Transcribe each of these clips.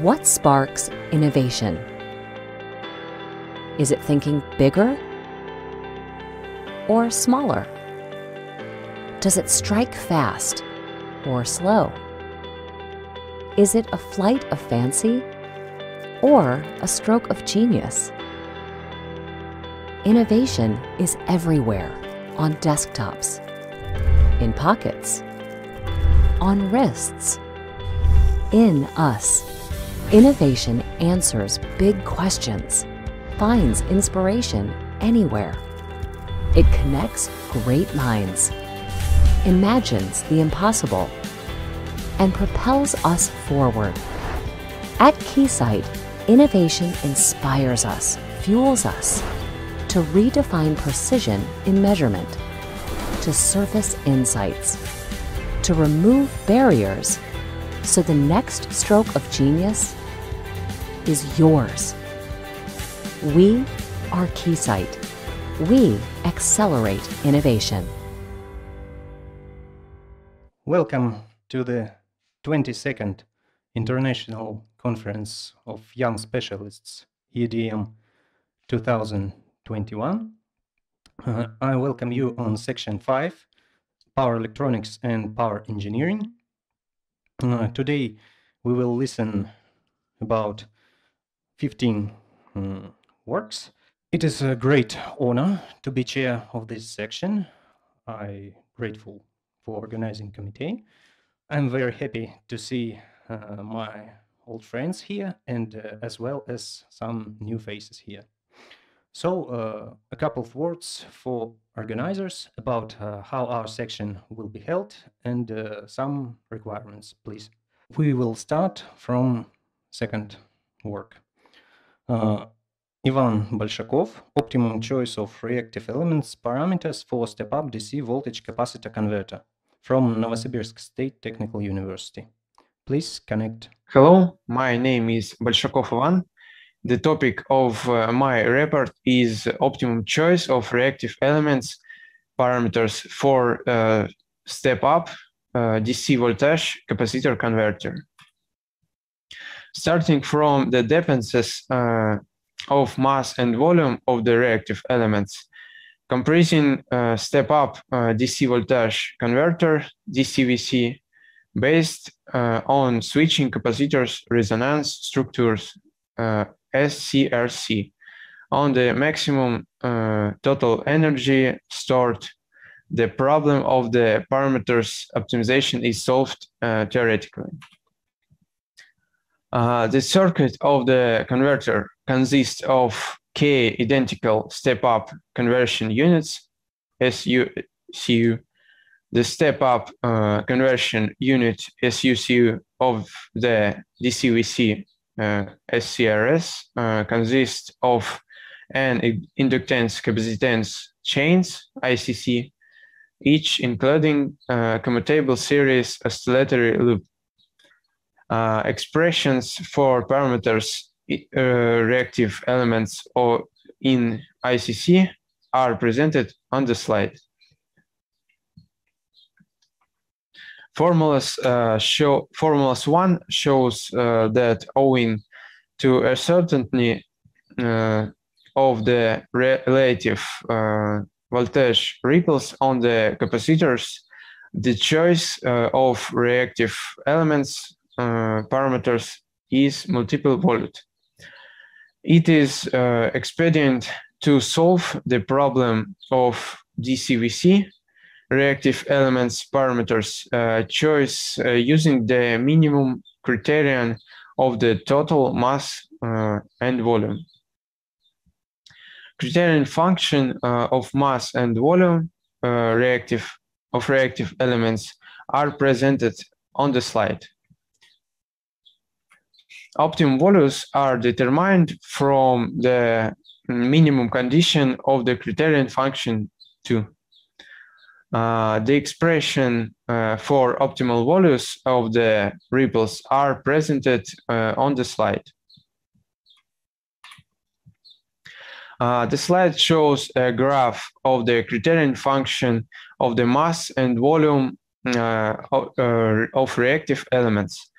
What sparks innovation? Is it thinking bigger or smaller? Does it strike fast or slow? Is it a flight of fancy or a stroke of genius? Innovation is everywhere on desktops, in pockets, on wrists, in us. Innovation answers big questions, finds inspiration anywhere. It connects great minds, imagines the impossible, and propels us forward. At Keysight, innovation inspires us, fuels us to redefine precision in measurement, to surface insights, to remove barriers so the next stroke of genius is yours. We are Keysight. We accelerate innovation. Welcome to the 22nd International Conference of Young Specialists, EDM 2021. Uh, I welcome you on section 5, Power Electronics and Power Engineering. Uh, today we will listen about 15 um, works. It is a great honor to be chair of this section. I'm grateful for organizing committee. I'm very happy to see uh, my old friends here and uh, as well as some new faces here. So uh, a couple of words for organizers about uh, how our section will be held and uh, some requirements, please. We will start from second work. Ivan Bolshakov, optimum choice of reactive elements parameters for step-up DC voltage capacitor converter from Novosibirsk State Technical University. Please connect. Hello, my name is Bolshakov Ivan. The topic of uh, my report is optimum choice of reactive elements parameters for uh, step-up uh, DC voltage capacitor converter starting from the dependencies uh, of mass and volume of the reactive elements, comprising uh, step-up uh, DC voltage converter, DCVC, based uh, on switching capacitors resonance structures, uh, SCRC, on the maximum uh, total energy stored the problem of the parameters optimization is solved theoretically. Uh, the circuit of the converter consists of k identical step-up conversion units, SUCU. The step-up uh, conversion unit SUCU of the DCVC uh, SCRS uh, consists of an inductance capacitance chains ICC, each including a commutable series oscillatory loop uh, expressions for parameters uh, reactive elements or in ICC are presented on the slide. Formulas uh, show formulas one shows uh, that owing to a certainty uh, of the relative uh, voltage ripples on the capacitors, the choice of reactive elements uh, parameters is multiple volute. It is uh, expedient to solve the problem of DCVC reactive elements parameters uh, choice uh, using the minimum criterion of the total mass uh, and volume. Criterion function of mass and volume reactive of reactive elements are presented on the slide. Optimum values are determined from the minimum condition of the criterion function 2. Uh, the expression uh, for optimal values of the ripples are presented uh, on the slide. Uh, the slide shows a graph of the criterion function of the mass and volume uh, of, uh, of reactive elements.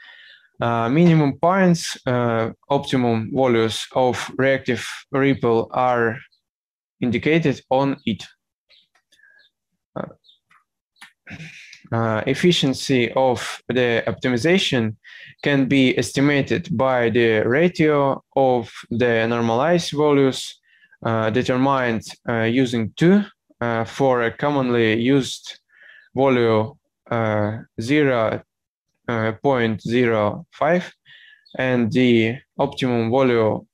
Uh, minimum points, uh, optimum values of reactive ripple are indicated on it. Uh, efficiency of the optimization can be estimated by the ratio of the normalized values uh, determined uh, using 2 uh, for a commonly used value uh, 0 uh, 0.05 and the optimum value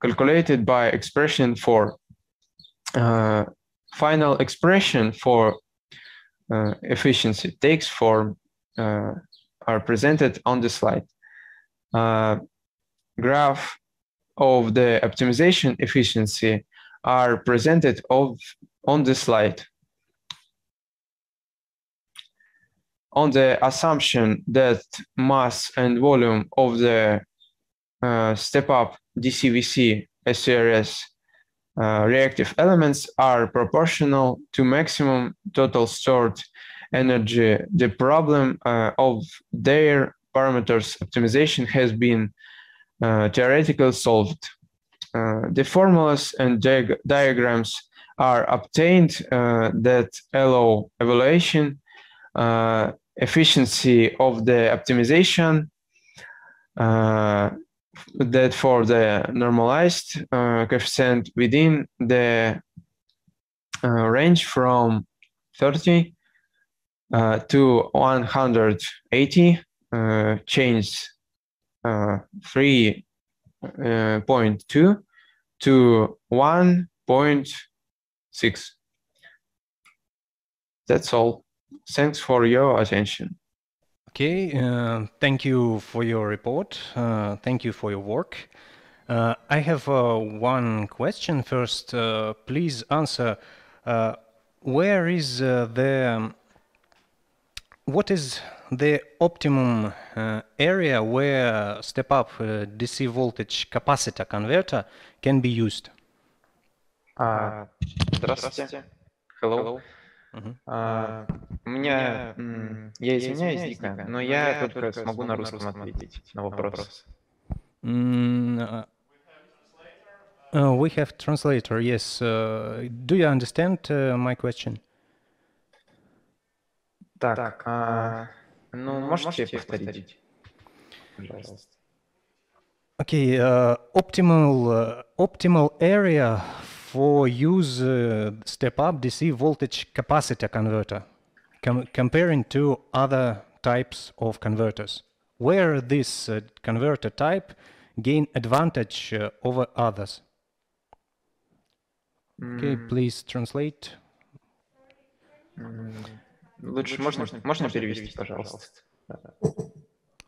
calculated by expression for final expression for uh, efficiency takes form uh, are presented on the slide. Uh, graph of the optimization efficiency are presented of, on the slide. On the assumption that mass and volume of the uh, step-up DCVC SCRS uh, reactive elements are proportional to maximum total stored energy. The problem uh, of their parameters optimization has been uh, theoretically solved. Uh, the formulas and diag diagrams are obtained uh, that allow evaluation, uh, efficiency of the optimization, that for the normalized uh, coefficient within the uh, range from 30 uh, to 180 uh, change uh, 3.2 uh, to 1.6. That's all. Thanks for your attention. Okay, uh, thank you for your report. Uh, thank you for your work. Uh, I have uh, one question first. Uh, please answer. Uh, where is the um, what is the optimum area where step up DC voltage capacitor converter can be used? Hello. Hello. А, у меня, я извиняюсь, Дика, но я только смогу на русском ответить на вопрос. Uh, uh, we have translator, yes. Uh, do you understand uh, my question? Так, а, ну, можете повторить, пожалуйста? Okay, uh, optimal, uh, optimal area for use uh, step up DC voltage capacitor converter com comparing to other types of converters where this uh, converter type gain advantage uh, over others okay please translate Лучше можно, можно перевести, пожалуйста?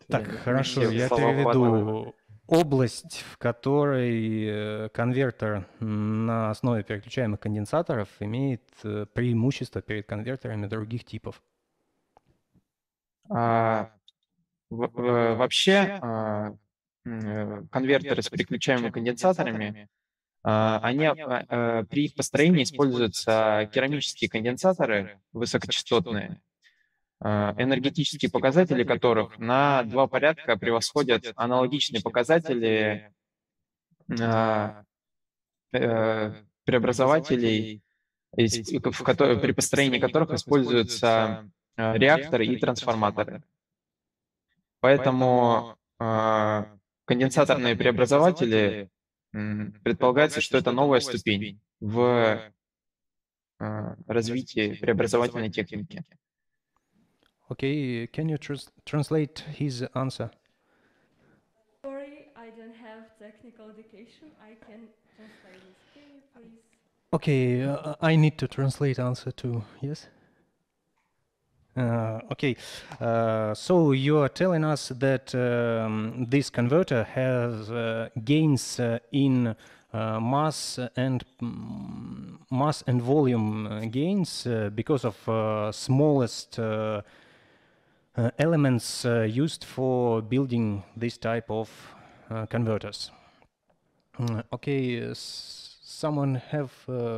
Так, хорошо, я переведу. Область, в которой э, конвертер на основе переключаемых конденсаторов имеет э, преимущество перед конвертерами других типов? А, вообще а, э, конвертеры с переключаемыми конденсаторами, а, они а, при их построении используются керамические конденсаторы высокочастотные, энергетические показатели которых на два порядка превосходят аналогичные показатели э, э, преобразователей, в которых, при построении которых используются реакторы и трансформаторы. Поэтому конденсаторные преобразователи предполагается, что это новая ступень в развитии преобразовательной техники. Okay, can you tr translate his answer? Sorry, I don't have technical education. I can translate this. Can you please? Okay, uh, I need to translate answer too. Yes. Uh, okay, uh, so you are telling us that um, this converter has uh, gains uh, in uh, mass and mm, mass and volume gains because of smallest uh, uh, elements uh, used for building this type of uh, converters. Mm, okay, someone have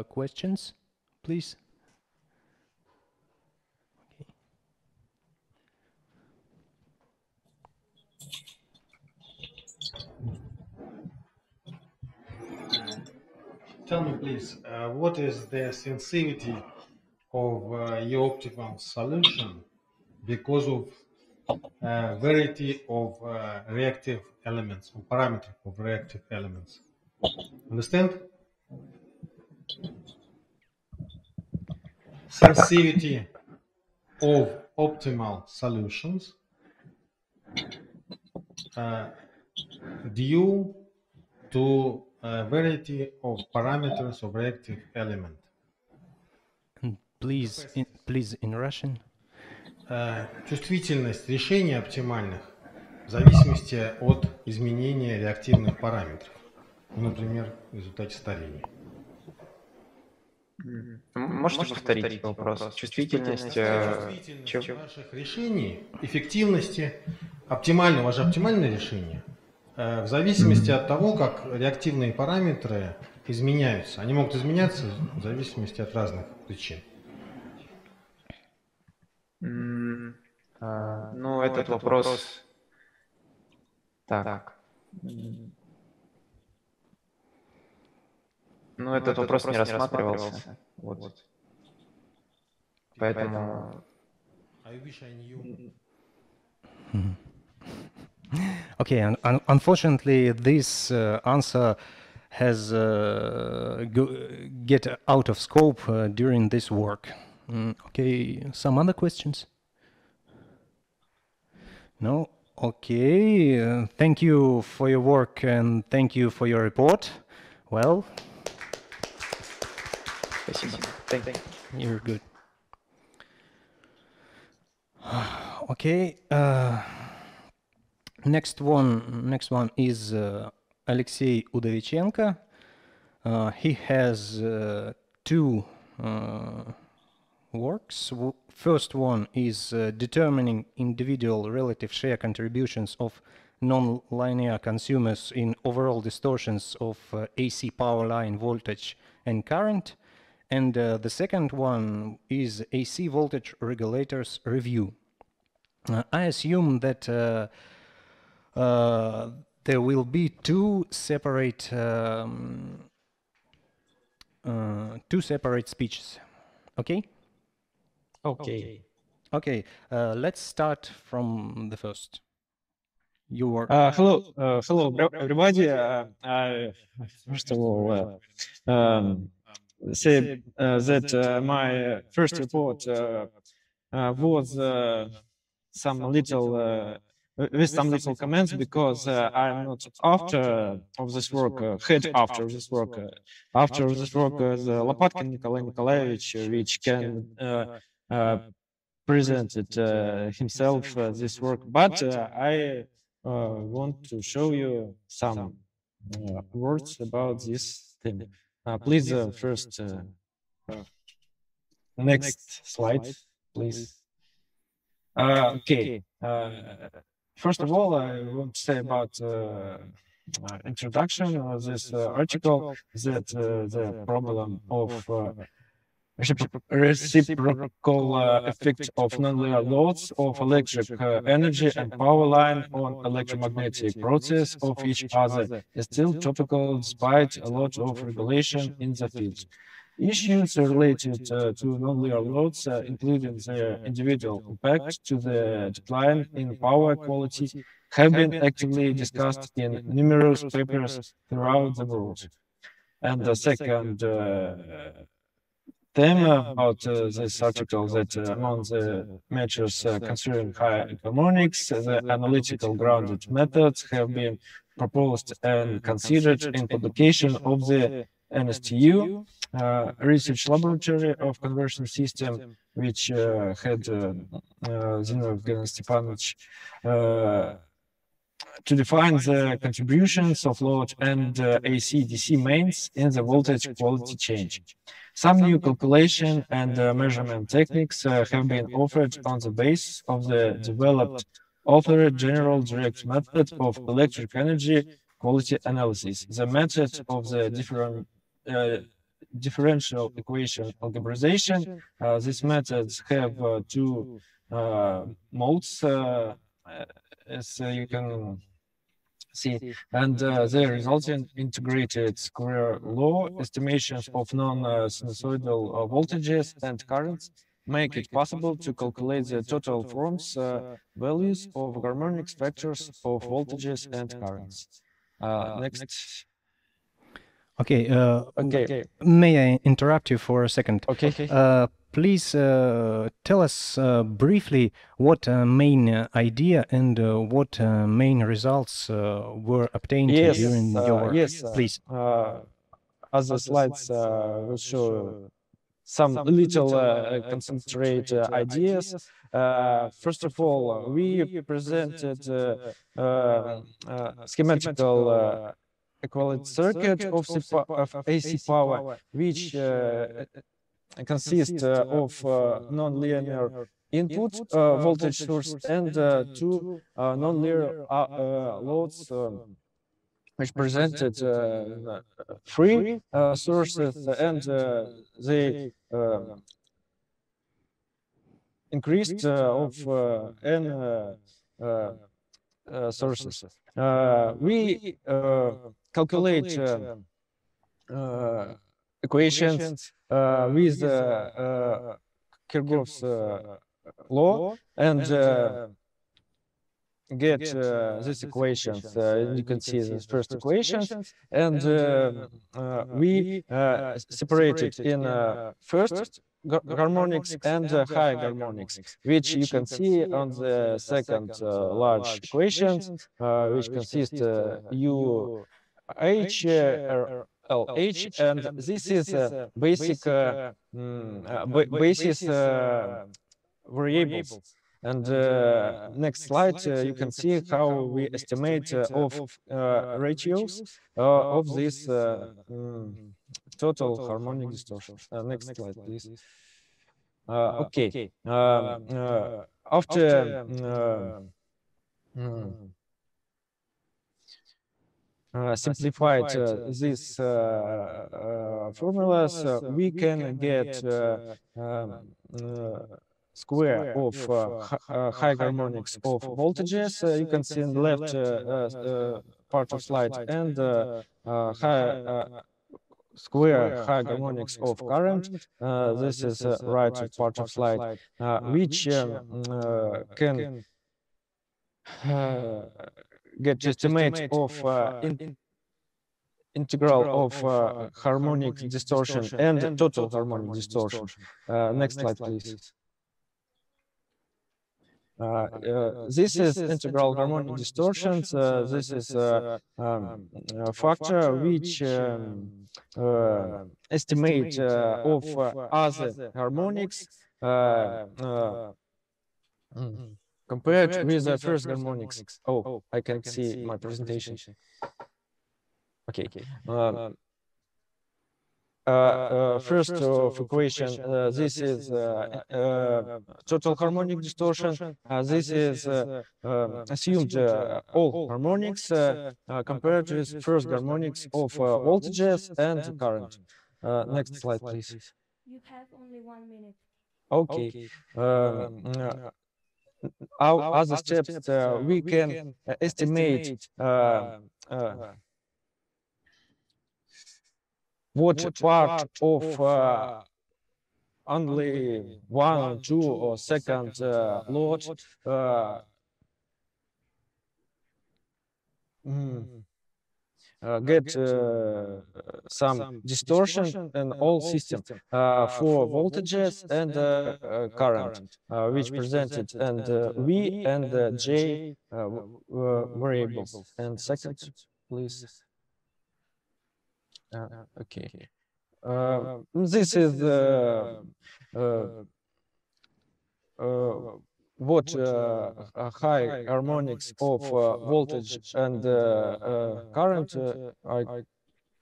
questions, please? Tell me, please, uh, what is the sensitivity of uh, your optimum solution because of uh, variety of uh, reactive elements or parameter of reactive elements? Understand? Sensitivity of optimal solutions uh, due to a variety of parameters of reactive element. Please, in, please in Russian. Э, Чувствительность решений оптимальных в зависимости от изменения реактивных параметров. Ну, Например, в результате старения. М, Можете повторить вопрос? Чувствительность... э, Чувствительность чё- ваших решений, эффективности, оптимальное, ваше оптимальное решение, э, в зависимости от того, как реактивные параметры изменяются. Они могут изменяться в зависимости от разных причин. м, а, Ну, этот вопрос... Так. м, Ну, этот вопрос не рассматривался. Вот. Поэтому... I wish I knew. Okay, and un- unfortunately, this uh, answer has uh, go- get out of scope uh, during this work. Mm, okay, some other questions? No? Okay. Uh, thank you for your work and thank you for your report. Well. Thank you. You're good. Okay. Uh, next one. Next one is uh, Alexey Udovichenko. Uh, he has uh, two uh, works. First one is uh, determining individual relative share contributions of non-linear consumers in overall distortions of uh, AC power line voltage and current. And uh, the second one is AC voltage regulators review. I assume that uh, uh, there will be two separate um, uh, two separate speeches. Okay. Okay. Okay. Uh, let's start from the first. You work. Uh, hello, uh, hello, everybody. Uh, I first of all uh, um, say uh, that uh, my first report uh, uh, was uh, some little uh, with some little comments because uh, I'm not after of this work, uh, head after this work. Uh, after this work, uh, the Lopatkin Nikolai Nikolaevich, which can presented uh, himself uh, this work, but uh, I uh, want to show you some uh, words about this thing. Uh, please, uh, first, uh, uh, next slide, please. Uh, okay. Uh, first of all, I want to say about uh, uh, introduction of this uh, article that uh, the problem of uh, reciprocal uh, effect of nonlinear loads of electric uh, energy and power line on electromagnetic process of each other is still topical despite a lot of regulation in the field. Issues related uh, to nonlinear loads, uh, including their individual impact to the decline in power quality, have been actively discussed in numerous papers throughout the world. And the second uh, theme about uh, this article that uh, among the measures uh, considering high harmonics, the analytical grounded methods have been proposed and considered in publication of the NSTU uh, research laboratory of conversion system, which uh, had uh, uh, Stepanovich, uh, to define the contributions of load and uh, AC-DC mains in the voltage quality change. Some new calculation and uh, measurement techniques uh, have been offered on the basis of the developed author general direct method of electric energy quality analysis. The method of the different uh, differential equation algebraization. Uh, these methods have uh, two uh, modes, uh, as uh, you can see. And uh, the resulting integrated square law estimations of non-sinusoidal uh, voltages and currents make it possible to calculate the total forms uh, values of harmonic factors of voltages and currents. Uh, next. Okay, uh, Okay. may I interrupt you for a second? Okay. Uh, please uh, tell us uh, briefly what uh, main uh, idea and uh, what uh, main results uh, were obtained Yes, during your work. yes, please. Uh, other slides uh, will show some little uh, concentrate uh, ideas. Uh, first of all, we presented uh, uh, uh, schematical uh, equivalent circuit of, the of AC power, which uh, consists uh, of uh, non-linear input uh, voltage source and uh, two uh, non-linear uh, uh, loads um, which presented uh, three uh, sources and uh, they um, increased uh, of uh, n uh, uh, uh, sources. Uh, we uh, calculate uh, uh, equations uh, with uh, uh, Kirchhoff's uh, law and uh, get uh, these equations. Uh, you can see these first equations, and uh, uh, we uh, separated in uh, first harmonics and uh, high harmonics, which you can see on the second uh, large equation, uh, which consists uh, U H uh, LH, and this is a basic uh, mm, uh, basis uh, variables. And uh, next slide, uh, you can see how we estimate uh, of uh, ratios uh, of this uh, mm, total harmonic distortion. Uh, next slide, please. Uh, okay. Um, uh, after uh, mm, uh, simplified uh, these uh, uh, formulas, uh, we can get uh, um, uh, square of uh, uh, high harmonics of voltages. Uh, you can see in the left uh, uh, uh, part of slide and uh, uh, high uh, square high harmonics of current. Uh, this is uh, right part of slide, uh, which um, uh, can uh, get estimate of uh, in- integral of uh, harmonic distortion and total harmonic distortion. Uh, next slide, please. Uh, uh, this is integral harmonic distortions. Uh, this is uh, um, a factor which um, uh, estimate uh, of uh, other harmonics uh, uh, mm, compared with the first harmonics. Oh, I can see my presentation. Okay. Um, uh, uh, first of equation, uh, this is uh, uh, total harmonic distortion. Uh, this is uh, um, assumed uh, all harmonics uh, uh, compared with first harmonics of uh, voltages and current. Uh, next slide, please. You have only one minute. Okay. Um, uh, our other steps, uh, we can uh, estimate uh, uh, what part of uh, only one, two, or second uh, load uh, mm, uh, get uh, some distortion in all system uh, for voltages and uh, uh, current, uh, which presented and uh, V and uh, J uh, variables. And second, please. Uh, okay. Uh, this is uh, uh, uh, what uh, uh, high harmonics of uh, voltage and uh, uh, current uh, I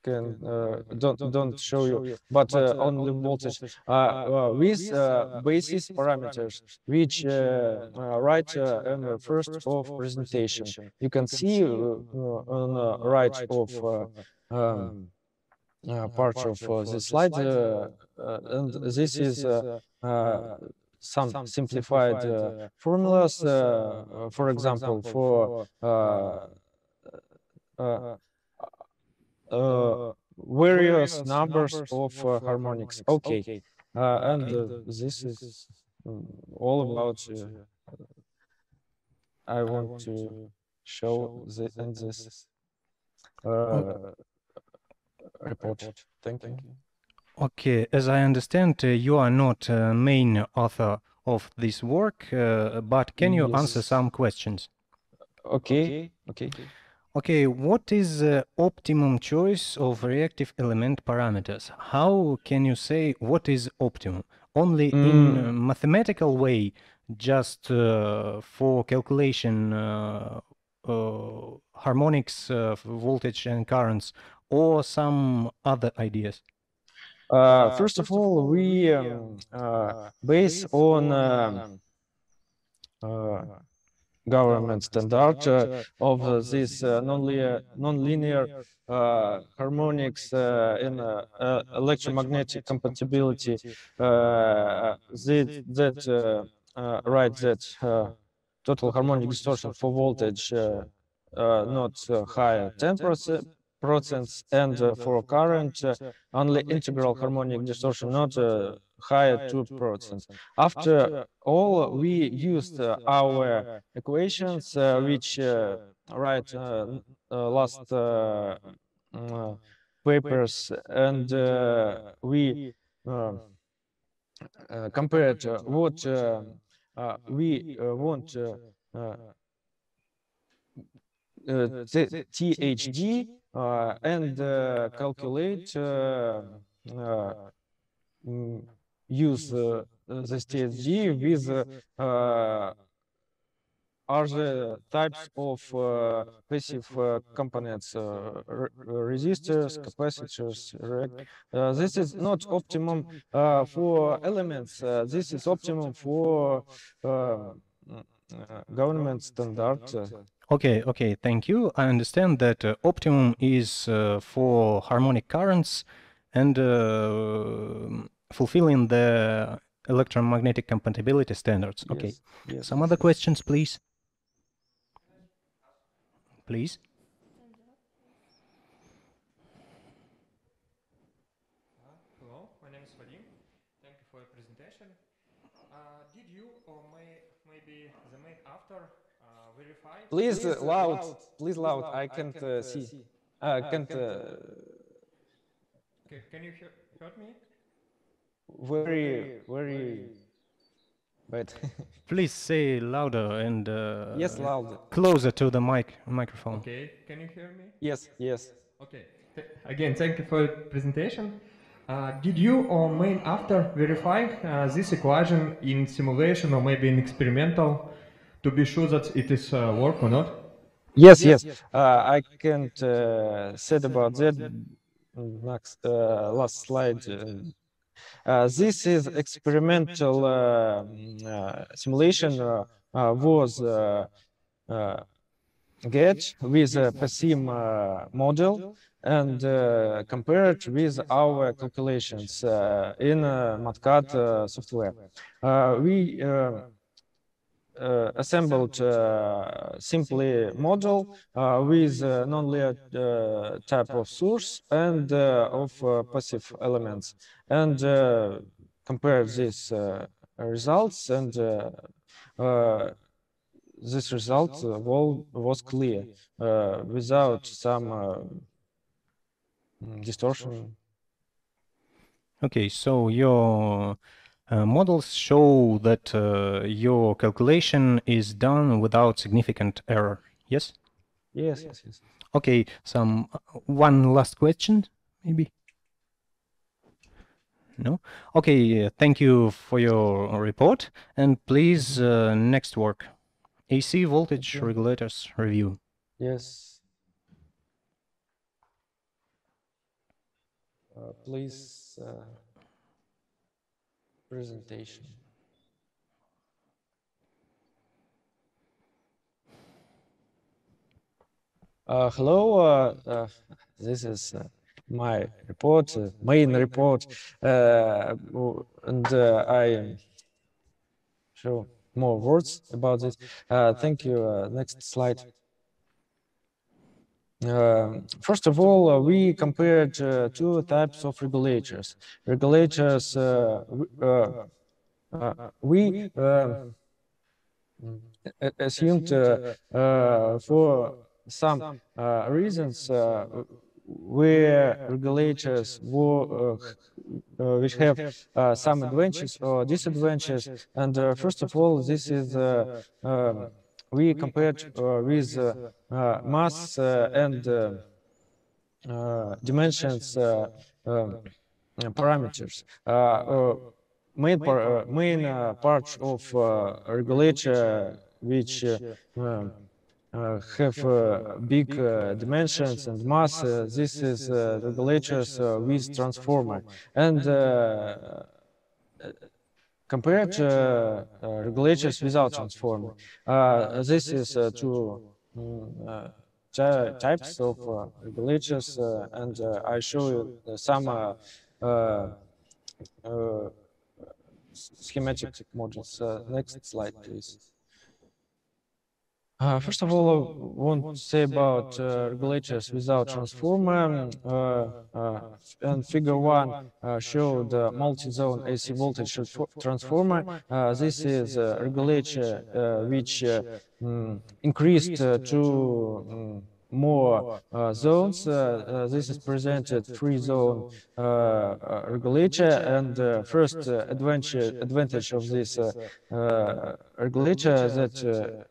can uh, don't don't show you, but uh, only voltage uh, uh, with uh, basis parameters, which uh, uh, right uh, in the first of presentation. You can see uh, uh, on the right of uh, um, uh, part of uh, the slide, uh, uh, and this is uh, uh, some simplified uh, formulas. Uh, uh, for example, for uh, uh, uh, various numbers of uh, harmonics. Okay, uh, and uh, this is mm, all about. Uh, I want to show this in this uh, report. Thank you. Okay, as I understand, uh, you are not uh, main author of this work, uh, but can you answer some questions? Okay, okay. Okay, what is the optimum choice of reactive element parameters? How can you say what is optimum? Only in mathematical way, just uh, for calculation uh, uh, harmonics, uh, voltage and currents, or some other ideas? Uh, first of all, we um, uh, base on um, uh, government standard uh, of uh, this uh, non-linear, non-linear uh, harmonics uh, in uh, uh, electromagnetic compatibility uh, that, that uh, uh, right that uh, total harmonic distortion for voltage uh, uh, not uh, higher 10 percent and uh, for current uh, only integral harmonic distortion not uh, higher 2 percent. After all we used uh, our equations uh, which uh, uh last mm, papers and we compared what we want THD and uh, calculate uh, uh, mm, use uh, this THD with uh, uh, other types of uh, passive uh, components, uh, re- resistors, capacitors. Uh, this is not optimum uh, for elements. Uh, this is optimum for uh, uh, government standard. uh, Okay, okay, thank you. I understand that uh, optimum is uh, for harmonic currents and uh, fulfilling the electromagnetic compatibility standards. Okay. yes, Some other questions, please? Please. Hello, my name is Vadim. Thank you for your presentation. Uh, did you or may, maybe the main author uh, verify? Please uh, loud, please loud. I can't uh, see. I can't. Uh, Ca- Can you hear, heard me? very, very but Please say louder and uh, yes, loud. closer to the mic microphone. Okay, can you hear me? Yes, yes. Okay. Th- again, thank you for your presentation. Uh, did you or main after verify uh, this equation in simulation or maybe in experimental to be sure that it is uh, work or not? Yes, yes. Uh, I can't uh, said about that. Next, uh, last slide. this is experimental uh, mm, uh, simulation uh, uh, was uh, uh, get with a PSIM uh, model and uh, compared with our calculations uh, in uh, Mathcad uh, software. Uh, we uh, assembled uh, simply model uh, with uh, non-linear uh, type of source and uh, of passive elements and compare these results and this result was clear without some distortion. Okay, so your uh, models show that uh, your calculation is done without significant error. Yes? Yes, yes, yes. Okay, some uh, one last question, maybe? No? Okay, uh, thank you for your report. And please, uh, next work. AC voltage you. regulators review. Yes. Uh, please, uh, presentation. Uh, hello, uh, uh, this is uh, my report, uh, main report, and I show more words about this. Uh, thank you. Next slide. Uh, first of all, uh, we compared uh, two types of regulators. Regulators, uh, uh, uh, we assumed for some reasons where regulators were, which have some advantages or disadvantages. And first of all, this is um, we compared uh, with uh, uh, mass and dimensions um, parameters. main par main part of regulator which um, uh, have uh, big uh, dimensions and mass. this is regulators with transformer. And compared to uh, regulators without transformer. Uh, this is uh, two mm, types of regulators, and I show you some schematic models. next slide, please. Uh, first of all, I want to say about uh, regulators without transformer. Uh, uh and figure one uh, showed the multi-zone AC voltage transformer. Uh, this is a regulator which mm, increased to mm, more uh, zones. Uh, uh, this is presented three zone regulator and first advantage, advantage of this regulator that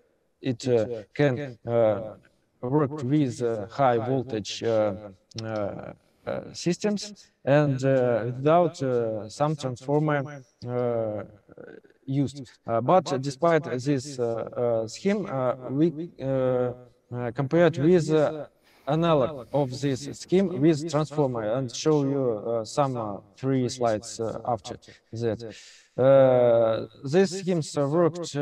it uh, can uh, work with uh, high voltage systems and without some transformer used. but despite this scheme, we compared with analog of this scheme with transformer and show you uh, some uh, three slides uh, after that. these schemes worked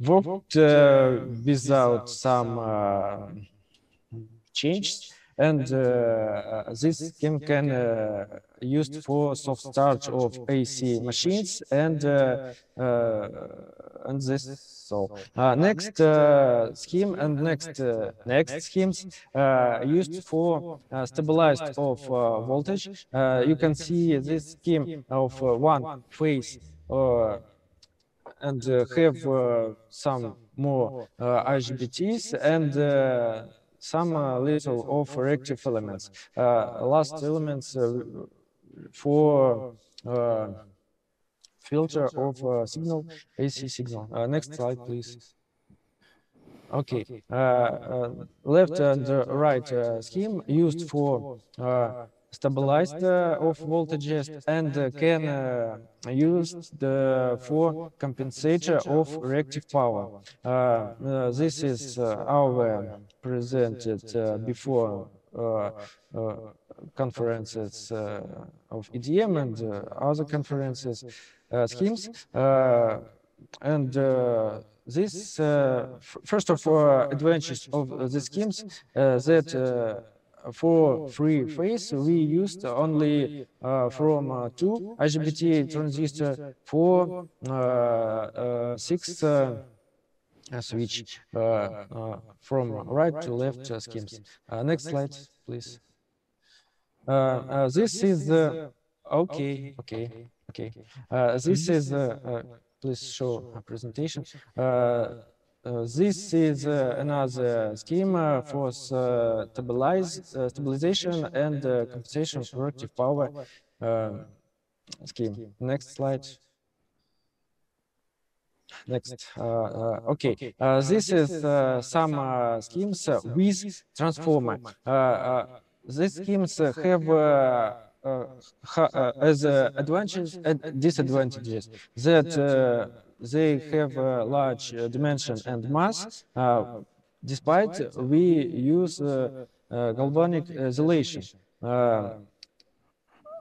worked uh, without some uh, change. and uh, this scheme can uh, used for soft start of AC machines and uh, uh, and this so uh, next uh, scheme and next uh, next schemes uh, used for uh, stabilized of voltage. you can see this scheme of one phase and have some more IGBTs and some little of reactive elements. last elements for uh, filter of uh, signal, AC signal. Uh, next slide, please. Okay, uh, uh, left and right uh, scheme used for uh, stabilized of voltages and can used for compensator of reactive power. this is our presented before conferences uh, of EDM and uh, other conferences. Uh, schemes. Uh, and uh, this, uh, first of all, advantages of the schemes that for free phase, we used only uh, from uh, two IGBT transistor for uh, six switch from right to left schemes. next slide, please. This is the okay, okay. Okay, uh, this is, uh, uh, please show a presentation. this is another scheme for stabilize, stabilization and compensation for reactive power scheme. Next slide. Next. Uh, uh, okay. Uh, this is some schemes with transformer. These schemes have uh, uh, as uh, advantages and disadvantages that they have a large dimension and mass, despite we use galvanic isolation.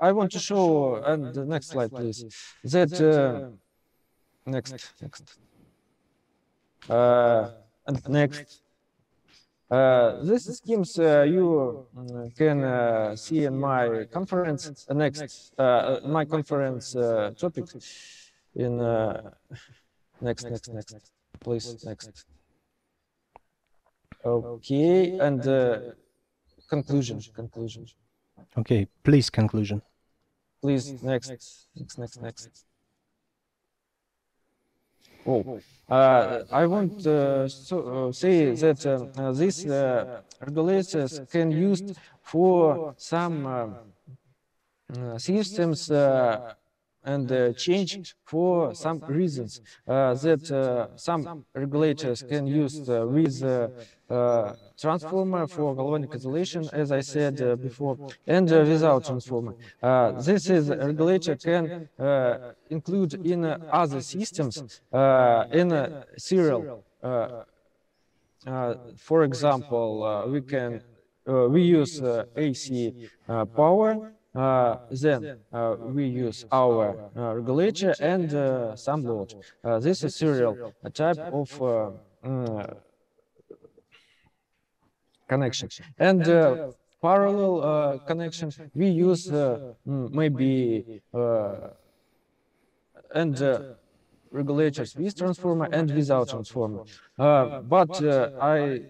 I want to show, and the next slide, please, that next, next, and next, uh, these schemes uh, you mm, can uh, see in my conference, next, my conference topic. in uh, next, next, next, please, next. Okay, and uh, conclusion, conclusion. Okay, please conclusion. Please, next, next, next, next. Oh, uh, I want uh, so, uh, say that uh, these uh, regulators can used for some systems uh, and uh, change for some reasons uh, that uh, some regulators can use with transformer for galvanic isolation, as I said uh, before, and uh, without transformer. Uh, this is regulator can uh, include in uh, other systems uh, in serial. Uh, uh, for example, uh, we can uh, we use uh, AC uh, power uh, then uh, we use our uh, regulator and uh, some load. Uh, this is serial type of uh, mm, connection. And uh, parallel uh, connection, we use uh, maybe uh, and uh, regulators with transformer and without transformer. Uh, but uh, I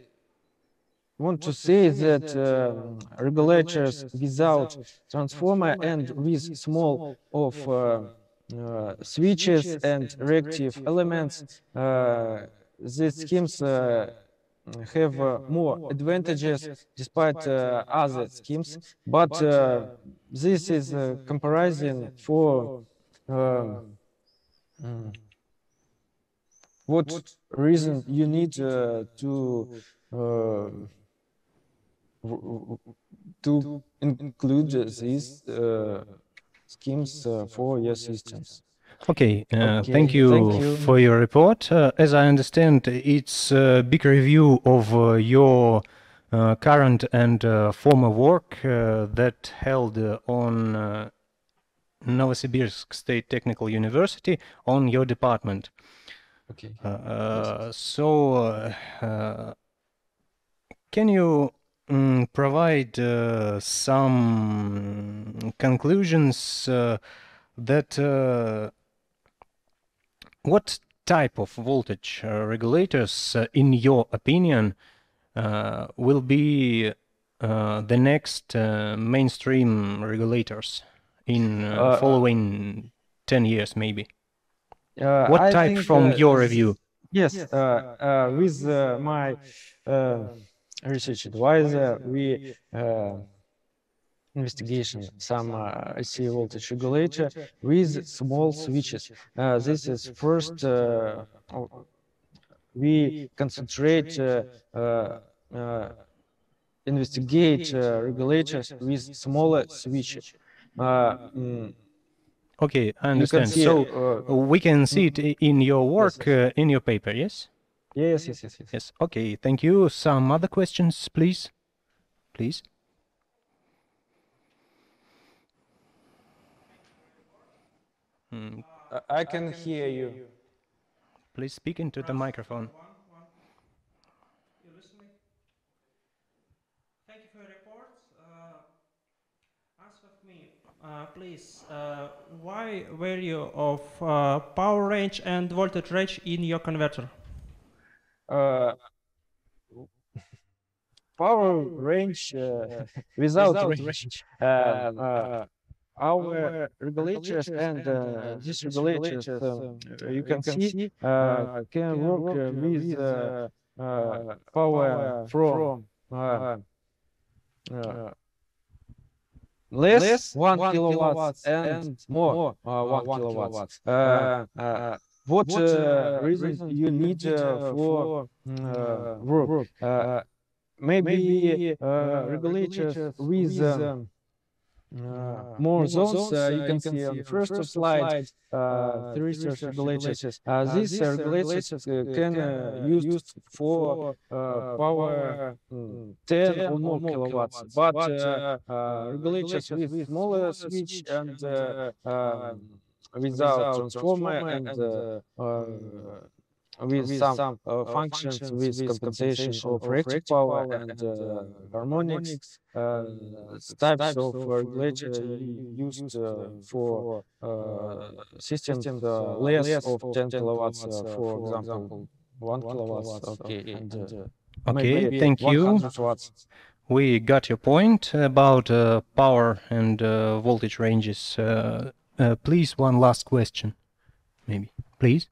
want to say that uh, regulators without transformer and with small of uh, uh, switches and reactive elements, uh, these schemes uh, have uh, more advantages despite uh, other schemes. But uh, this is uh, comparison for mm, what reason you need uh, to uh, to include these uh, schemes uh, for your systems. Okay, uh, Okay, thank, you thank you. for your report. Uh, as I understand, it's a big review of uh, your uh, current and uh, former work uh, that held on uh, Novosibirsk State Technical University on your department. Okay. So, can you mm, provide uh, some conclusions uh, that uh, what type of voltage uh, regulators, uh, in your opinion, uh, will be uh, the next uh, mainstream regulators in uh, Uh, following 10 years, maybe? Uh, What I type think, from uh, your review? Yes, uh, uh, with uh, my uh, research advisor, we uh, investigation some uh, AC voltage regulator with small switches. Uh, this is first uh, we concentrate uh, uh, uh, investigate uh, regulators with smaller switches. Uh, mm, Okay, I understand. see, So uh, we can see it in your work, uh, in your paper, yes? yes, yes, yes, yes. Yes. Okay, thank you. Some other questions, please? Please. Mm, I- I can hear you. please speak into the microphone. You? Thank you for your report. Uh, answer me, uh, please. Uh, why value of uh, power range and voltage range in your converter? uh, power range uh, without range. Um, uh, our regulators and uh, these regulators, um, uh, you can see, uh, can work uh, with uh, uh, power from uh, uh, less one kilowatts and more uh, one kilowatts. Uh, uh, what uh, reason you need uh, for uh, work? Uh, maybe uh, regulators with um, uh, more zones. Uh, you can see on the first slide uh, the research regulators. Uh, these uh, regulators uh, can uh, used for uh, power mm, 10 or more kilowatts, but uh, uh, regulators with smaller switch and uh, um, without transformer and uh, uh, with some uh, functions with compensation of reactive power and uh, harmonics, uh, types of regulator used uh, for uh, systems uh, less of 10 kilowatts, uh, for example, 1 kilowatts. Okay, and, uh, Okay, maybe thank you. watts. We got your point about uh, power and uh, voltage ranges. Uh, uh, please, one last question, maybe. Please.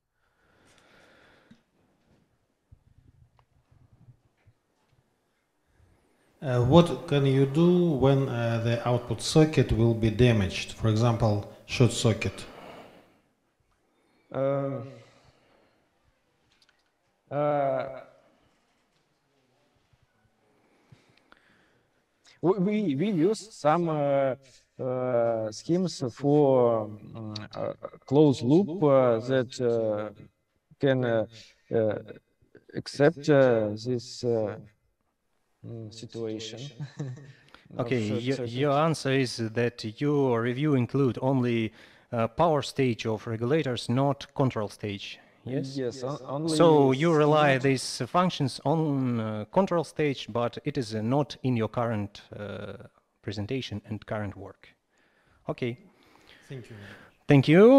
Uh, what can you do when uh, the output socket will be damaged? For example, short circuit. Um, uh, we, we use some uh, uh, schemes for uh, closed loop uh, that uh, can uh, uh, accept uh, this uh, mm, situation. Okay, short your, your answer is that your review include only uh, power stage of regulators, not control stage. Yes. Yes, on- only So you rely schematic- these functions on uh, control stage, but it is uh, not in your current uh, presentation and current work. Okay. Thank you. Thank you,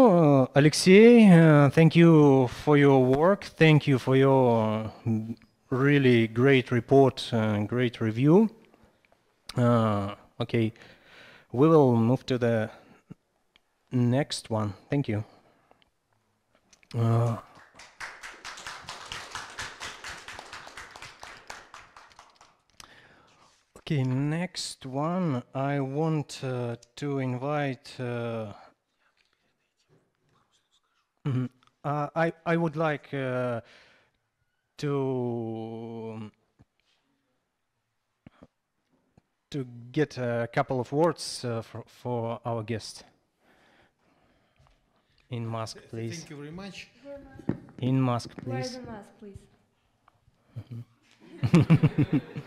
uh, Aleksey. Uh, thank you for your work. Thank you for your uh, really great report and great review. Uh, okay, we will move to the next one. Thank you. Uh, okay, next one. I want uh, to invite. Uh, Mhm. Uh, I I would like uh, to to get a couple of words uh, for, for our guest. In mask, please. Thank you very much. In mask, Wear please. the mask, please.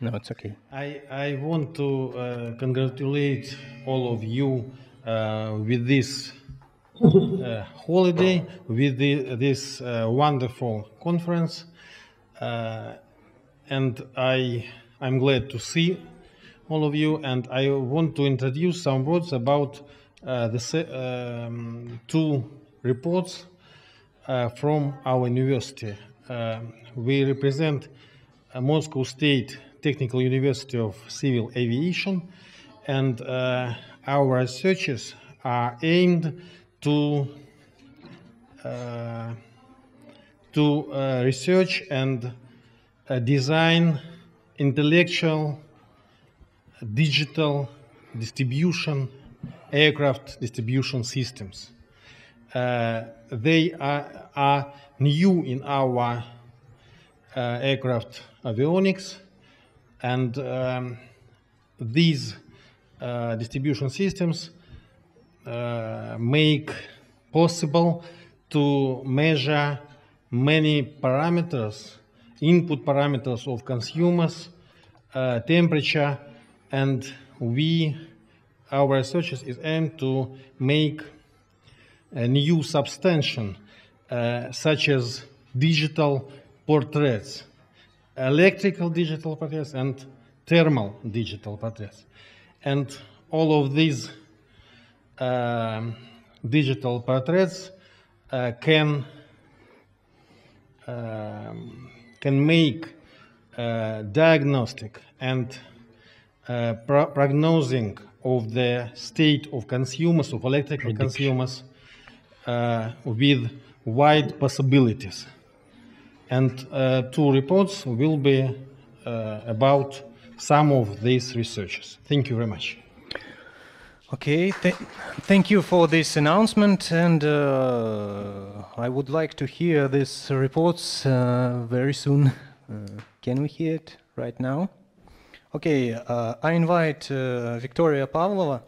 No, it's okay. I, I want to uh, congratulate all of you uh, with this holiday, with the, this uh, wonderful conference. Uh, and I, I'm glad to see all of you. And I want to introduce some words about uh, the um, two reports uh, from our university. Uh, we represent uh, Moscow State Technical University of Civil Aviation, and uh, our researches are aimed to uh, to uh, research and uh, design intellectual digital distribution aircraft distribution systems. Uh, they are, are new in our uh, aircraft avionics, and um, these uh, distribution systems uh, make possible to measure many parameters, input parameters of consumers, uh, temperature, and we, our researchers is aimed to make a new substantion uh, such as digital portraits, electrical digital portraits and thermal digital portraits. And all of these digital portraits uh, can um, can make uh, diagnostic and uh, pro- prognosing of the state of consumers of electrical consumers uh, with wide possibilities. And uh, two reports will be uh, about some of these researches. Thank you very much. Okay, th- thank you for this announcement, and uh, I would like to hear these reports uh, very soon. Uh, can we hear it right now? Okay, uh, I invite uh, Viktoria Pavlova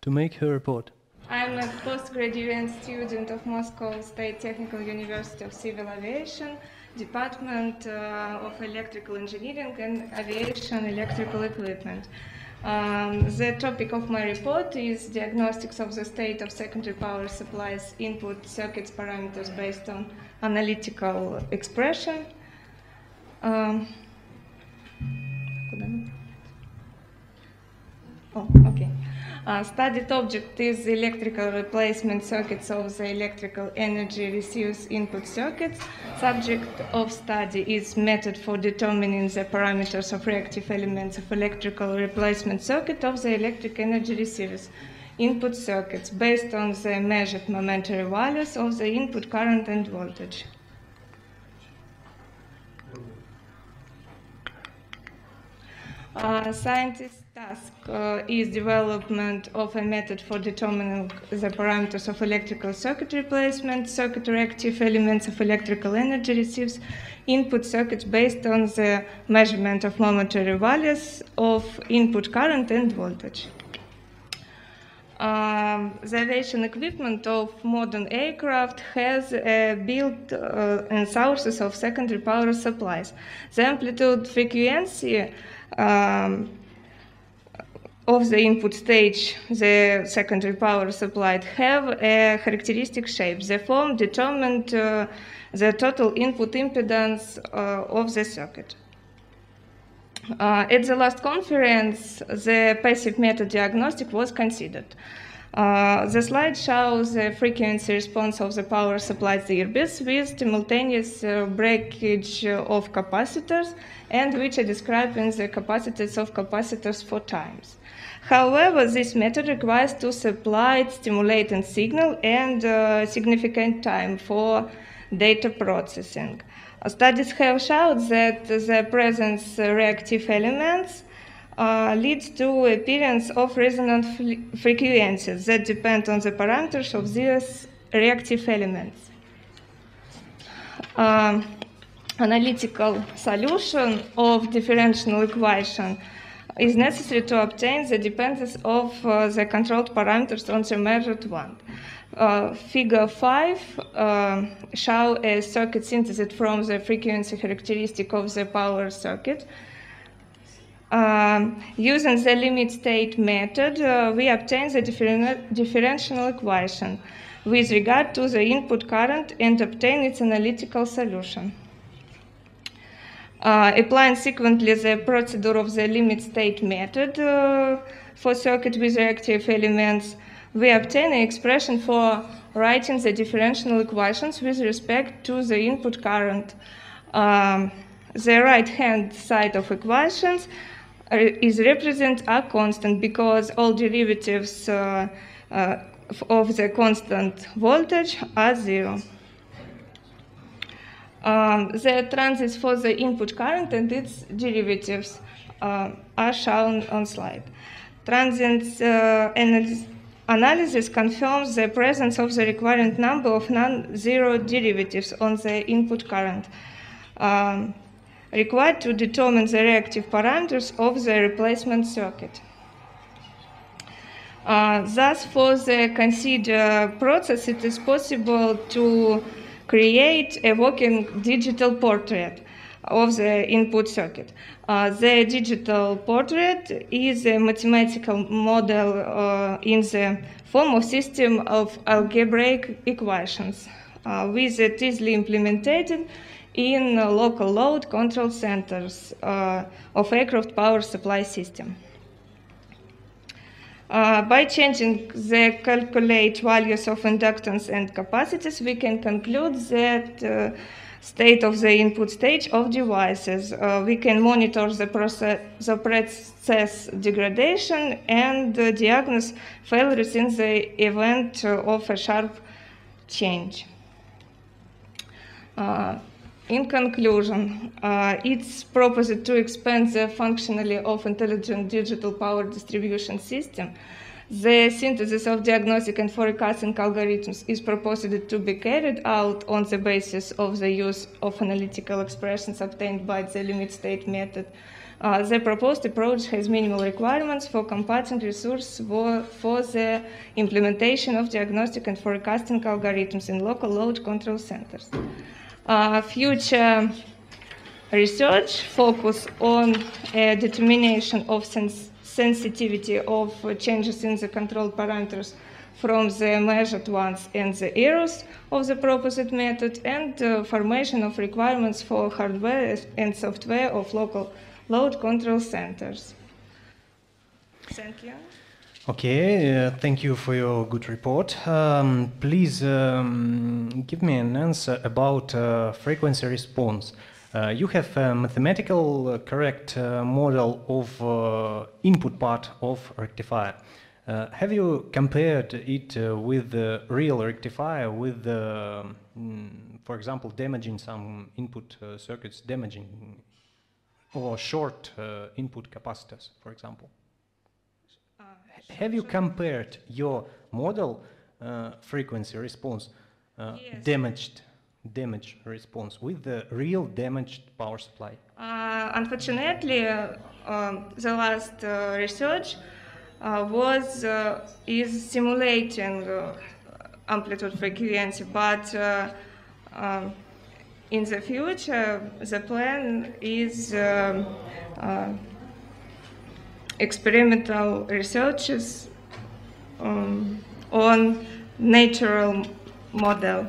to make her report. I'm a postgraduate student of Moscow State Technical University of Civil Aviation, Department uh, of Electrical Engineering and Aviation Electrical Equipment. Um, the topic of my report is diagnostics of the state of secondary power supplies input circuits parameters based on analytical expression. Um, oh, okay. Uh, studied object is electrical replacement circuits of the electrical energy receives input circuits. Subject of study is method for determining the parameters of reactive elements of electrical replacement circuit of the electric energy receivers input circuits based on the measured momentary values of the input current and voltage. Uh, scientists task uh, is development of a method for determining the parameters of electrical circuit replacement, circuit reactive elements of electrical energy receives input circuits based on the measurement of momentary values of input current and voltage. Um, the aviation equipment of modern aircraft has uh, built uh, and sources of secondary power supplies. The amplitude frequency um, of the input stage, the secondary power supplied, have a characteristic shape. The form determined uh, the total input impedance uh, of the circuit. Uh, at the last conference, the passive method diagnostic was considered. Uh, the slide shows the frequency response of the power supplied earbuds with simultaneous uh, breakage of capacitors and which are describing the capacities of capacitors for times. However, this method requires to supply stimulating signal and uh, significant time for data processing. Uh, studies have shown that the presence of reactive elements uh, leads to appearance of resonant frequencies that depend on the parameters of these reactive elements. Um, analytical solution of differential equation is necessary to obtain the dependence of uh, the controlled parameters on the measured one. Uh, figure 5 uh, show a circuit synthesis from the frequency characteristic of the power circuit. Um, using the limit state method, uh, we obtain the differen differential equation with regard to the input current and obtain its analytical solution. Uh, applying sequentially the procedure of the limit state method uh, for circuit with reactive elements, we obtain an expression for writing the differential equations with respect to the input current. Um, the right-hand side of equations is represent a constant because all derivatives uh, uh, of the constant voltage are zero. Um, the transients for the input current and its derivatives uh, are shown on slide. Transient uh, analysis confirms the presence of the required number of non-zero derivatives on the input current um, required to determine the reactive parameters of the replacement circuit. Uh, thus, for the considered process, it is possible to create a working digital portrait of the input circuit. Uh, the digital portrait is a mathematical model uh, in the form of system of algebraic equations, uh, with it easily implemented in local load control centers uh, of aircraft power supply system. Uh, by changing the calculate values of inductance and capacities, we can conclude that uh, state of the input stage of devices. Uh, we can monitor the process, the process degradation and uh, diagnose failures in the event of a sharp change. In conclusion, uh, it's proposed to expand the functionality of intelligent digital power distribution system. The synthesis of diagnostic and forecasting algorithms is proposed to be carried out on the basis of the use of analytical expressions obtained by the limit state method. Uh, the proposed approach has minimal requirements for computing resources for, for the implementation of diagnostic and forecasting algorithms in local load control centers uh, future research focus on uh, determination of sens sensitivity of changes in the control parameters from the measured ones and the errors of the proposed method, and uh, formation of requirements for hardware and software of local load control centers. Thank you. Okay, uh, thank you for your good report. Um, please um, give me an answer about uh, frequency response. Uh, you have a mathematical uh, correct uh, model of uh, input part of rectifier. Have you compared it with the real rectifier with, mm, for example, damaging some input circuits, damaging or short input capacitors, for example? Have you compared your model uh, frequency response uh, Yes. damaged damage response with the real damaged power supply? Uh, unfortunately, uh, um, the last uh, research uh, was uh, is simulating uh, amplitude frequency, but uh, um, in the future, the plan is um, uh, experimental researches um, on natural model.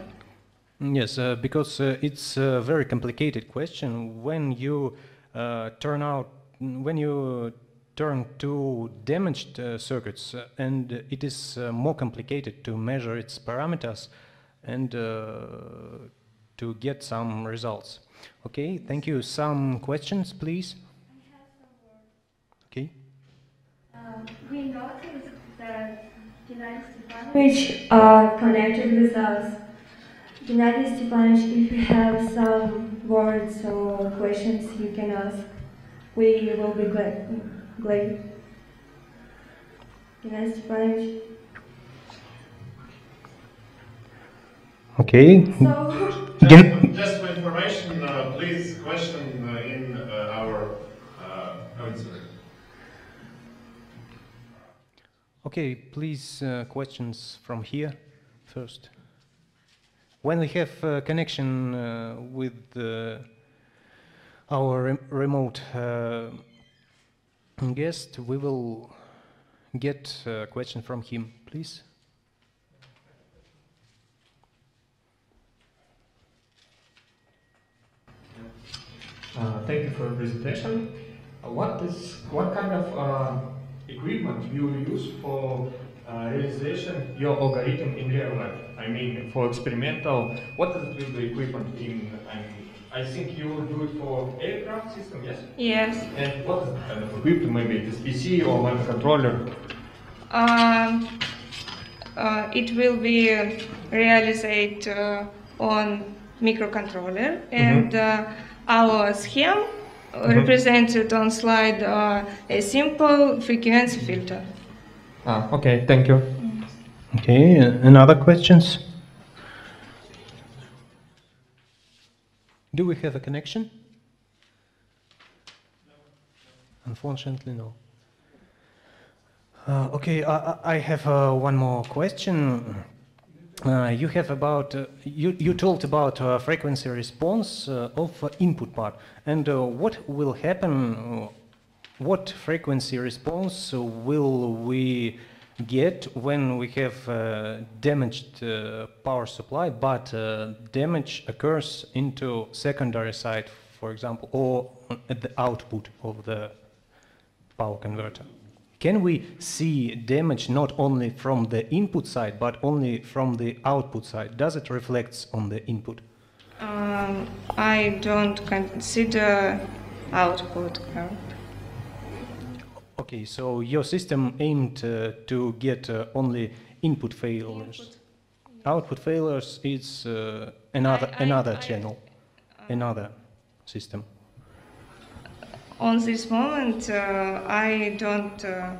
Yes, uh, because uh, it's a very complicated question. When you uh, turn out, when you turn to damaged uh, circuits, uh, and it is uh, more complicated to measure its parameters and to get some results. Okay, thank you. Some questions, please. Okay. Um, we noticed that Gennady Stepanovich are connected with us. Gennady Stepanovich, if you have some words or questions you can ask, we will be glad. glad. Gennady Stepanovich. Okay. So, Gen- Just for information, uh, please question uh, in Okay, please uh, questions from here first. When we have uh, connection uh, with uh, our rem- remote uh, guest, we will get a question from him, please. Uh, thank you for your presentation. What is what kind of equipment you use for uh, realization your algorithm in real life? I mean, for experimental, what is it will the equipment in? I, mean, I think you will do it for aircraft system, yes? Yes. And what is the kind of equipment? Maybe it is PC or microcontroller. Um, uh, it will be realized uh, on microcontroller and uh, our scheme represented on slide uh, a simple frequency filter. Ah, okay, thank you. Okay, uh, another questions? Do we have a connection? Unfortunately, no. Uh, okay, I, I I have uh, one more question. Uh, you have about uh, you you told about uh, frequency response uh, of uh, input part, and uh, what will happen? What frequency response will we get when we have damaged power supply, but damage occurs into secondary side, for example, or at the output of the power converter? Can we see damage not only from the input side, but only from the output side? Does it reflects on the input? Um, I don't consider output current. Okay, so your system aimed uh, to get uh, only input failures. Output failures is uh, another I- another I- channel, another system. On this moment, uh, I don't uh,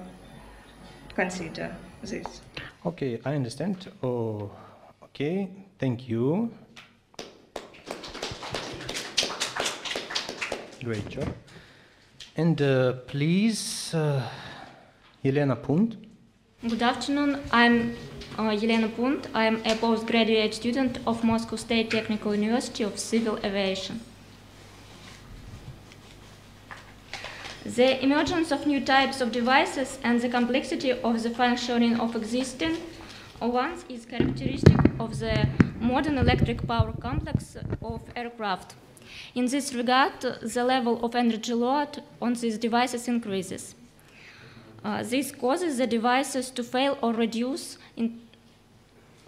consider this. Okay, I understand. Oh, okay, thank you. Great job. And uh, please, uh, Elena Punt. Good afternoon. I'm uh, Yelena Punt. I'm a postgraduate student of Moscow State Technical University of Civil Aviation. The emergence of new types of devices and the complexity of the functioning of existing ones is characteristic of the modern electric power complex of aircraft. In this regard, the level of energy load on these devices increases. Uh, this causes the devices to fail or reduce in,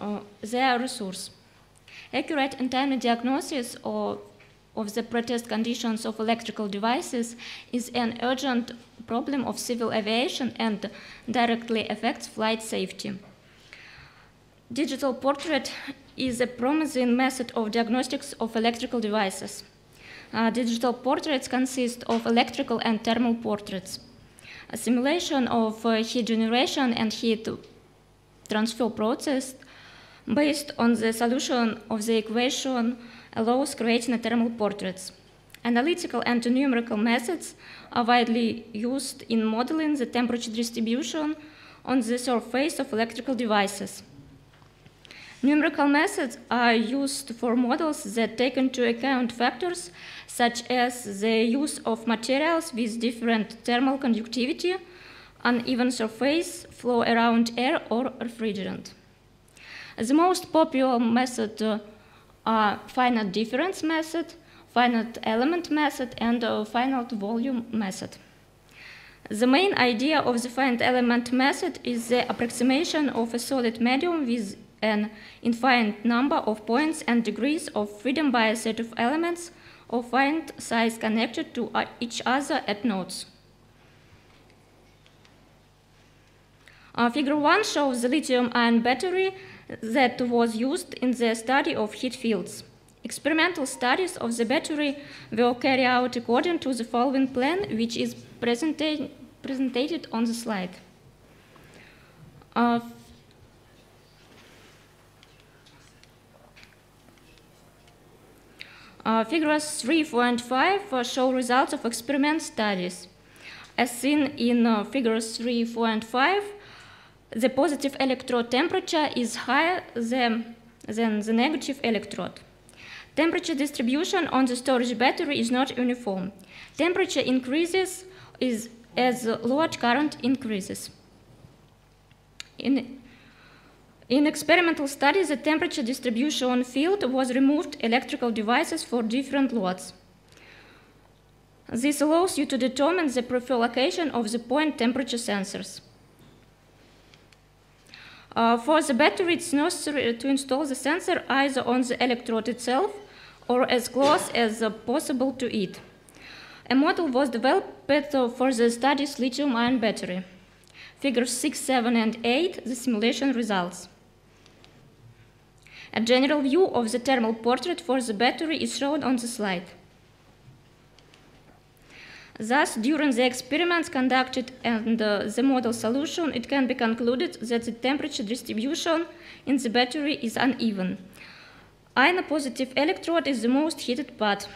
uh, their resource. Accurate and timely diagnosis of, of the protest conditions of electrical devices is an urgent problem of civil aviation and directly affects flight safety. Digital portrait is a promising method of diagnostics of electrical devices. Uh, digital portraits consist of electrical and thermal portraits. A simulation of uh, heat generation and heat transfer process based on the solution of the equation allows creating thermal portraits. Analytical and numerical methods are widely used in modeling the temperature distribution on the surface of electrical devices. Numerical methods are used for models that take into account factors such as the use of materials with different thermal conductivity, uneven surface, flow around air, or refrigerant. The most popular method uh, finite difference method, finite element method, and finite volume method. The main idea of the finite element method is the approximation of a solid medium with an infinite number of points and degrees of freedom by a set of elements of finite size connected to each other at nodes. Uh, figure 1 shows the lithium-ion battery that was used in the study of heat fields. Experimental studies of the battery were carried out according to the following plan, which is presented, presented on the slide. Uh, Uh, figures 3, 4, and 5 uh, show results of experiment studies. As seen in uh, figures 3, 4, and 5, the positive electrode temperature is higher than, than the negative electrode. Temperature distribution on the storage battery is not uniform. Temperature increases is as load current increases. In in experimental studies, the temperature distribution field was removed electrical devices for different loads. This allows you to determine the preferred location of the point temperature sensors. Uh, for the battery, it's necessary to install the sensor either on the electrode itself or as close as uh, possible to it. A model was developed for the study's lithium-ion battery. Figures 6, 7, and 8, the simulation results. A general view of the thermal portrait for the battery is shown on the slide. Thus, during the experiments conducted and uh, the model solution, it can be concluded that the temperature distribution in the battery is uneven. Ion positive electrode is the most heated part.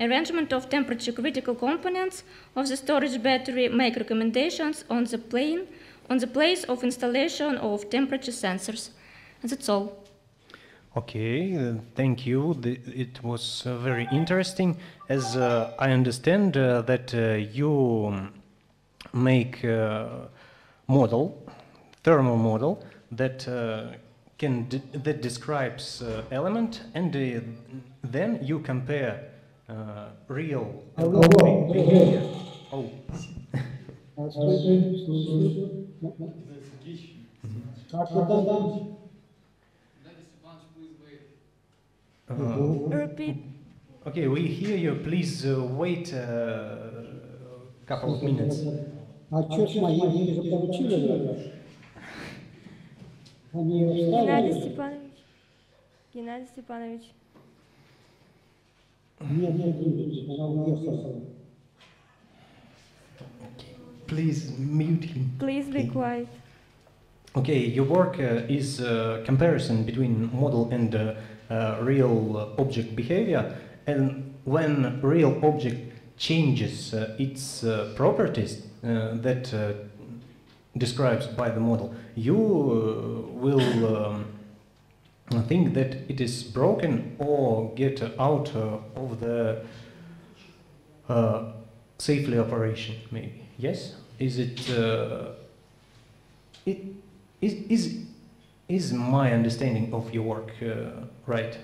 Arrangement of temperature critical components of the storage battery make recommendations on the plane on the place of installation of temperature sensors. That's all. Okay, uh, thank you. The, it was uh, very interesting. As uh, I understand uh, that uh, you make a model, thermal model that can that describes element, and then you compare real behavior. Oh. Repeat. Okay, we hear you. Please uh, wait a couple of minutes. Геннадий Степанович. Геннадий Степанович. Please mute him. Please be quiet. Okay, your work uh, is a comparison between model and uh, uh, real object behavior, and when real object changes uh, its uh, properties uh, that describes by the model, you will um, think that it is broken or get out of the safely operation, maybe. Yes? Is it, uh, it is, is, is my understanding of your work uh, right?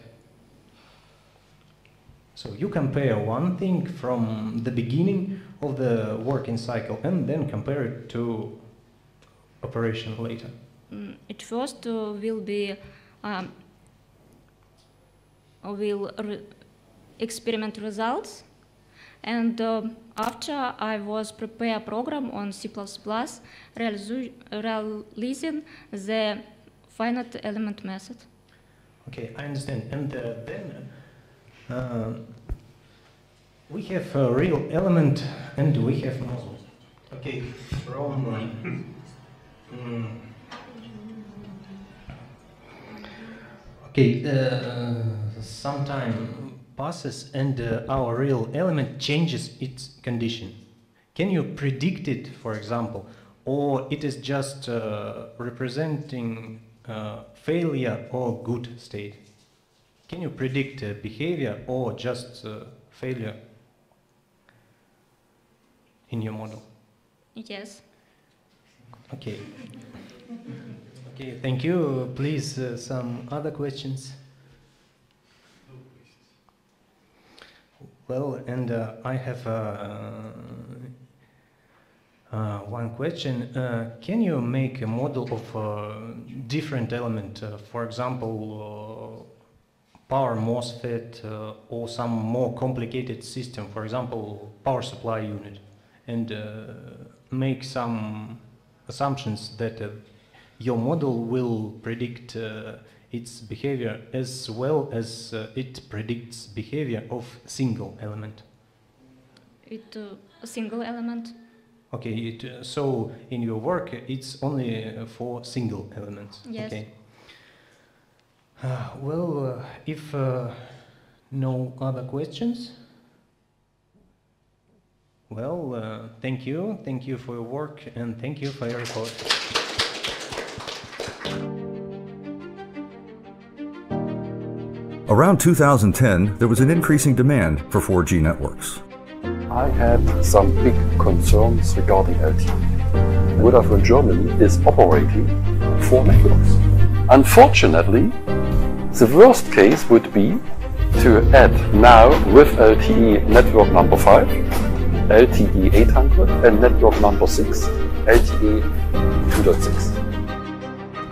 So you compare one thing from the beginning of the working cycle and then compare it to operation later. Mm, At first uh, will be um, will re experiment results and uh, after I was prepare program on C++ releasing the finite element method. Okay, I understand. And uh, then uh, we have a real element and we have model. Okay, from mm, okay, uh, some time passes and uh, our real element changes its condition. Can you predict it, for example, or it is just uh, representing uh, failure or good state? Can you predict uh, behavior or just uh, failure in your model? Yes. Okay. Okay, thank you. Please, uh, some other questions? Well, and uh, I have uh, one question. Uh, can you make a model of uh, different element, uh, for example, uh, power MOSFET uh, or some more complicated system, for example, power supply unit, and uh, make some assumptions that your model will predict its behavior as well as it predicts behavior of single element. It a single element. Okay, it, uh, so in your work it's only uh, for single elements. Yes. Okay. Uh, well, uh, if uh, no other questions, well, uh, thank you, thank you for your work, and thank you for your report. Around 2010, there was an increasing demand for 4G networks. I had some big concerns regarding LTE. Vodafone Germany is operating four networks. Unfortunately, the worst case would be to add now with LTE network number 5, LTE 800 and network number 6, LTE 2.6.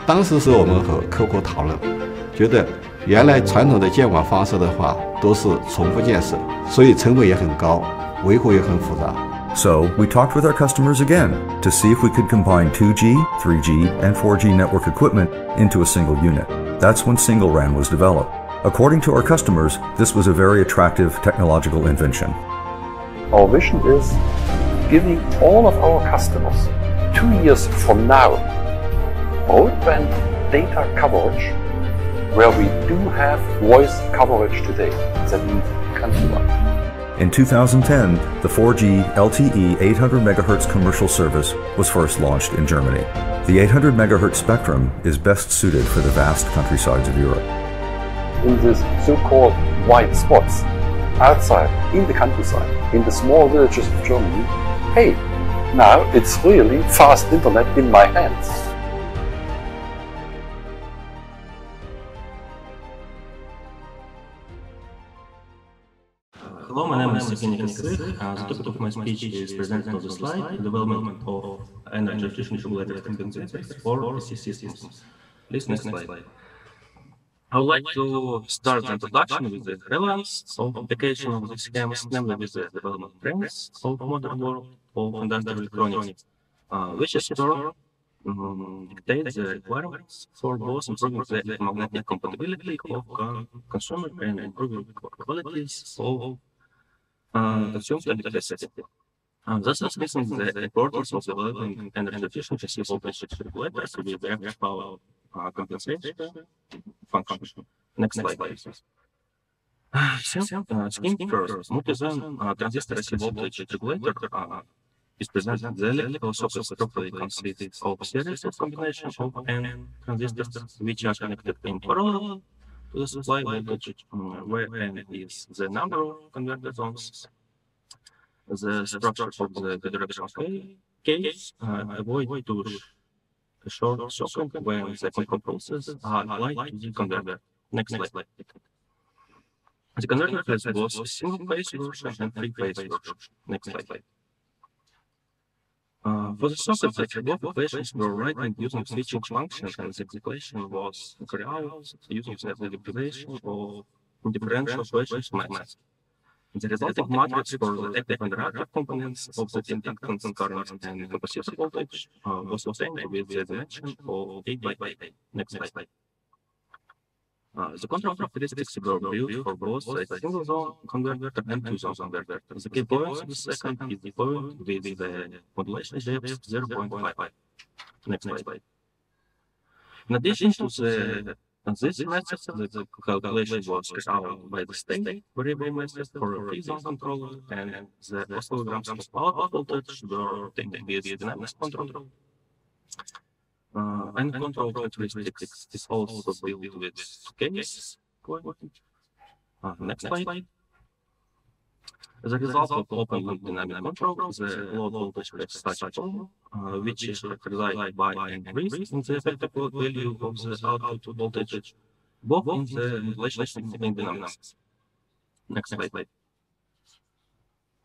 当时是我们和客户讨论，觉得原来传统的建网方式的话都是重复建设，所以成本也很高， 维护也很复杂。 So, we talked with our customers again to see if we could combine 2G, 3G, and 4G network equipment into a single unit. That's when Single RAN was developed. According to our customers, this was a very attractive technological invention. Our vision is giving all of our customers two years from now broadband data coverage where we do have voice coverage today. That means countrywide. In 2010, the 4G LTE 800 MHz commercial service was first launched in Germany. The 800 MHz spectrum is best suited for the vast countrysides of Europe. In these so-called white spots, outside, in the countryside, in the small villages of Germany, hey, now it's really fast internet in my hands. Hello, my name is Evgeny Kosykh. Uh, the topic of my speech is presented on the slide, development of energy efficient regulated compensators for AC systems. Please, next slide. I would like to start the introduction with the relevance of application of these schemes, namely with the development premise of modern world of industrial electronics, uh, which is store um, dictates the requirements for both improving the electromagnetic compatibility of con- consumer and improving qualities of uh, consumed electricity. Uh, thus increasing the importance of developing energy efficiency of open-source regulators with the average power uh, compensation function. Next slide, please. Uh, scheme first, multi-zone uh, transistor receive voltage regulator uh, is presented. The electrical source properly consists of series of combination of n transistors which are connected in parallel to the supply voltage, where n is the number of converter zones. the structure of the bidirectional case uh, avoid to short circuit when the control process are applied to the converter. Next slide. The converter has both single phase version and three phase version. Next slide. Uh, for the socket, the both operations were written using switching functions, and the execution was carried out using the manipulation of differential operations matrix. The resulting matrix for the active and reactive components of the inductance current and capacitor voltage uh, was obtained with the dimension of 8 by 8. Next slide. Uh, the control characteristics were built for both a single zone converter and two zone converter. The key point of the second is the point with the modulation depth 0.55. Next slide. In addition to the this method, the calculation was carried by the state variable method for a zone controller, and the oscillograms of output voltage were with dynamic control. Uh, and control characteristics is also built with case. Uh, next slide. As a result of open loop dynamic control, the load voltage has such a uh, which is characterized by an increase in the effective value of the output voltage, both in the modulation and dynamics. Next slide.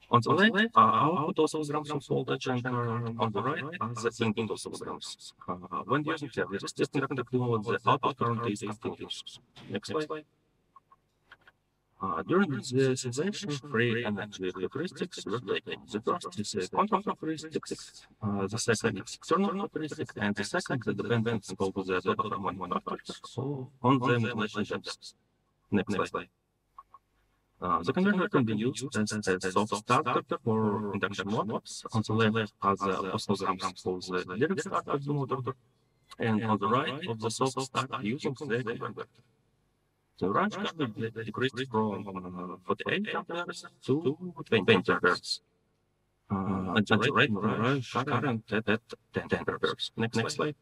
On the left are oscillograms of voltage and. On the right the input oscillograms. Uh, when using the resistance conductor fluid, the output current is. Next slide. Uh, during the simulation, three energy characteristics were taken. The first is uh, quantum characteristics, uh, the second is external characteristics, and the second the dependence of the total harmonic factors on the depth. Next slide. Uh, the converter can be used as a soft starter for induction motors. On the left as the oscillograms for the direct start of the motor, and on the right of the soft starter using the converter. The range can be decreased from uh, 48 amperes to 20 amperes. Uh, and the rate range current at, at 10 amperes. Next slide.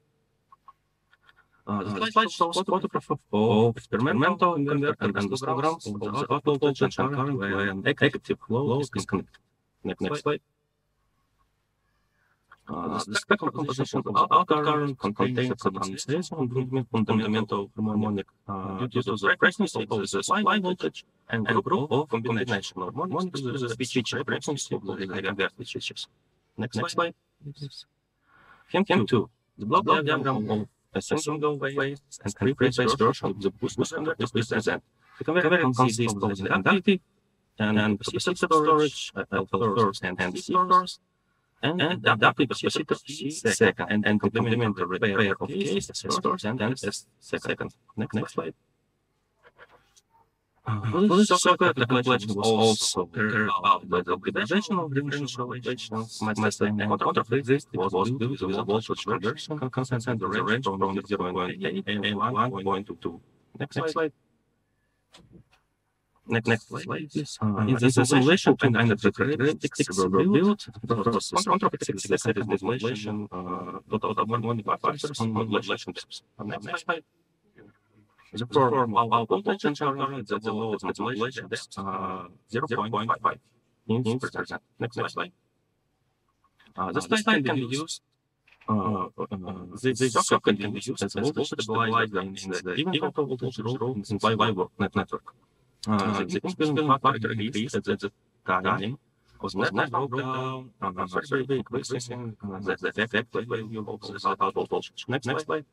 Uh, the slide shows photograph of experimental and histograms of the output voltage and current when active flow is disconnected. Next, next slide. Uh, the spectral composition of outer current contains a condensation of fundamental harmonic uh, due to the frequency of the supply voltage and group of combination harmonics with the switch frequency of the converter switches. Next slide. Him 2. The block diagram of a single phase and three phase version of the boost converter is present. The converter consists of the inductive and persistent storage, LFL and NDC stores, and adaptive capacitor second, and, and complementary pair of case stores and then second. Next, next slide. Uh, this the calculation was also carried out by the organization of differential equations method and contract this was built with a voltage conversion constant and the range from 0.8 and 1.22. Next slide. Next, next slide, please. Uh, in the simulation, two kind of characteristics were built. The set is uh, total of 1.5 factors on modulation tips. Next slide. The form of our voltage and current that the load modulation depth uh, 0.55 in percent. Next slide. Uh, the slide can be used uh, uh, the, the circuit can be used as a voltage stabilizer in the even voltage rule in five network. Uh, the significant factor at the time was not broke down. on a very increasing the, the effect value of the voltage. Next slide.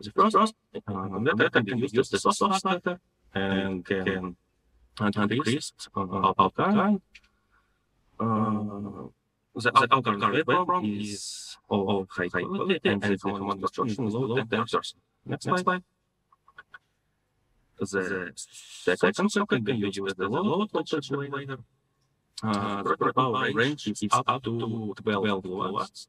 The first uh, converter can be used as a source factor and can and increase uh, output current. Uh, the current waveform is of high quality and the common construction low temperatures. Next slide. The second circuit can be used as the low voltage regulator. Uh, the power range is up to 12 watts.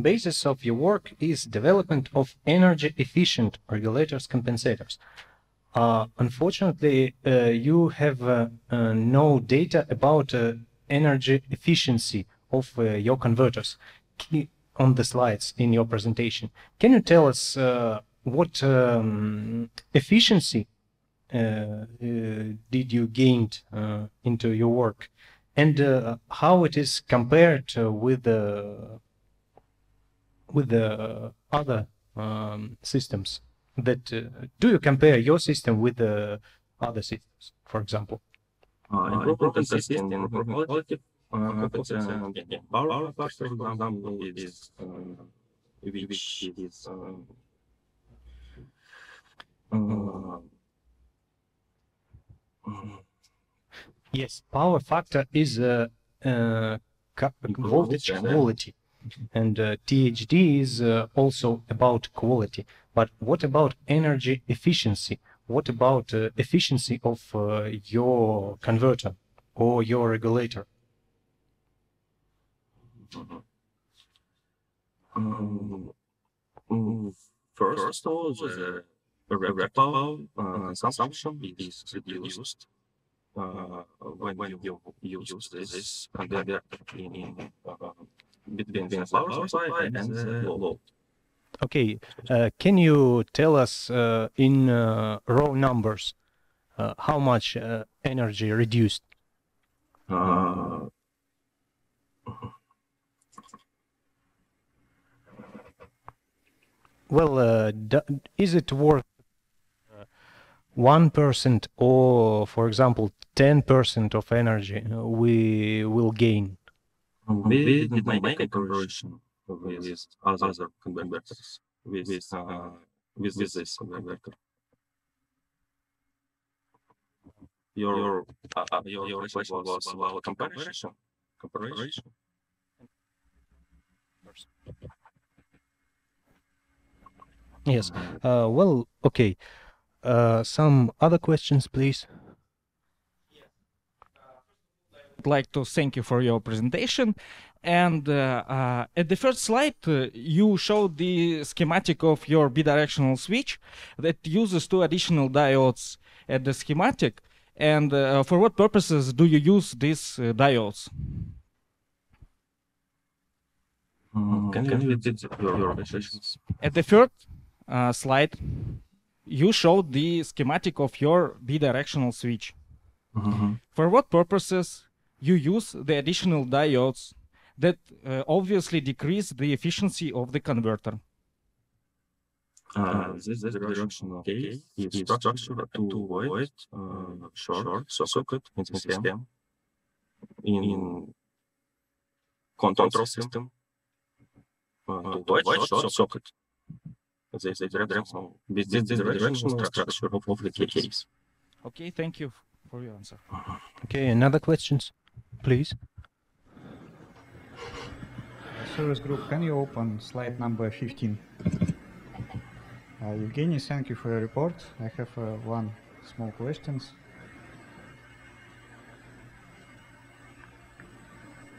basis of your work is development of energy efficient regulators compensators. Uh, unfortunately, uh, you have uh, uh no data about uh, energy efficiency of uh, your converters on the slides in your presentation. Can you tell us what um, efficiency did you gain into your work and how it is compared with the with the other um, systems that uh, do you compare your system with the other systems for example? Uh, improving the system improving quality uh, competence and yeah, power factor for example is uh, which is um, uh, yes power factor is uh, uh, voltage quality and uh, THD is uh, also about quality. But what about energy efficiency? What about uh, efficiency of uh, your converter or your regulator? Um, first of all, the reactive power uh, consumption is reduced uh, when, when you use this converter in between the power supply and the load. Okay, uh, can you tell us uh, in uh, raw numbers uh, how much uh, energy reduced? Uh, well, is it worth one percent or, for example, ten percent of energy we will gain? We did not make a conversion with other converters with uh, with this converter. Your uh, uh, your, your question was about comparison. Comparison. Yes. Uh, well, okay. Uh, some other questions, please. Like to thank you for your presentation. And uh, uh, at the first slide, uh, you showed the schematic of your bidirectional switch that uses two additional diodes at the schematic. And uh, for what purposes do you use these diodes? Mm, can you repeat your, your questions? At the third uh, slide, you showed the schematic of your bidirectional switch. Mm -hmm. For what purposes you use the additional diodes that uh, obviously decrease the efficiency of the converter. Uh, this, this directional case is structured to avoid uh, short circuit in the system in control system uh, to avoid short circuit. This is the directional, this is the directional structure of, of the case. Okay, thank you for your answer. Okay, another questions? Please. Service group, can you open slide number 15? Uh, Evgeny, thank you for your report. I have uh, one small questions.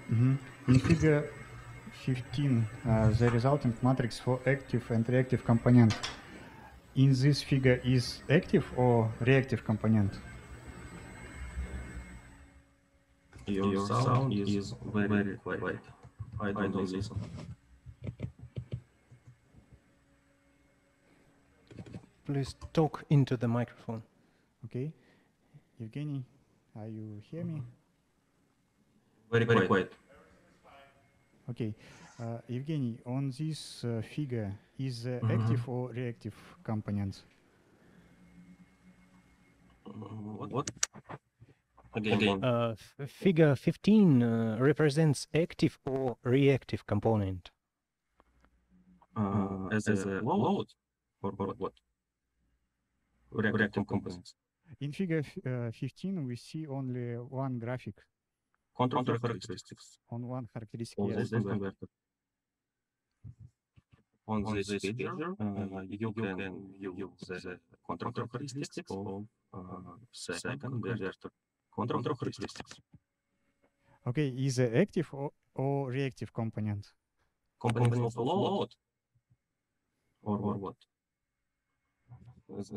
Mm -hmm. In figure 15, uh, the resultant matrix for active and reactive component. In this figure is active or reactive component? Your, Your sound, sound is, is very, very quiet. quiet. I don't, I don't listen. Please talk into the microphone. Okay. Evgeny, are you hear me? Very, very quiet. Okay. Uh, Evgeny, on this uh, figure, is uh, mm -hmm. active or reactive components? what? what? Again. Uh, figure 15 uh, represents active or reactive component. Uh, as, as, a load or, or what? Reactive, reactive components. In figure uh, 15, we see only one graphic. Control characteristics. On one characteristic. Of yes. converter. On this figure, uh, you can use the control characteristics of uh, second converter control characteristics. Okay, is it active or, or reactive component? component of load or, or what? Is-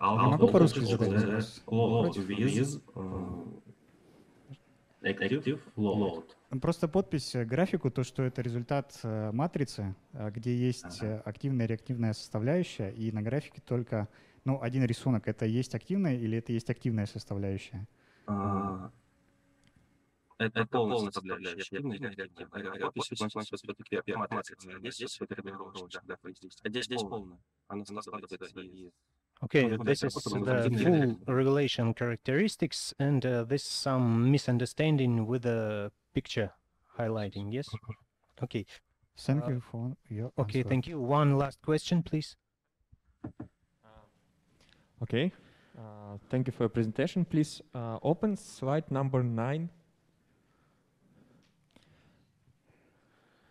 Я могу по-русски задать вопрос? load Против? with uh, active load. Просто подпись э, графику, то, что это результат э, матрицы, э, где есть активная и реактивная составляющая, и на графике только ну, один рисунок. Это есть активная или это есть активная составляющая? А, Это полная составляющая активной и реактивной. А Подпись относится все-таки к матрице. Здесь вот это ровничек, да, то есть здесь. А здесь здесь полная. Она складывается из... Okay, Вот this это is вот the разделение. full regulation characteristics, and uh, this some misunderstanding with the picture highlighting. Yes. Okay. Thank Uh, you for your Okay, answer. thank you. One last question, please. Okay. Uh, thank you for your presentation. Please uh, open slide number nine.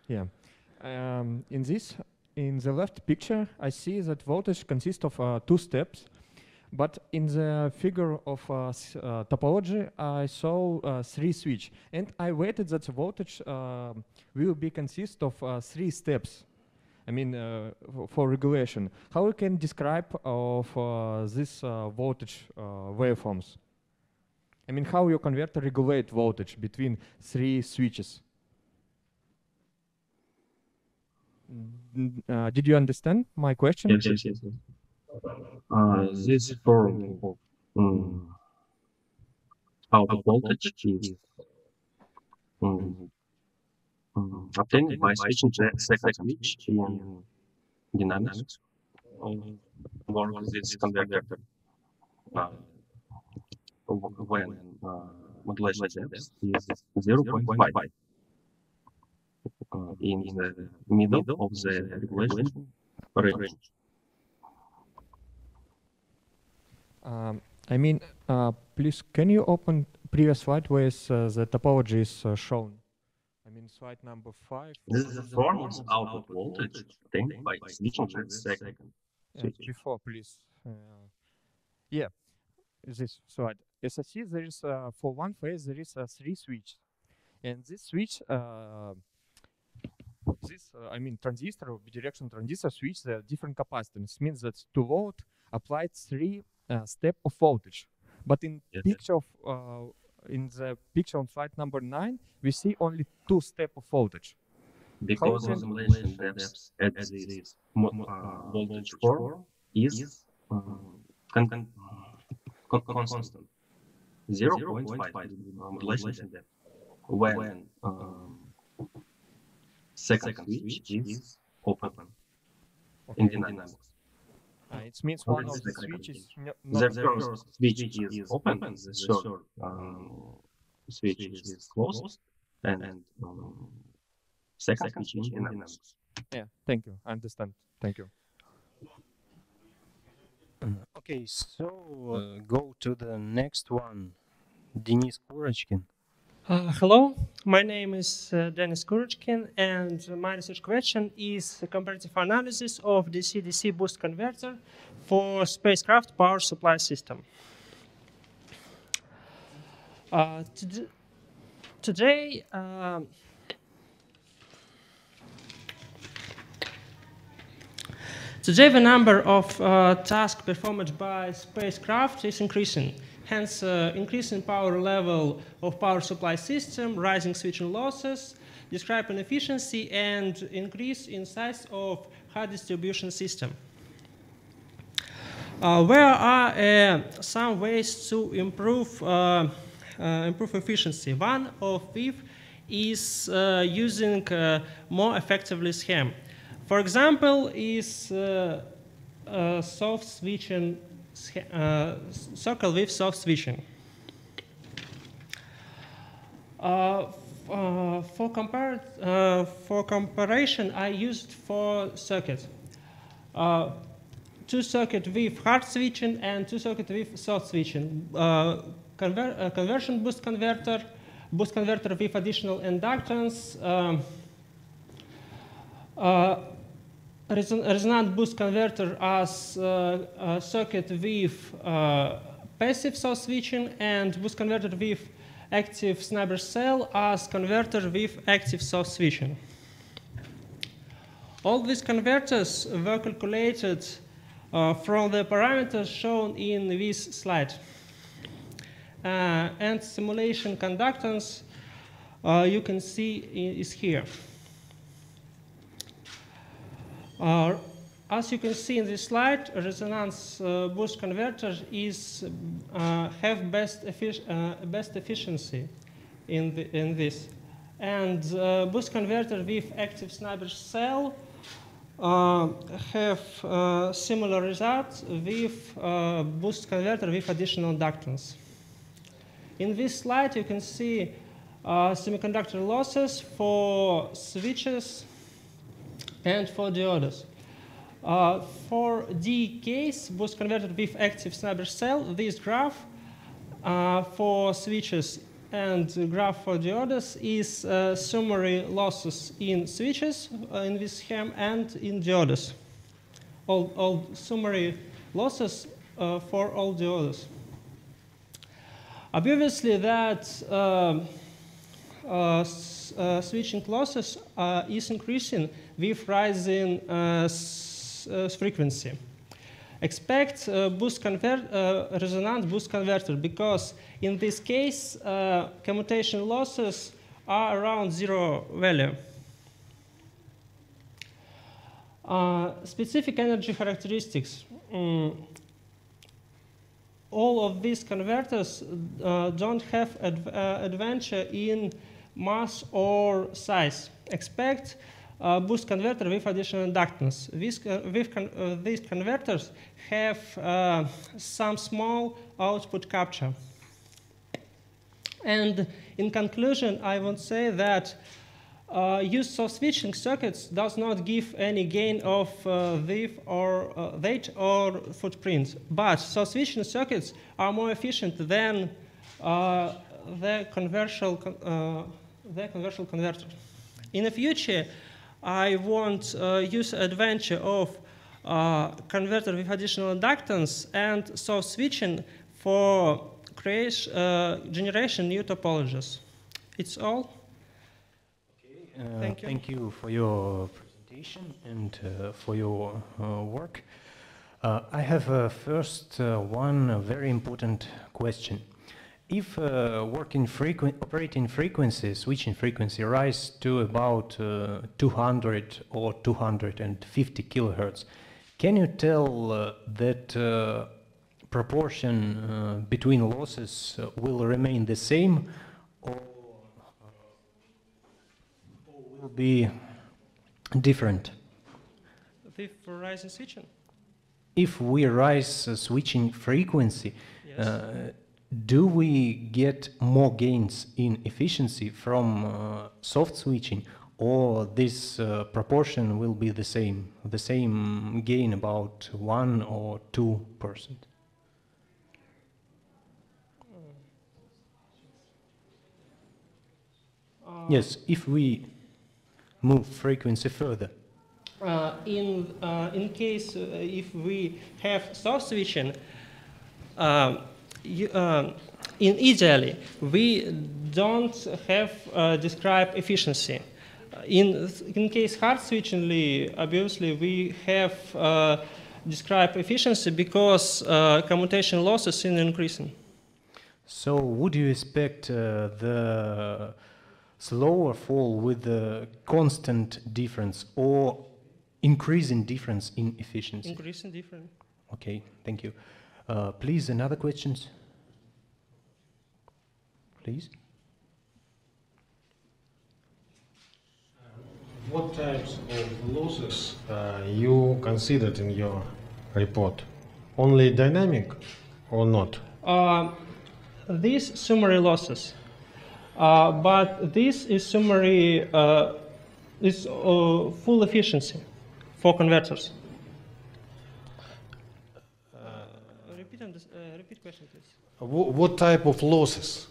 Yeah. Um, in this, in the left picture, I see that voltage consists of uh, two steps. But in the figure of uh, uh, topology, I saw uh, three switch, and I waited that the voltage will be consist of three steps. I mean, uh, for regulation, how you can describe of uh, this uh, voltage uh, waveforms? I mean, how your converter regulate voltage between three switches? Uh, did you understand my question? Yes, yes, yes. Uh, this for um, output voltage is um, obtained by switching the second switch in dynamics of work with this converter. Uh, when uh, modulation depth is 0.5 uh, in the middle of the regulation range. Um, I mean, uh, please, can you open previous slide where is, uh, the topology is uh, shown? I mean, slide number five. This is the form of output voltage obtained by switching the second Uh, before, please. Uh, yeah, this slide. As I see, there is uh, for one phase there is a three switch, and this switch, uh, this uh, I mean transistor or bidirectional transistor switch, the different capacitance means that to load applied three uh, step of voltage. But in Yes, yes. picture of uh, in the picture on slide number nine, we see only two step of voltage. Because the simulation depth at this uh, voltage form is um, con- con- con- constant. 0.5 modulation depth. When um, second switch is open in the dynamics. Uh, it means Or one the of the second switches no- The first switch is open, the third um, switch is closed, and um, second switch in dynamics. Yeah, thank you. I understand. Thank you. Okay, so uh, go to the next one. Denis Kurochkin. Uh, hello, my name is uh, Denis Kurochkin, and my research question is comparative analysis of DC-DC boost converter for spacecraft power supply system. Uh, tod- today, um, Today, the number of uh, tasks performed by spacecraft is increasing. Hence, uh, increasing power level of power supply system, rising switching losses, describe inefficiency, and increase in size of high distribution system. Uh, where are uh, some ways to improve uh, uh, improve efficiency? One of which is uh, using uh, more effectively scheme. For example, is soft switching, uh, circle with soft switching. Uh, uh, for, compar- uh, for comparison, I used four circuits. Uh, two circuit with hard switching and two circuit with soft switching. Conver- conversion boost converter, boost converter with additional inductance, reson- resonant boost converter as uh, a circuit with uh, passive source switching and boost converter with active snubber cell as converter with active source switching. All these converters were calculated uh, from the parameters shown in this slide. Uh, and simulation conductance uh, you can see is here. Uh, as you can see in this slide, resonance uh, boost converter is uh, have best, effic best efficiency in, the, in this. And boost converter with active snubber cell uh, have uh, similar results with uh, boost converter with additional inductance. In this slide, you can see semiconductor losses for switches and for diodes. Uh, for the case, was converted with active snubber cell, this graph uh, for switches and graph for the others is uh, summary losses in switches uh, in this scheme and in diodes. All, all summary losses uh, for all the others. Obviously that uh, uh, switching losses is increasing with rising frequency expect uh, boost uh, resonance boost converter because in this case uh, commutation losses are around zero value. Uh, specific energy characteristics. Mm, all of these converters uh, don't have adv uh, adventure in mass or size. Expect uh, boost converter with additional inductance. These, uh, con uh, these converters have uh, some small output capture. And in conclusion, I would say that uh, use of switching circuits does not give any gain of uh, width or weight or footprint. But so switching circuits are more efficient than the conversion, uh, the conversion converter. In the future, I want uh, use adventure of uh, converter with additional inductance and so switching for creation, uh, generation new topologies. It's all. Okay, uh, thank, you. thank you for your presentation and uh, for your uh, work. I have first one very important question if uh, working frequent operating frequency, switching frequency rise to about uh, 200 or 250 kilohertz, can you tell uh, that uh, proportion uh, between losses uh, will remain the same or, or will be different? If rising switching? If we rise switching frequency, yes do we get more gains in efficiency from uh, soft switching or this uh, proportion will be the same, the same gain about 1 or 2 percent? Uh, yes, if we move frequency further. Uh, in, uh, in case uh, if we have soft switching, you, uh, in Italy, we don't have uh, described efficiency. In, in case hard switching, obviously, we have uh, described efficiency because uh, commutation losses are increasing. So would you expect uh, the slower fall with the constant difference or increasing difference in efficiency? Increasing difference. Okay, thank you. Uh, please, another questions? Please. What types of losses uh, you considered in your report? Only dynamic or not? Uh, these summary losses, uh, but this is summary uh, is uh, full efficiency for converters. repeat, repeat question, please. What type of losses?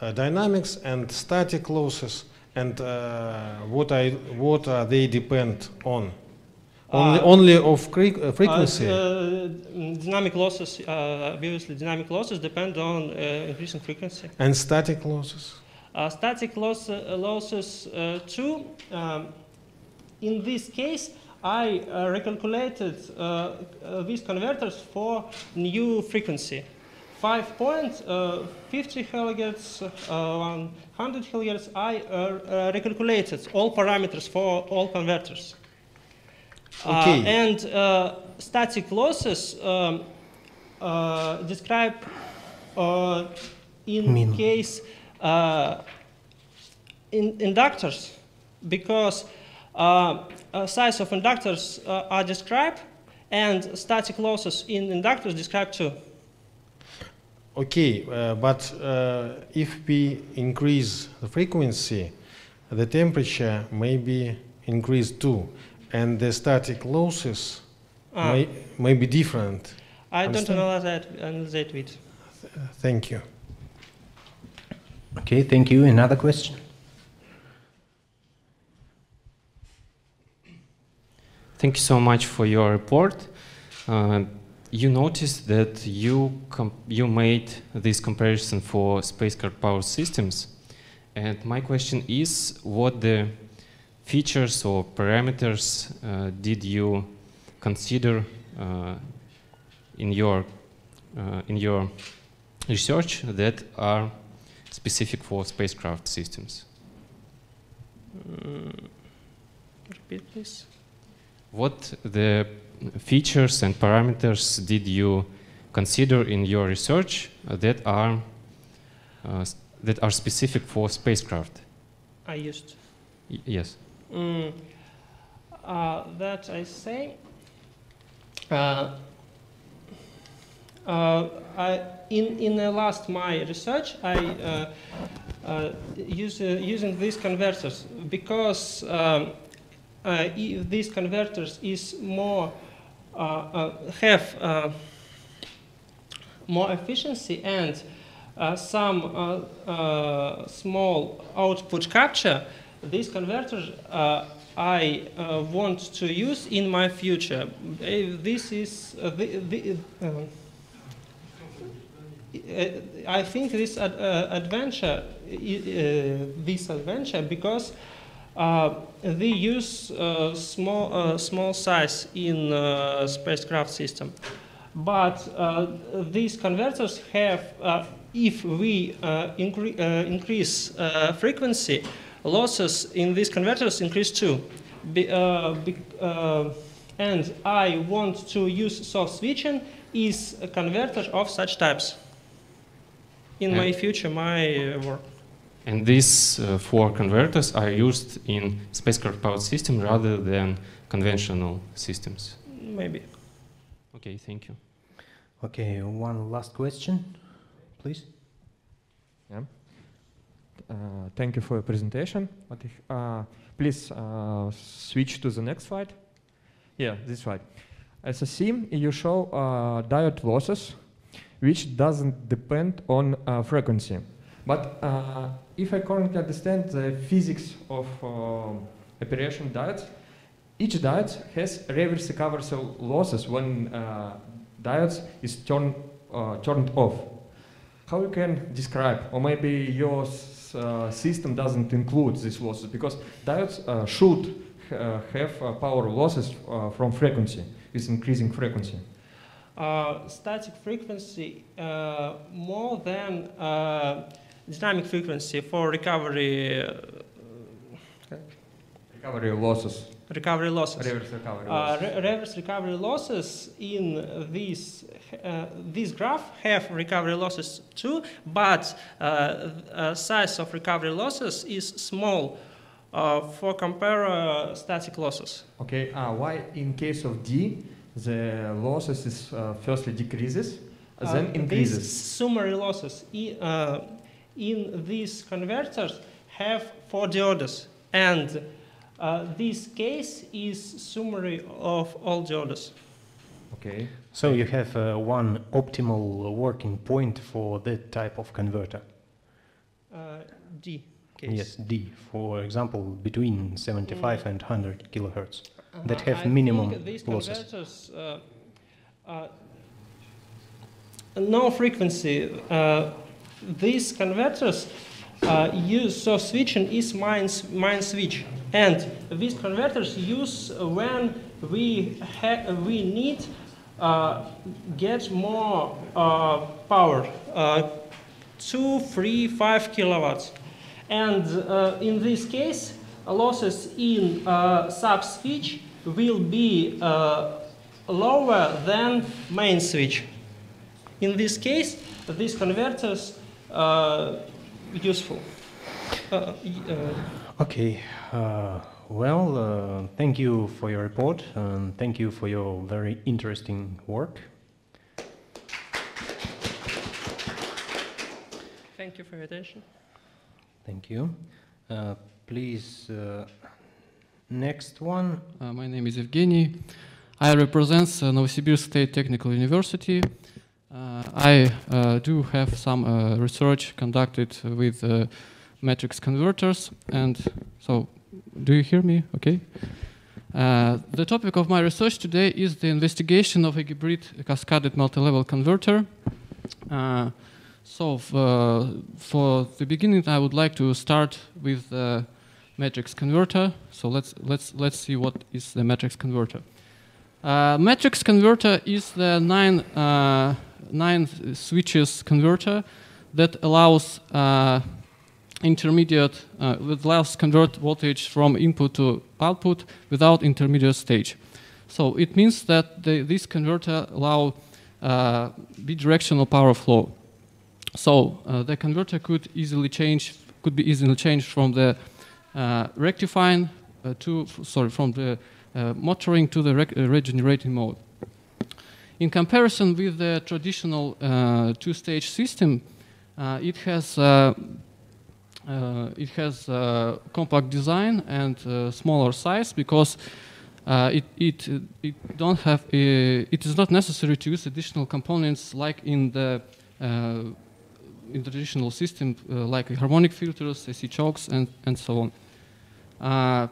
Uh, dynamics and static losses and uh, what I what are they depend on? Only, uh, only of uh, frequency. Uh, dynamic losses, obviously, dynamic losses depend on increasing frequency. And static losses. static loss, losses too. Um, in this case, I uh, recalculated uh, uh, these converters for new frequency. 5.50 kilohertz, uh, 100 kilohertz, I uh, uh, recalculated all parameters for all converters. Okay. and static losses um, describe in case in inductors because uh, uh, size of inductors uh, are described and static losses in inductors described too. Okay, uh, but uh, if we increase the frequency, the temperature may be increased too, and the static losses Ah. may, may be different. I don't Understand? analyze that, analyze that with. Thank you. Okay, thank you. Another question? Thank you so much for your report. Uh, you noticed that you you made this comparison for spacecraft power systems, and my question is, what the features or parameters uh, did you consider uh, in your uh, in your research that are specific for spacecraft systems? Mm, repeat, please. What the features and parameters did you consider in your research that are uh, that are specific for spacecraft? I used. Y- yes. Mm, uh, that I say. Uh, uh, I, in in the last my research, I uh, uh, use uh, using these converters because um, uh, if these converters is more have uh, more efficiency and uh, some uh, uh, small output capture, these converters uh, I uh, want to use in my future. Uh, This is uh, the, the, uh, uh, I think this ad, uh, adventure, uh, this adventure, because uh, they use uh, small uh, small size in uh, spacecraft system, but uh, these converters have, uh, if we uh, incre- uh, increase uh, frequency, losses in these converters increase too. Be, uh, be, uh, and I want to use soft switching is a converter of such types in my future, my uh, work. And these uh, four converters are used in spacecraft powered system rather than conventional systems. Maybe. Okay, thank you. Okay, one last question, please. Yeah. Uh, thank you for your presentation. What if- uh, please uh, switch to the next slide. Yeah, this slide. As a theme, you show uh, diode losses, which doesn't depend on uh, frequency. But uh, if I correctly understand the physics of uh, operation diodes, each diode has reverse reversal losses when uh, diodes is turned uh, turned off. How you can describe, or maybe your uh, system doesn't include these losses because diodes should have power losses from frequency with increasing frequency. uh, static frequency uh, more than uh, dynamic frequency for recovery uh, Recovery losses. recovery losses. Reverse recovery Uh, losses. re- reverse recovery losses in this uh, this graph have recovery losses too, but uh, uh, size of recovery losses is small uh, for compare uh, static losses. Okay, uh, why in case of D, the losses is uh, firstly decreases, Uh, then increases? These summary losses uh, in these converters have four diodes, and uh, this case is summary of all diodes. Okay. So you have uh, one optimal working point for that type of converter. Uh, D case. Yes, D, for example, between 75 and 100 kilohertz that Uh-huh. have I minimum these losses. converters, uh, uh, no frequency. These converters uh, use so switching is s- mine switch, and these converters use when we we need uh, get more uh, power, uh, two, three, five kilowatts, and uh, in this case, losses in uh, sub switch will be lower than main switch. In this case, these converters useful. okay. Well, uh, thank you for your report and thank you for your very interesting work. Thank you for your attention. Thank you. Uh, please, uh, next one. Uh, my name is Evgeny. I represent uh, Novosibirsk State Technical University. Uh, I do have some research conducted with matrix converters, and so do you hear me? Okay. Uh, the topic of my research today is the investigation of a hybrid cascaded multi-level converter. Uh, so uh, for the beginning, I would like to start with the matrix converter. So let's let's let's see what is the matrix converter. Uh, matrix converter is the nine uh, nine switches converter that allows uh, intermediate, uh, allows convert voltage from input to output without intermediate stage. So it means that this converter allow uh, bidirectional power flow. So uh, the converter could easily change, could be easily changed from the uh, rectifying uh, to, sorry, from the uh, motoring to the regenerating mode. In comparison with the traditional uh, two-stage system, uh, it has uh, uh, it has uh, compact design and uh, smaller size because it, it, it don't have it is not necessary to use additional components like in the in the traditional system like harmonic filters, AC chokes, and, and so on.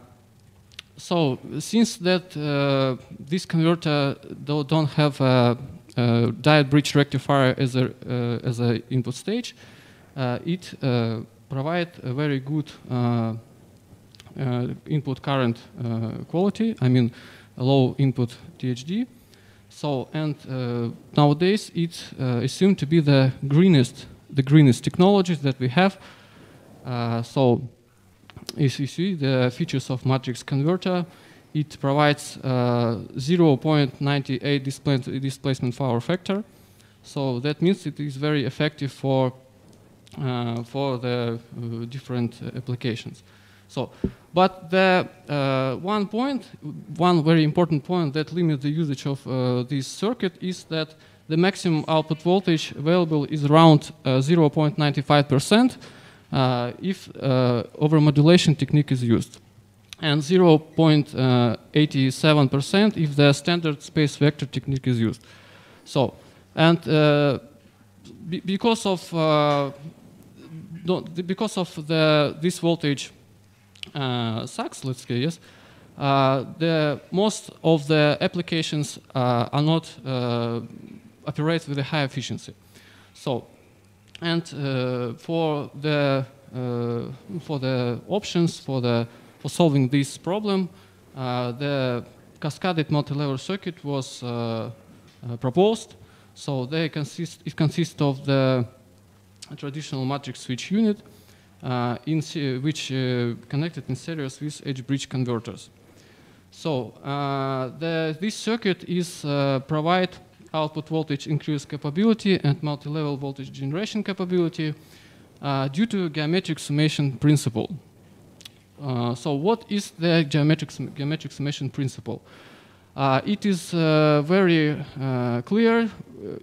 So since that uh, this converter do, don't have a, a diode bridge rectifier as a uh, as a input stage, uh, it provide a very good uh, uh, input current uh, quality, I mean low input THD. So, and nowadays it's assumed to be the greenest, the greenest technologies that we have. so, see, the features of matrix converter, it provides uh, 0.98 displacement power factor. So that means it is very effective for uh, for the uh, different applications. So, but the uh, one point, one very important point that limits the usage of this circuit is that the maximum output voltage available is around 0.95% if overmodulation technique is used and 0.87% if the standard space vector technique is used. So, and uh, because of uh, because of the this voltage uh, sucks, let's say yes, uh, the most of the applications uh, are not uh, operate with a high efficiency. So, and uh, for the uh, for the options for the for solving this problem, the cascaded multi-level circuit was proposed. So they consist it consists of the traditional matrix switch unit uh, in which uh, connected in series with H-bridge converters. So uh, the, this circuit is provide output voltage increase capability and multi-level voltage generation capability uh, due to geometric summation principle. Uh, so what is the geometric, geometric summation principle? Uh, it is very clear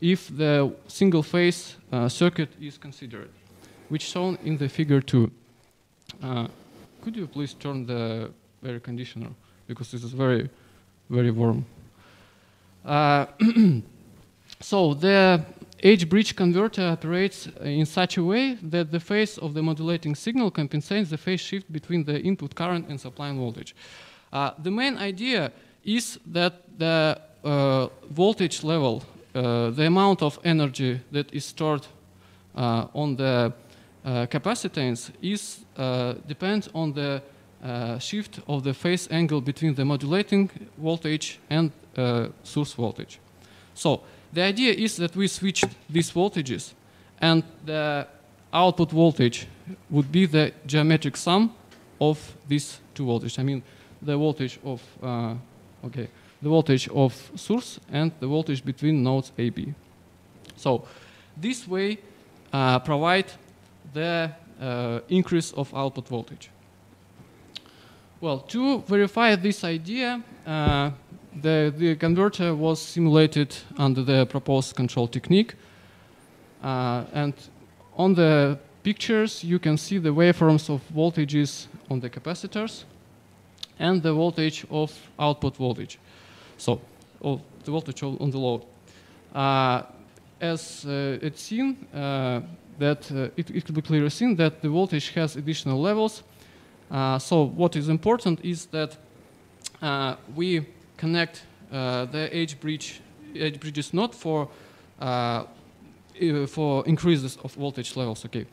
if the single phase uh, circuit is considered, which shown in the figure 2. Uh, could you please turn the air conditioner because this is very, very warm. Uh, so the H-bridge converter operates in such a way that the phase of the modulating signal compensates the phase shift between the input current and supply voltage. Uh, the main idea is that the uh, voltage level uh, the amount of energy that is stored uh, on the uh, capacitance is depends on the uh, shift of the phase angle between the modulating voltage and uh, source voltage. So the idea is that we switched these voltages and the output voltage would be the geometric sum of these two voltages. I mean, the voltage of, uh, okay, the voltage of source and the voltage between nodes AB. So this way uh, provide the uh, increase of output voltage. Well, to verify this idea, uh, the, the converter was simulated under the proposed control technique. Uh, and on the pictures, you can see the waveforms of voltages on the capacitors and the voltage of output voltage. So, oh, the voltage on the load. Uh, as uh, it's seen, uh, that uh, it, it could be clearly seen that the voltage has additional levels. Uh, so what is important is that we connect uh, the H bridge H bridges not for uh, for increases of voltage levels, okay,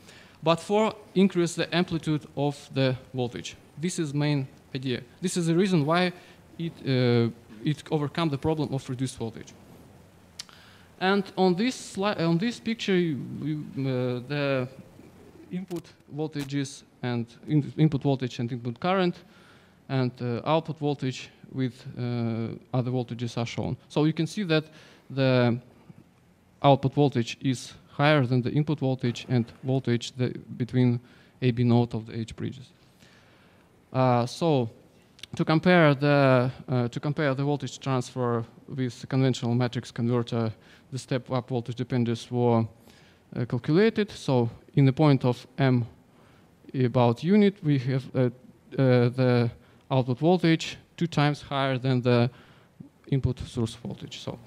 but for increase the amplitude of the voltage. This is main idea. This is the reason why it uh, it overcome the problem of reduced voltage. And on this on this picture, you, uh, the input voltages and in input voltage and input current and uh, output voltage with uh, other voltages are shown. So you can see that the output voltage is higher than the input voltage and voltage between AB node of the H bridges. Uh, so to compare the uh, to compare the voltage transfer with the conventional matrix converter, the step-up voltage dependence were uh, calculated. So in the point of m about unit, we have uh, the output voltage two times higher than the input source voltage. So,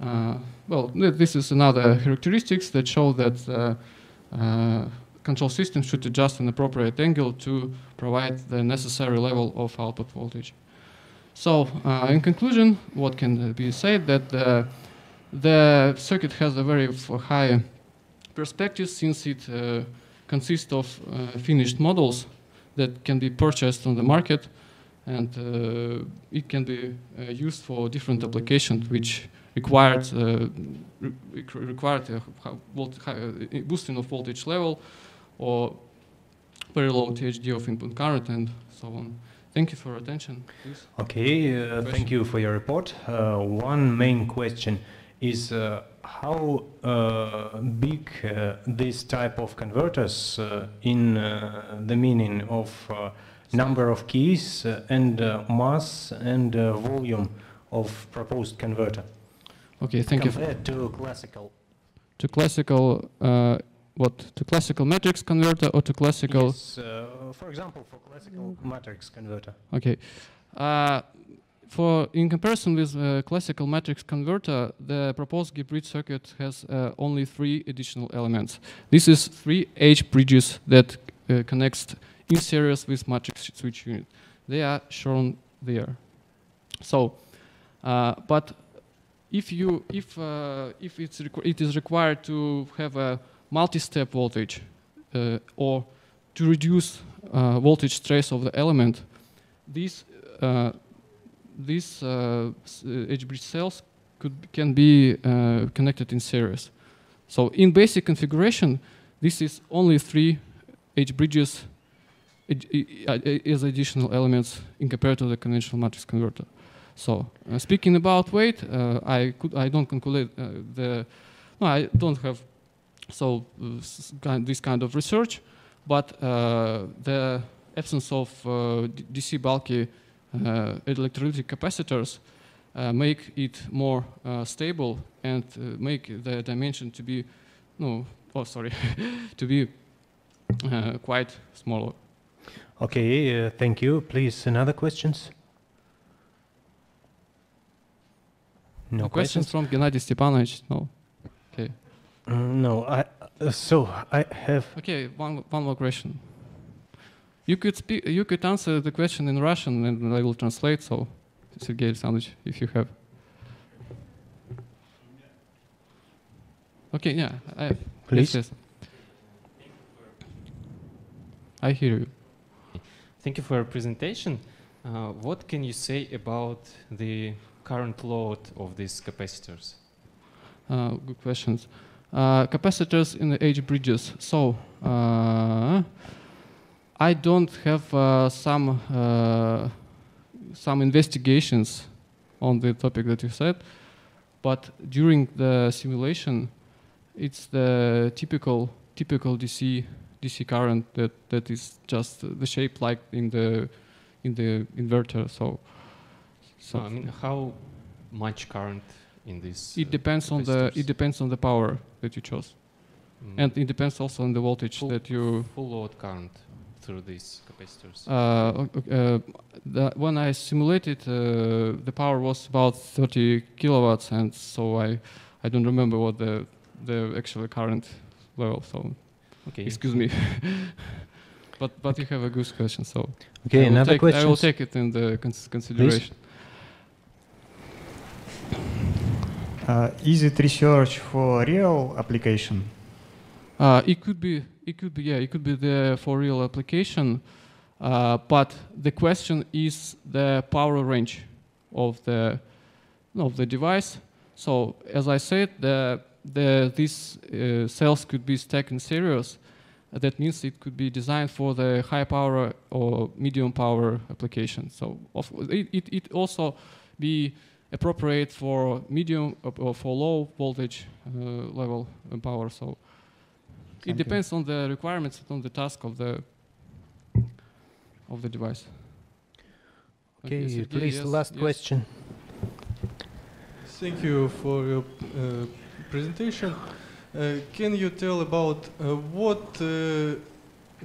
uh, well, this is another characteristics that show that uh, control system should adjust an appropriate angle to provide the necessary level of output voltage. So, uh, in conclusion, what can be said that the, the circuit has a very high perspective since it uh, consists of uh, finished models that can be purchased on the market and uh, it can be uh, used for different applications which required, uh, re required a boosting of voltage level or very low THD of input current and so on. Thank you for your attention. Please. Okay, uh, thank you for your report. Uh, one main question is uh, how uh, big uh, this type of converters uh, in the meaning of number of keys and mass and volume of proposed converter. Okay, thank compared you. Compared to classical. To classical what to classical matrix converter or to classical yes, uh, for example for classical matrix converter okay uh, for in comparison with uh, classical matrix converter the proposed bridge circuit has uh, only three additional elements this is three h bridges that uh, connects in series with matrix switch unit they are shown there so uh, but if you if if it's it is required to have a multi-step voltage uh, or to reduce uh, voltage stress of the element, these uh, these H-bridge cells could can be connected in series. So in basic configuration, this is only three H-bridges as additional elements in compared to the conventional matrix converter. So uh, speaking about weight, uh, I could I don't calculate uh, the no I don't have so uh, this kind of research, but uh, the absence of uh, DC bulky electrolytic capacitors make it more stable and make the dimension to be, no, oh sorry, to be quite smaller. Okay, uh, thank you. Please, another questions? No, no questions? questions from Gennady Stepanovich? No. Okay. Mm, no, I. Uh, so I have. Okay, one one more question. You could speak. You could answer the question in Russian, and I will translate. So, Sergei Alexandrovich, if you have. Okay, yeah, I Please. Yes, yes. I hear you. Thank you for your presentation. Uh, what can you say about the current load of these capacitors? Uh, good questions. Uh, capacitors in the H bridges. So uh, I don't have uh, some uh, some investigations on the topic that you said, but during the simulation, it's the typical typical DC DC current that, that is just the shape like in the in the inverter. So, so I mean, how much current in this? It depends on the it depends on the power that you chose, mm. and it depends also on the voltage full, that you full load current through these capacitors. Uh, uh, the, when I simulated, uh, the power was about 30 kilowatts, and so I I don't remember what the the actual current level. So, okay, excuse me. but but you have a good question, so okay. Another question. I will take it in the cons consideration. Uh, is it research for real application? Uh, it could be, it could be, yeah, it could be the for real application. Uh, but the question is the power range of the of the device. So as I said, the the these uh, cells could be stacked in series. that means it could be designed for the high power or medium power application. So it, it, it also be appropriate for medium or for low voltage uh, level power. So Thank it depends you. on the requirements and on the task of the of the device. Okay, okay please, yes, last yes. question. Thank you for your uh, presentation. Uh, can you tell about uh, what uh,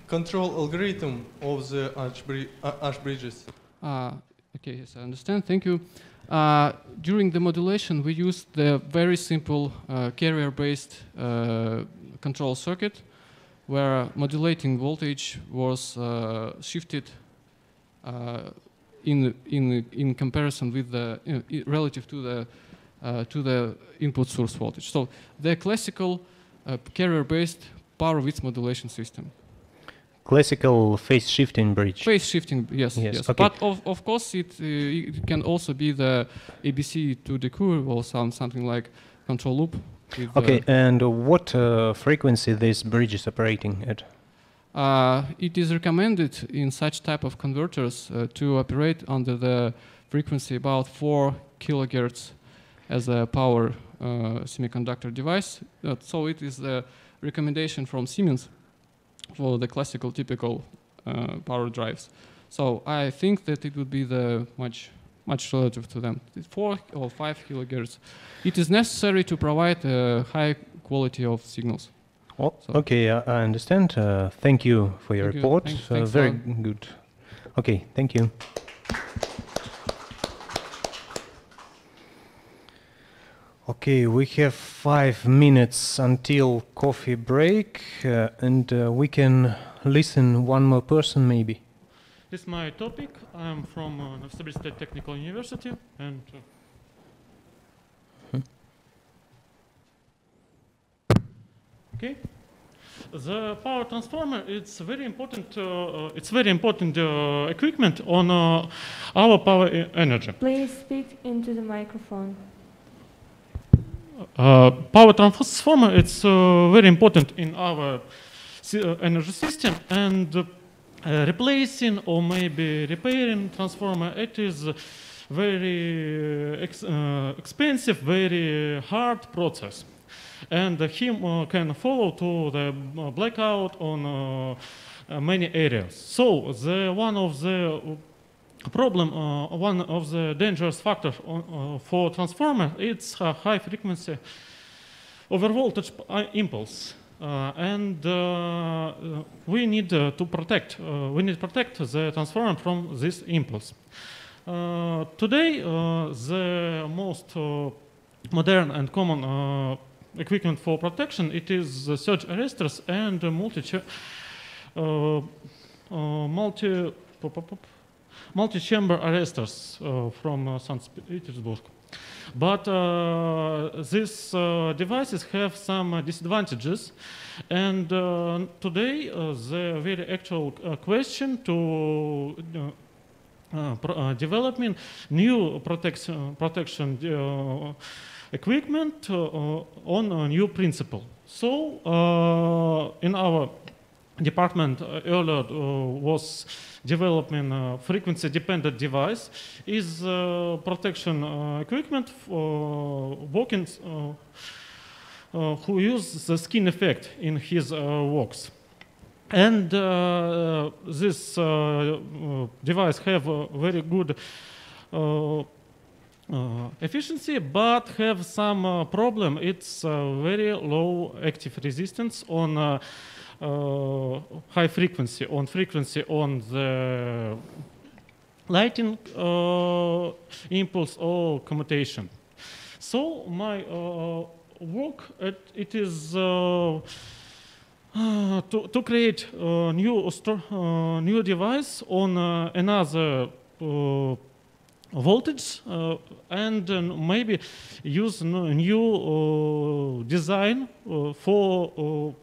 control algorithm of the H, bridges? Okay, yes, I understand. Thank you. Uh, during the modulation, we used the very simple uh, carrier-based uh, control circuit, where modulating voltage was shifted in in in comparison with the relative to the to the input source voltage. So the classical carrier-based power width modulation system classical phase shifting bridge. Phase shifting, yes, yes. yes. Okay. But of, of course, it, uh, it can also be the ABC to the curve or some something like control loop. Okay, and what uh, frequency this bridge is operating at? Uh, it is recommended in such type of converters uh, to operate under the frequency about 4 kilohertz as a power uh, semiconductor device. Uh, so it is the recommendation from Siemens for the classical typical uh, power drives. So I think that it would be the much much relative to them. Four or five kilohertz. It is necessary to provide a high quality of signals. Oh, so okay, I, I understand. Uh, thank you for your thank report. You. Thanks, uh, thanks very good. Okay, thank you. Okay, we have five minutes until coffee break, uh, and uh, we can listen one more person maybe. This is my topic. I'm from uh, Novosibirsk State Technical University, and uh, hmm. okay, the power transformer it's very important. Uh, it's very important uh, equipment on uh, our power e energy. Please speak into the microphone. Uh, power transformer it's uh, very important in our uh, energy system and uh, replacing or maybe repairing transformer it is very ex expensive very hard process. And him can follow to the blackout on many areas. So the one of the problem, uh, one of the dangerous factors uh, for transformer, it's high frequency over voltage uh, impulse. Uh, and uh, we need uh, to protect, we need protect the transformer from this impulse. today, the most modern and common equipment for protection, it is the surge arresters and multi, multi multi-chamber arrestors uh, from uh, St. Petersburg. But uh, these uh, devices have some uh, disadvantages. And uh, today, uh, the very actual uh, question to uh, pro- uh, developing new protection, protection uh, equipment uh, on a new principle. So, uh, in our department uh, earlier uh, was developing a frequency dependent device. Is uh, protection equipment for working who use the skin effect in his works and uh, this uh, device have a very good uh, efficiency but have some problem. It's very low active resistance on high frequency on frequency on the lighting uh, impulse or commutation. So my uh, work it, it is uh, uh, to, to create a new uh, new device on uh, another uh, voltage uh, and uh, maybe use new uh, design uh, for uh,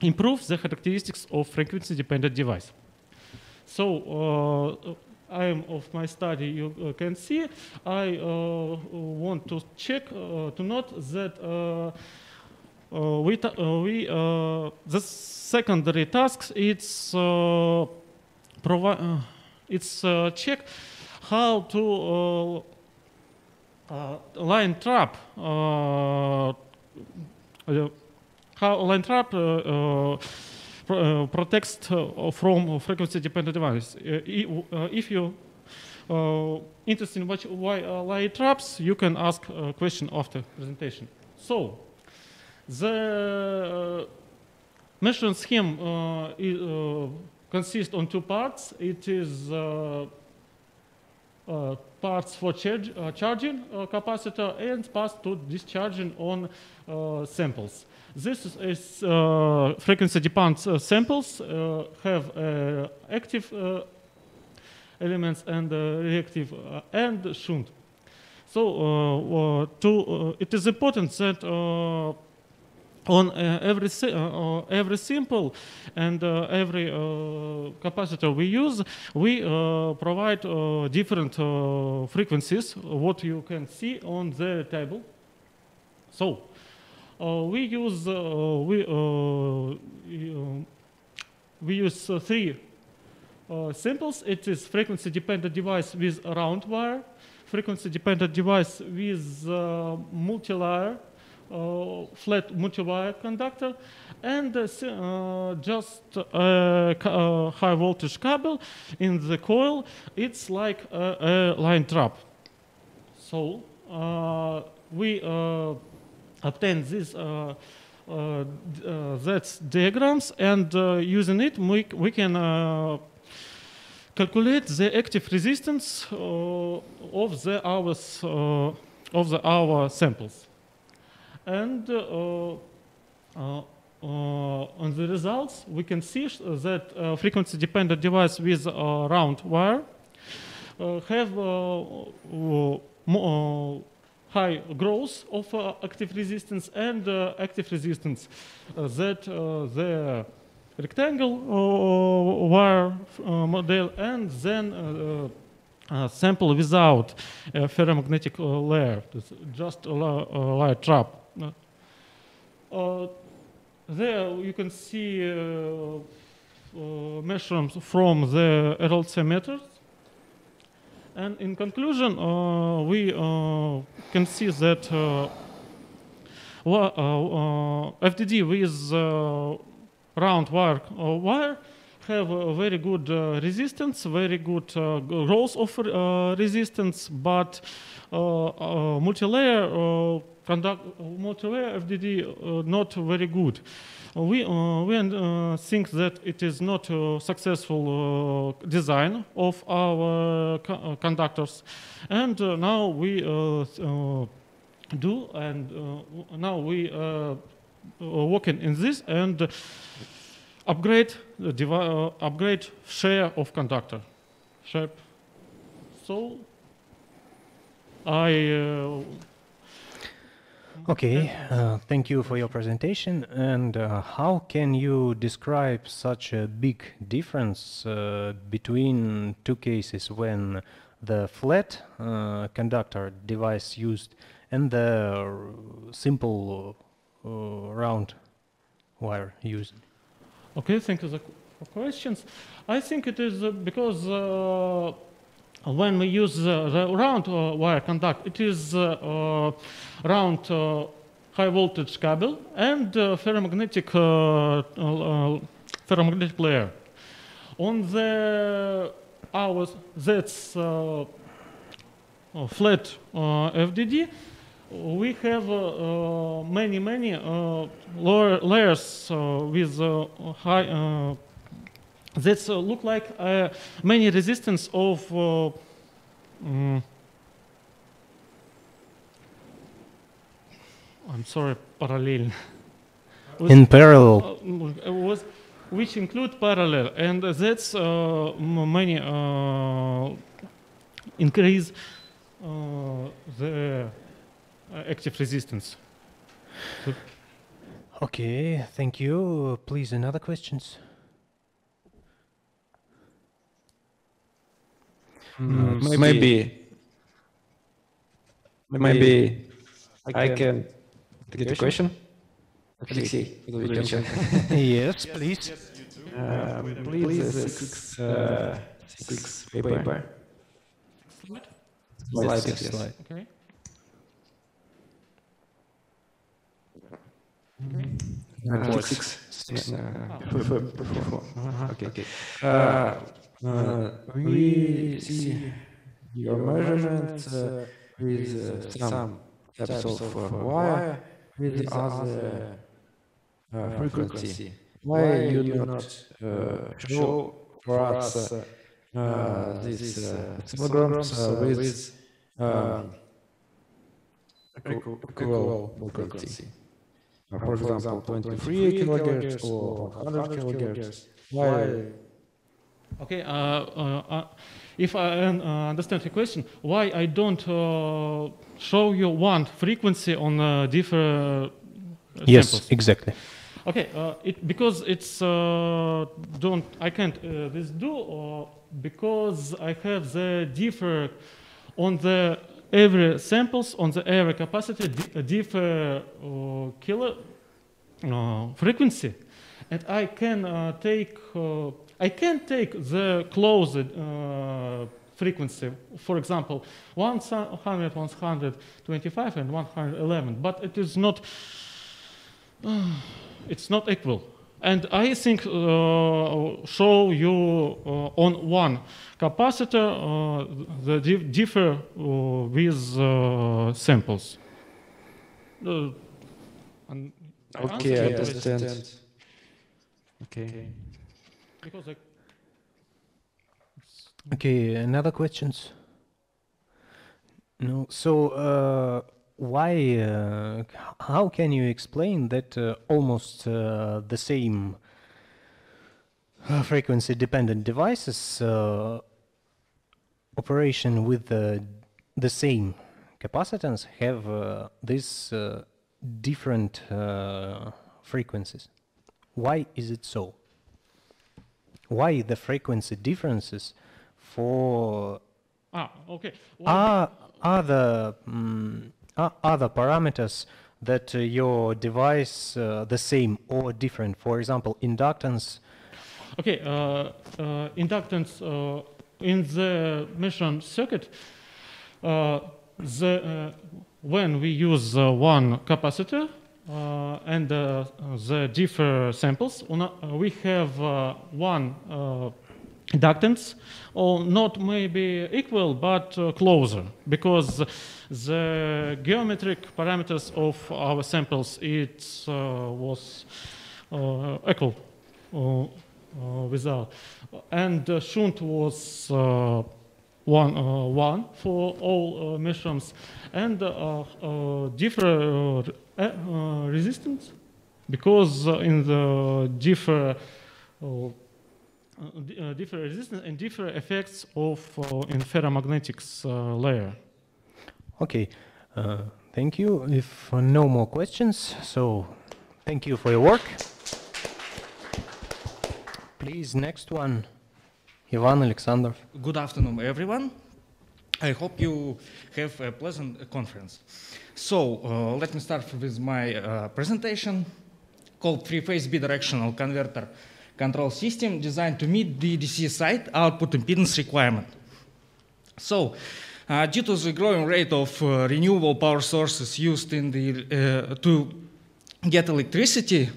improve the characteristics of frequency dependent device. So uh, I am of my study you uh, can see I uh, uh want to check uh, to note that uh, we, we the secondary tasks it's it's check how to line trap how line trap uh, uh, uh, protects from frequency dependent device. If you uh, interested in why uh, traps, you can ask a question after presentation. So the measuring scheme uh, uh, consists on two parts. It is uh, parts for charge, charging capacitor and parts to discharging on samples. This is, uh, frequency dependent uh, samples uh, have uh, active uh, elements and uh, reactive uh, and shunt. So uh, uh, to, it is important that on every si- every simple and every capacitor we use, we provide different frequencies. What you can see on the table. So we use uh, we uh, um, we use uh, three uh, samples. It is frequency dependent device with round wire, frequency dependent device with uh, multi-layer uh, flat multi-wire conductor, and uh, uh, just a uh, high voltage cable in the coil. It's like a, a line trap. So uh, we uh, obtain these uh, uh, uh, that's diagrams, and uh, using it, we, we can uh, calculate the active resistance uh, of the hours uh, of the hour samples, and uh, uh, uh, on the results we can see that uh, frequency dependent device with a round wire uh, have uh, uh, uh, high growth of uh, active resistance and uh, active resistance uh, that uh, the rectangle uh, wire uh, model and then uh, uh, sample without a ferromagnetic uh, layer, just a, line trap. Uh, there you can see uh, uh, measurements from the RLC meters. And in conclusion, uh, we uh, can see that uh, FDD with round wire, wire have a very good uh, resistance, very good uh, growth of uh, resistance, but multi-layer conduct, multi-layer FDD uh, not very good. Uh, we uh, we think that it is not a successful design of our co- conductors, and now we do, and uh, now we uh, uh, working in this and upgrade uh, upgrade share of conductor shape. So I Okay, uh, thank you for your presentation. And uh, how can you describe such a big difference uh, between two cases when the flat uh, conductor device used and the simple uh, round wire used? Okay, thank you for questions. I think it is uh, because when we use uh, the round uh, wire conduct, it is uh, uh, round uh, high voltage cable and uh, ferromagnetic uh, uh, ferromagnetic layer. On the ours, that's uh, uh, flat uh, FDD. We have uh, uh, many, many uh, layers uh, with uh, high uh, that uh, look like uh, many resistance of uh, mm, I'm sorry, parallel. In parallel. Uh, was which include parallel, and that's uh, many uh, increase uh, the active resistance. Okay, thank you. Please, another questions? Mm, maybe, maybe I can take the question. Alexei, will you jump in? Yes, please. Uh, please, uh, six, uh, six paper. Slide, Six yes. slide. Okay. Uh, Four. six. Six. Uh, four, four, four, four. Uh-huh, Okay. okay. Uh, uh, we see your measurements uh, with uh, some of uh, wire with the other uh, frequency. Why you do not uh, show for us these uh, oscillograms uh, with uh, equal equal frequency? For example, 23 kilohertz or 100 kilohertz. Why? Okay, uh, uh, uh, if I uh, understand your question, why I don't uh, show you one frequency on uh, different uh, Yes, samples? exactly. Okay, uh, it, because it's uh, don't I can't uh, this do because I have the differ on the every samples on the every capacity differ uh, kilo uh, frequency, and I can uh, take uh, I can take the closed uh, frequency, for example, 100, 125 and 111, but it is not it's not equal. And I think uh, show you uh, on one capacitor uh, the dif- differ uh, with uh, samples. Uh, and Okay, I answered your question. understand. Okay. Because Okay, another questions? No. So, uh, why? Uh, how can you explain that uh, almost uh, the same uh, frequency-dependent devices uh, operation with the the same capacitance have these different frequencies? Why is it so? Why the frequency differences for ah, okay. Are other mm, are other parameters that uh, your device uh, the same or different? For example, inductance. Okay, uh, uh, inductance uh, in the mission circuit, uh, the, when we use one capacitor and uh, the differ samples, uh, we have uh, one uh, inductance, or not maybe equal, but uh, closer, because the geometric parameters of our samples it uh, was uh, equal uh, uh, without, and uh, shunt was uh, one uh, one for all uh, measurements, and uh, uh, different uh, resistance, because in the different different resistance and different effects of in ferromagnetics layer. Okay, thank you. If no more questions, so thank you for your work. Please, next one, Ivan Alexandrov. Good afternoon, everyone. I hope you have a pleasant conference. So uh, let me start with my uh, presentation called three-phase bidirectional converter control system designed to meet the DC side output impedance requirement. So uh, due to the growing rate of uh, renewable power sources used in the, uh, to get electricity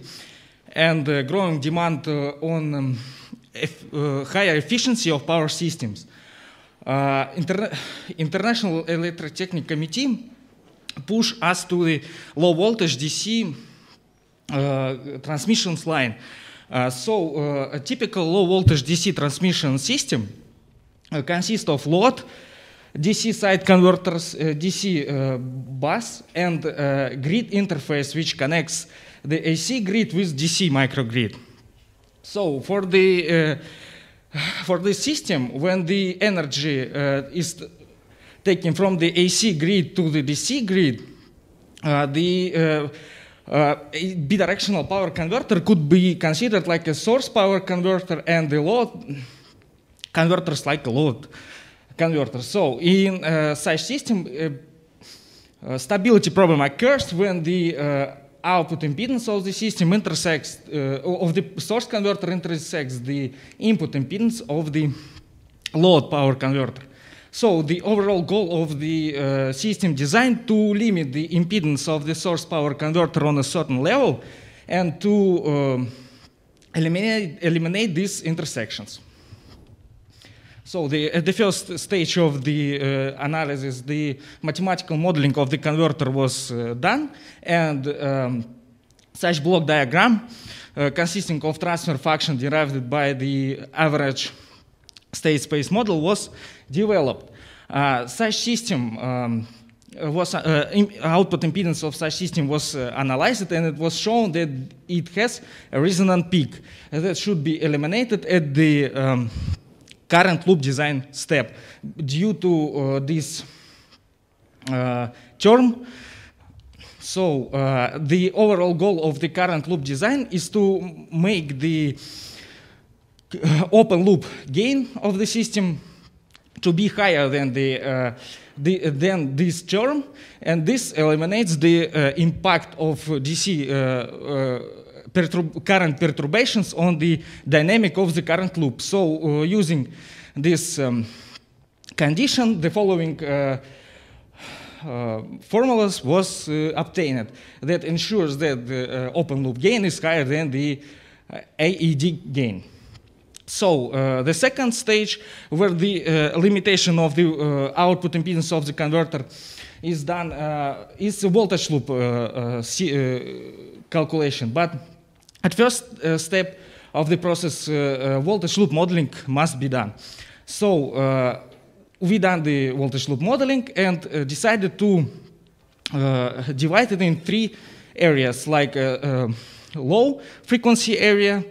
and growing demand uh, on um, uh, higher efficiency of power systems, uh, Interna International Electrotechnic Committee push us to the low voltage DC transmissions line. so a typical low voltage DC transmission system consists of load, DC side converters, uh, DC uh, bus, and uh, grid interface which connects the AC grid with DC microgrid. So for the for this system, when the energy is taken from the AC grid to the DC grid, the uh, bidirectional power converter could be considered like a source power converter and the load converters like a load converter. So in uh, such system, uh, stability problem occurs when the output impedance of the system intersects, of the source converter intersects the input impedance of the load power converter. So the overall goal of the uh, system design to limit the impedance of the source power converter on a certain level and to uh, eliminate, eliminate these intersections. So the, at the first stage of the uh, analysis, the mathematical modeling of the converter was uh, done, and um, such block diagram uh, consisting of transfer function derived by the average state space model was developed. Uh, such system um, was uh, output impedance of such system was uh, analyzed and it was shown that it has a resonant peak that should be eliminated at the um, current loop design step. Due to uh, this uh, term, so uh, the overall goal of the current loop design is to make the open loop gain of the system to be higher than the, uh, the than this term, and this eliminates the uh, impact of DC uh, current perturbations on the dynamic of the current loop. So uh, using this um, condition, the following uh, uh, formulas was obtained that ensures that the open loop gain is higher than the AED gain. So uh, the second stage, where the uh, limitation of the uh, output impedance of the converter is done, is a voltage loop calculation. But at first uh, step of the process, uh, uh, voltage loop modeling must be done. So uh, we done the voltage loop modeling and uh, decided to uh, divide it in three areas, like low frequency area,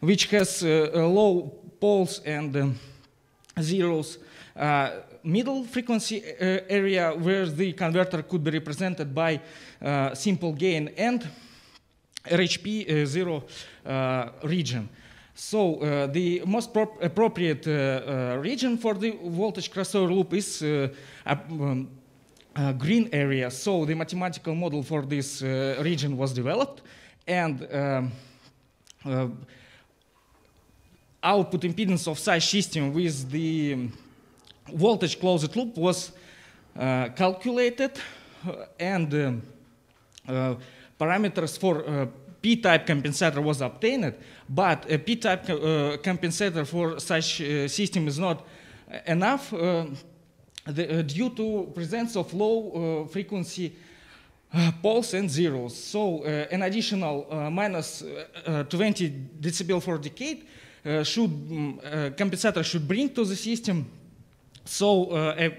which has low poles and um, zeros, middle frequency area where the converter could be represented by simple gain and RHP uh, zero uh, region. So uh, the most appropriate region for the voltage crossover loop is um, green area. So the mathematical model for this region was developed and um, output impedance of such system with the voltage closed loop was uh, calculated and um, uh, parameters for uh, p-type compensator was obtained, but a p-type uh, compensator for such uh, system is not enough the, due to presence of low frequency uh, poles and zeros. So uh, an additional uh, minus 20 decibel for decade should um, compensator should bring to the system. So a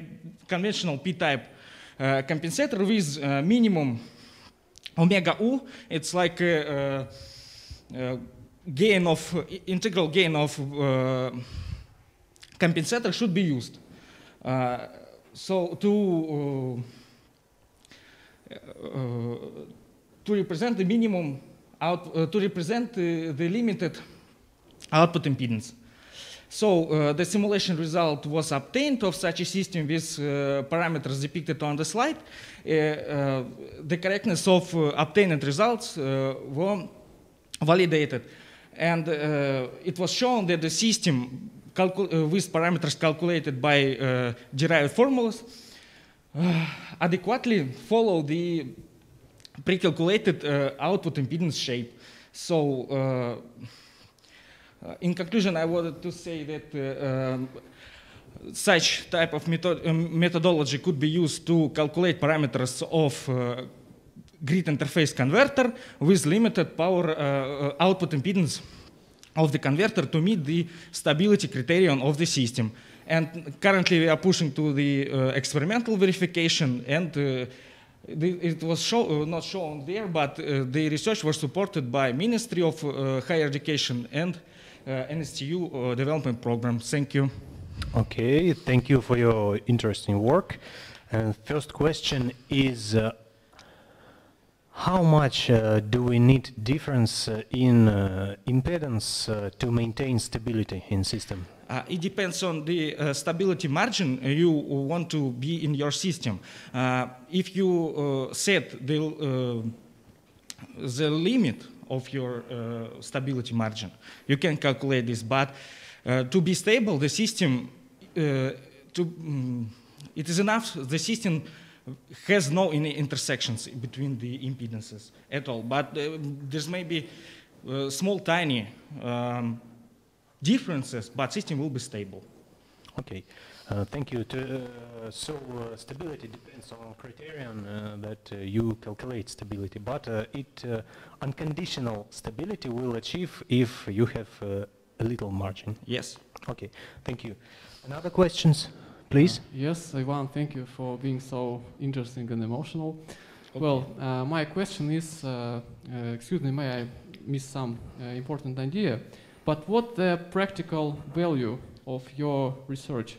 conventional p-type compensator with minimum omega u, it's like a, a, a gain of, integral gain of uh, compensator should be used. Uh, so to to represent the minimum out to represent the limited output impedance. So uh, the simulation result was obtained of such a system with uh, parameters depicted on the slide. Uh, the correctness of obtained results were validated. And it was shown that the system with parameters calculated by derived formulas adequately follow the pre-calculated output impedance shape. So uh, in conclusion, I wanted to say that uh, um, such type of method um, methodology could be used to calculate parameters of uh, grid interface converter with limited power uh, output impedance of the converter to meet the stability criterion of the system. And currently we are pushing to the uh, experimental verification and uh, it was show, not shown there, but the research was supported by Ministry of Higher Education and uh, NSTU uh, development program. Thank you. Okay, thank you for your interesting work. And first question is, uh, how much uh, do we need difference uh, in uh, impedance to maintain stability in system? it depends on the stability margin you want to be in your system. if you set the, the limit of your uh, stability margin. You can calculate this, but uh, to be stable, the system, uh, to, um, it is enough, the system has no any intersections between the impedances at all, but there's maybe small, tiny um, differences, but system will be stable. Okay. Uh, thank you. To, uh, so uh, stability depends on criterion that you calculate stability, but it unconditional stability will achieve if you have a little margin. Yes. Okay. Thank you. Another questions, please. yes, Ivan. Thank you for being so interesting and emotional. Okay. Well, uh, my question is, uh, uh, excuse me, may I miss some important idea, but what the practical value of your research?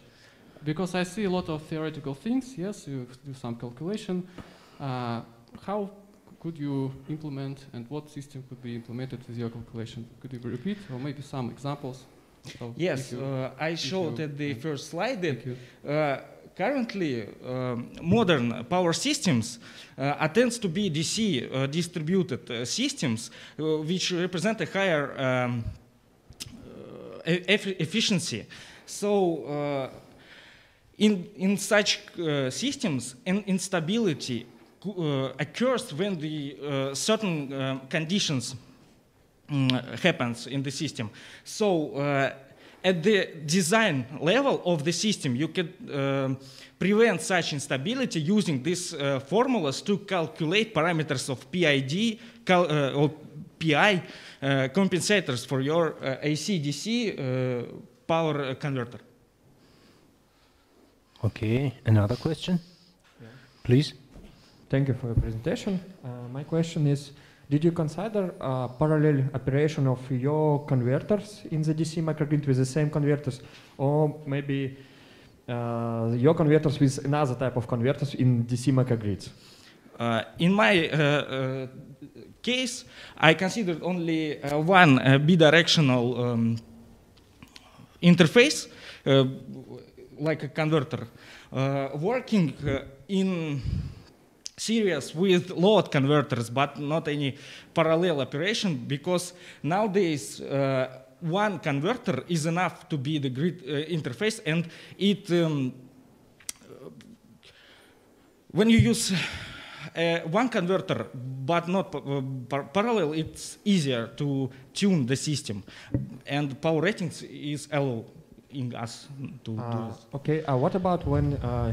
Because I see a lot of theoretical things. Yes, you do some calculation. Uh, how could you implement and what system could be implemented with your calculation? Could you repeat or maybe some examples? So yes, you, uh, I showed at the first slide that uh, currently um, modern power systems uh, tends to be DC uh, distributed uh, systems uh, which represent a higher um, efficiency. So in, in such uh, systems, an instability uh, occurs when the uh, certain conditions um, happens in the system. So at the design level of the system, you can prevent such instability using these formulas to calculate parameters of PID or PI compensators for your AC-DC power converter. Okay, another question? Yeah. Please. Thank you for your presentation. Uh, my question is, did you consider uh, parallel operation of your converters in the DC microgrid with the same converters, or maybe uh, your converters with another type of converters in DC microgrids? Uh, in my uh, uh, case, I considered only one bidirectional um, interface like a converter, uh, working uh, in series with load converters, but not any parallel operation because nowadays uh, one converter is enough to be the grid uh, interface and it um, when you use uh, one converter but not uh, par parallel it's easier to tune the system and power ratings is allowed in us to do this. Okay, uh, what about when uh,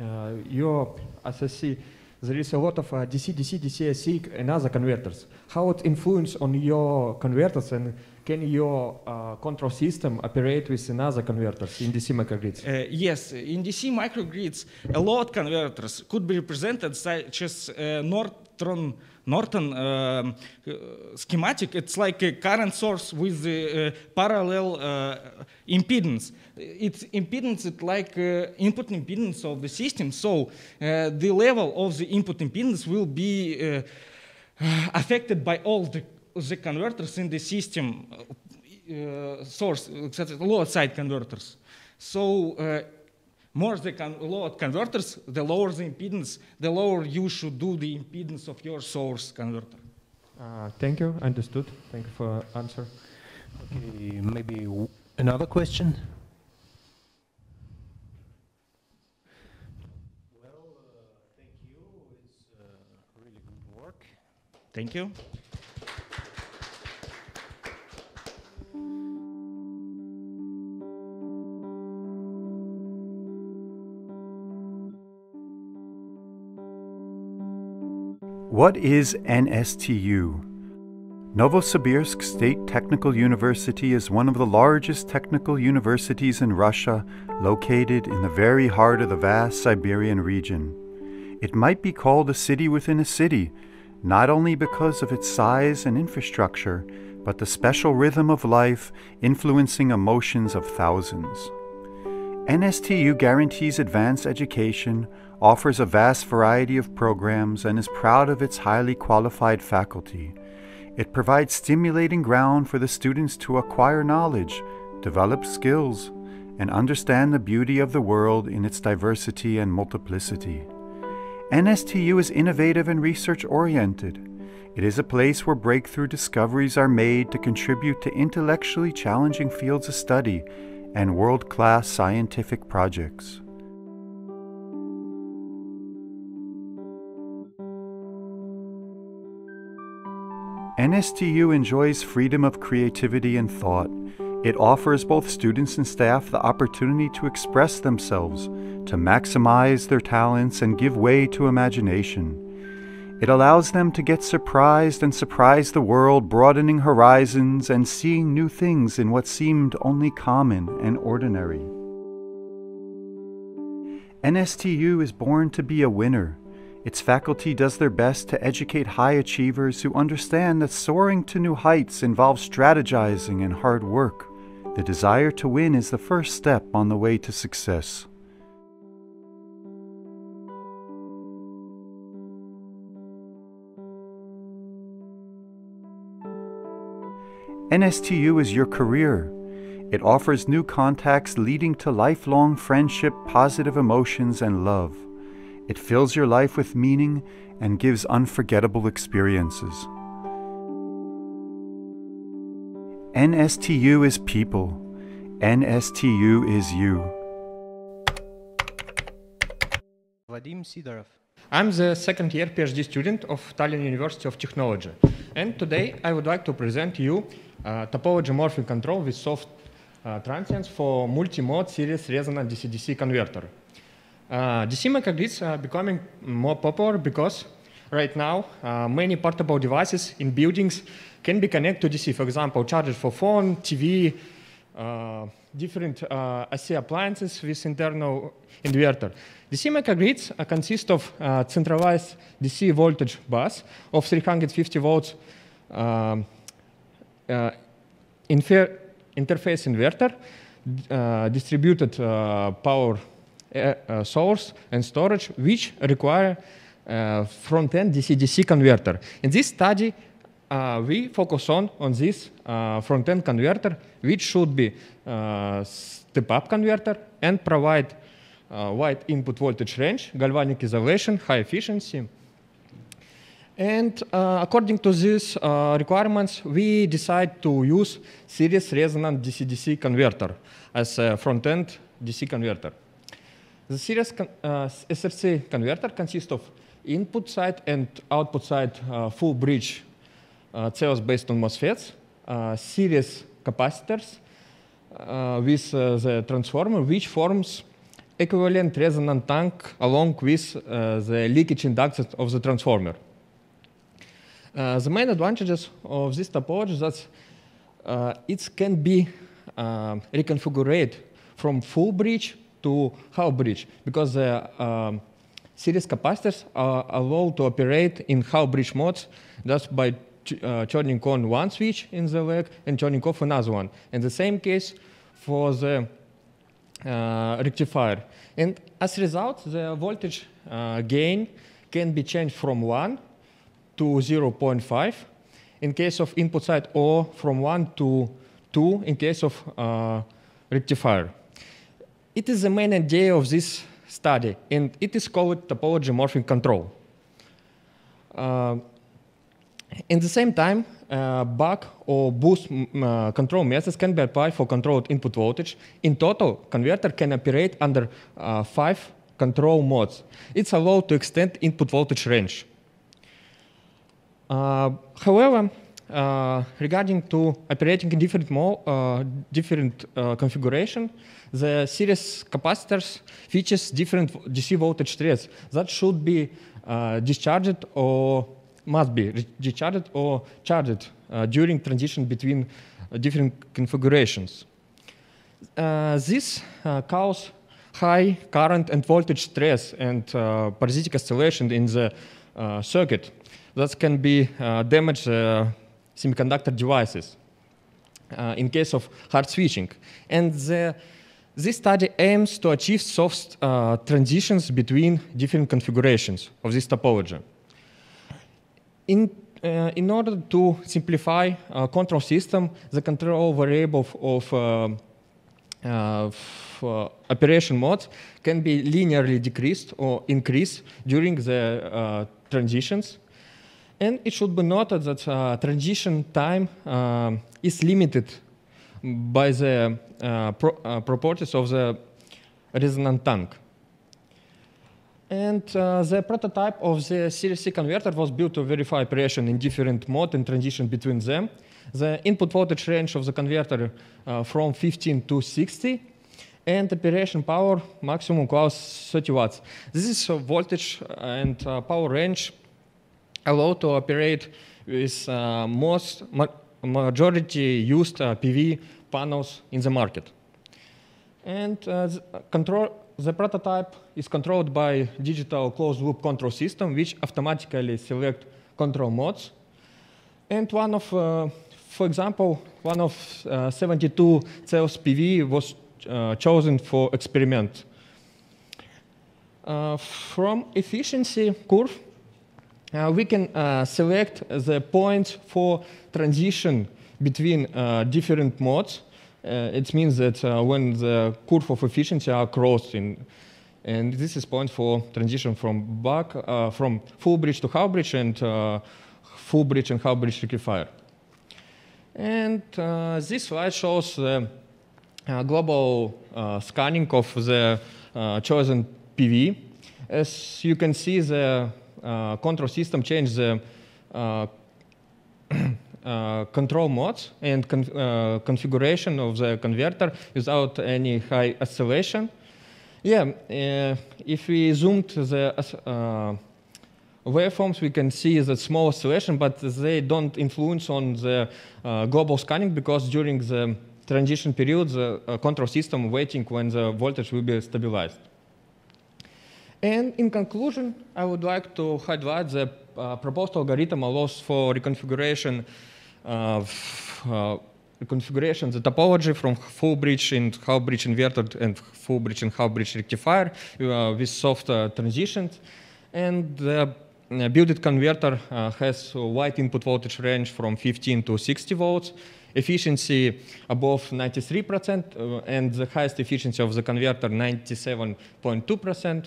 uh your SSC, there is a lot of uh, DC, DC, DCSC and other converters. How it influence on your converters and can your uh, control system operate with another converters in DC microgrids? Uh, yes, in DC microgrids, a lot converters could be represented such as uh, Nortron Norton uh, schematic, it's like a current source with the parallel impedance. Its impedance is like input impedance of the system, so the level of the input impedance will be affected by all the, the converters in the system uh, source, load side converters. So uh, more the con load converters, the lower the impedance, the lower you should do the impedance of your source converter. Uh, thank you, understood. Thank you for answer. Okay, maybe another question? Well, uh, thank you. It's uh, really good work. Thank you. What is NSTU? Novosibirsk State Technical University is one of the largest technical universities in Russia, located in the very heart of the vast Siberian region. It might be called a city within a city, not only because of its size and infrastructure, but the special rhythm of life influencing emotions of thousands. NSTU guarantees advanced education, offers a vast variety of programs, and is proud of its highly qualified faculty. It provides stimulating ground for the students to acquire knowledge, develop skills, and understand the beauty of the world in its diversity and multiplicity. NSTU is innovative and research oriented. It is a place where breakthrough discoveries are made to contribute to intellectually challenging fields of study and world class scientific projects. NSTU enjoys freedom of creativity and thought. It offers both students and staff the opportunity to express themselves, to maximize their talents, and give way to imagination. It allows them to get surprised and surprise the world, broadening horizons and seeing new things in what seemed only common and ordinary. NSTU is born to be a winner. Its faculty does their best to educate high achievers who understand that soaring to new heights involves strategizing and hard work. The desire to win is the first step on the way to success. NSTU is your career. It offers new contacts leading to lifelong friendship, positive emotions, and love. It fills your life with meaning and gives unforgettable experiences. NSTU is people. NSTU is you. Vadim Sidorov. I'm the second year PhD student of Tallinn University of Technology. And today I would like to present you uh, topology morphing control with soft uh, transients for multi-mode series resonant DC-DC converter. Uh, DC microgrids are becoming more popular because right now uh, many portable devices in buildings can be connected to DC. For example, chargers for phone, TV, uh, different uh, AC appliances with internal inverter. DC microgrids uh, consist of uh, centralized DC voltage bus of 350 volts um, uh, interface inverter, distributed power source and storage, which require uh, front-end DC-DC converter. In this study, uh, we focus on, on this front-end converter, which should be step-up converter and provide wide input voltage range, galvanic isolation, high efficiency, and uh, according to these uh, requirements, we decide to use series resonant DC-DC converter as a front-end DC converter. The series uh, SRC converter consists of input side and output side uh, full bridge uh, cells based on MOSFETs, uh, series capacitors uh, with uh, the transformer, which forms equivalent resonant tank along with the leakage inductance of the transformer. the main advantages of this topology is that it can be reconfigured from full bridge to half bridge because the um, series capacitors are allowed to operate in half bridge modes just by uh, turning on one switch in the leg and turning off another one. And the same case for the uh, rectifier. And as a result, the voltage uh, gain can be changed from 1 to 0.5 in case of input side or from 1 to 2 in case of uh, rectifier. It is the main idea of this study, and it is called topology morphing control. Uh, in the same time, uh, buck or boost uh, control methods can be applied for controlled input voltage. In total, converter can operate under uh, five control modes. It's allowed to extend input voltage range. Uh, however, uh, regarding to operating in different, mo uh, different configuration, the series capacitors features different DC voltage threads that should be discharged or must be discharged or charged uh, during transition between uh, different configurations. Uh, this causes high current and voltage stress and parasitic oscillation in the circuit that can be damage semiconductor devices in case of hard switching. And the this study aims to achieve soft uh, transitions between different configurations of this topology. In, uh, in order to simplify uh, control system, the control variable of, uh, of uh, operation modes can be linearly decreased or increased during the uh, transitions. And it should be noted that uh, transition time is limited by the pro properties of the resonant tank. And uh, the prototype of the SRC converter was built to verify operation in different mode and transition between them. The input voltage range of the converter uh, from 15 to 60 and operation power maximum was 30 watts. This is voltage and uh, power range allowed to operate with uh, most ma majority used uh, PV panels in the market. And uh, the control the prototype is controlled by digital closed-loop control system, which automatically select control modes. And one of, uh, for example, one of uh, 72 cells PV was chosen for experiment. Uh, from efficiency curve, we can uh, select the points for transition between different modes uh, it means that uh, when the curve of efficiency are crossed in, and this is point for transition from back, uh, from full bridge to half bridge and full bridge and half bridge rectifier. And this slide shows the global scanning of the chosen PV. As you can see, the uh, control system changed the uh, uh, control modes and con uh, configuration of the converter without any high oscillation. Yeah, uh, if we zoom to the uh, waveforms, we can see the small oscillation, but they don't influence on the uh, global scanning because during the transition period, the uh, control system waiting when the voltage will be stabilized. And in conclusion, I would like to highlight the uh, proposed algorithm allows for reconfiguration of uh, configuration, the topology from full bridge and half bridge inverter and full bridge and half bridge rectifier uh, with soft transitions. And the uh, built converter uh, has a wide input voltage range from 15 to 60 volts, efficiency above 93%, uh, and the highest efficiency of the converter 97.2%.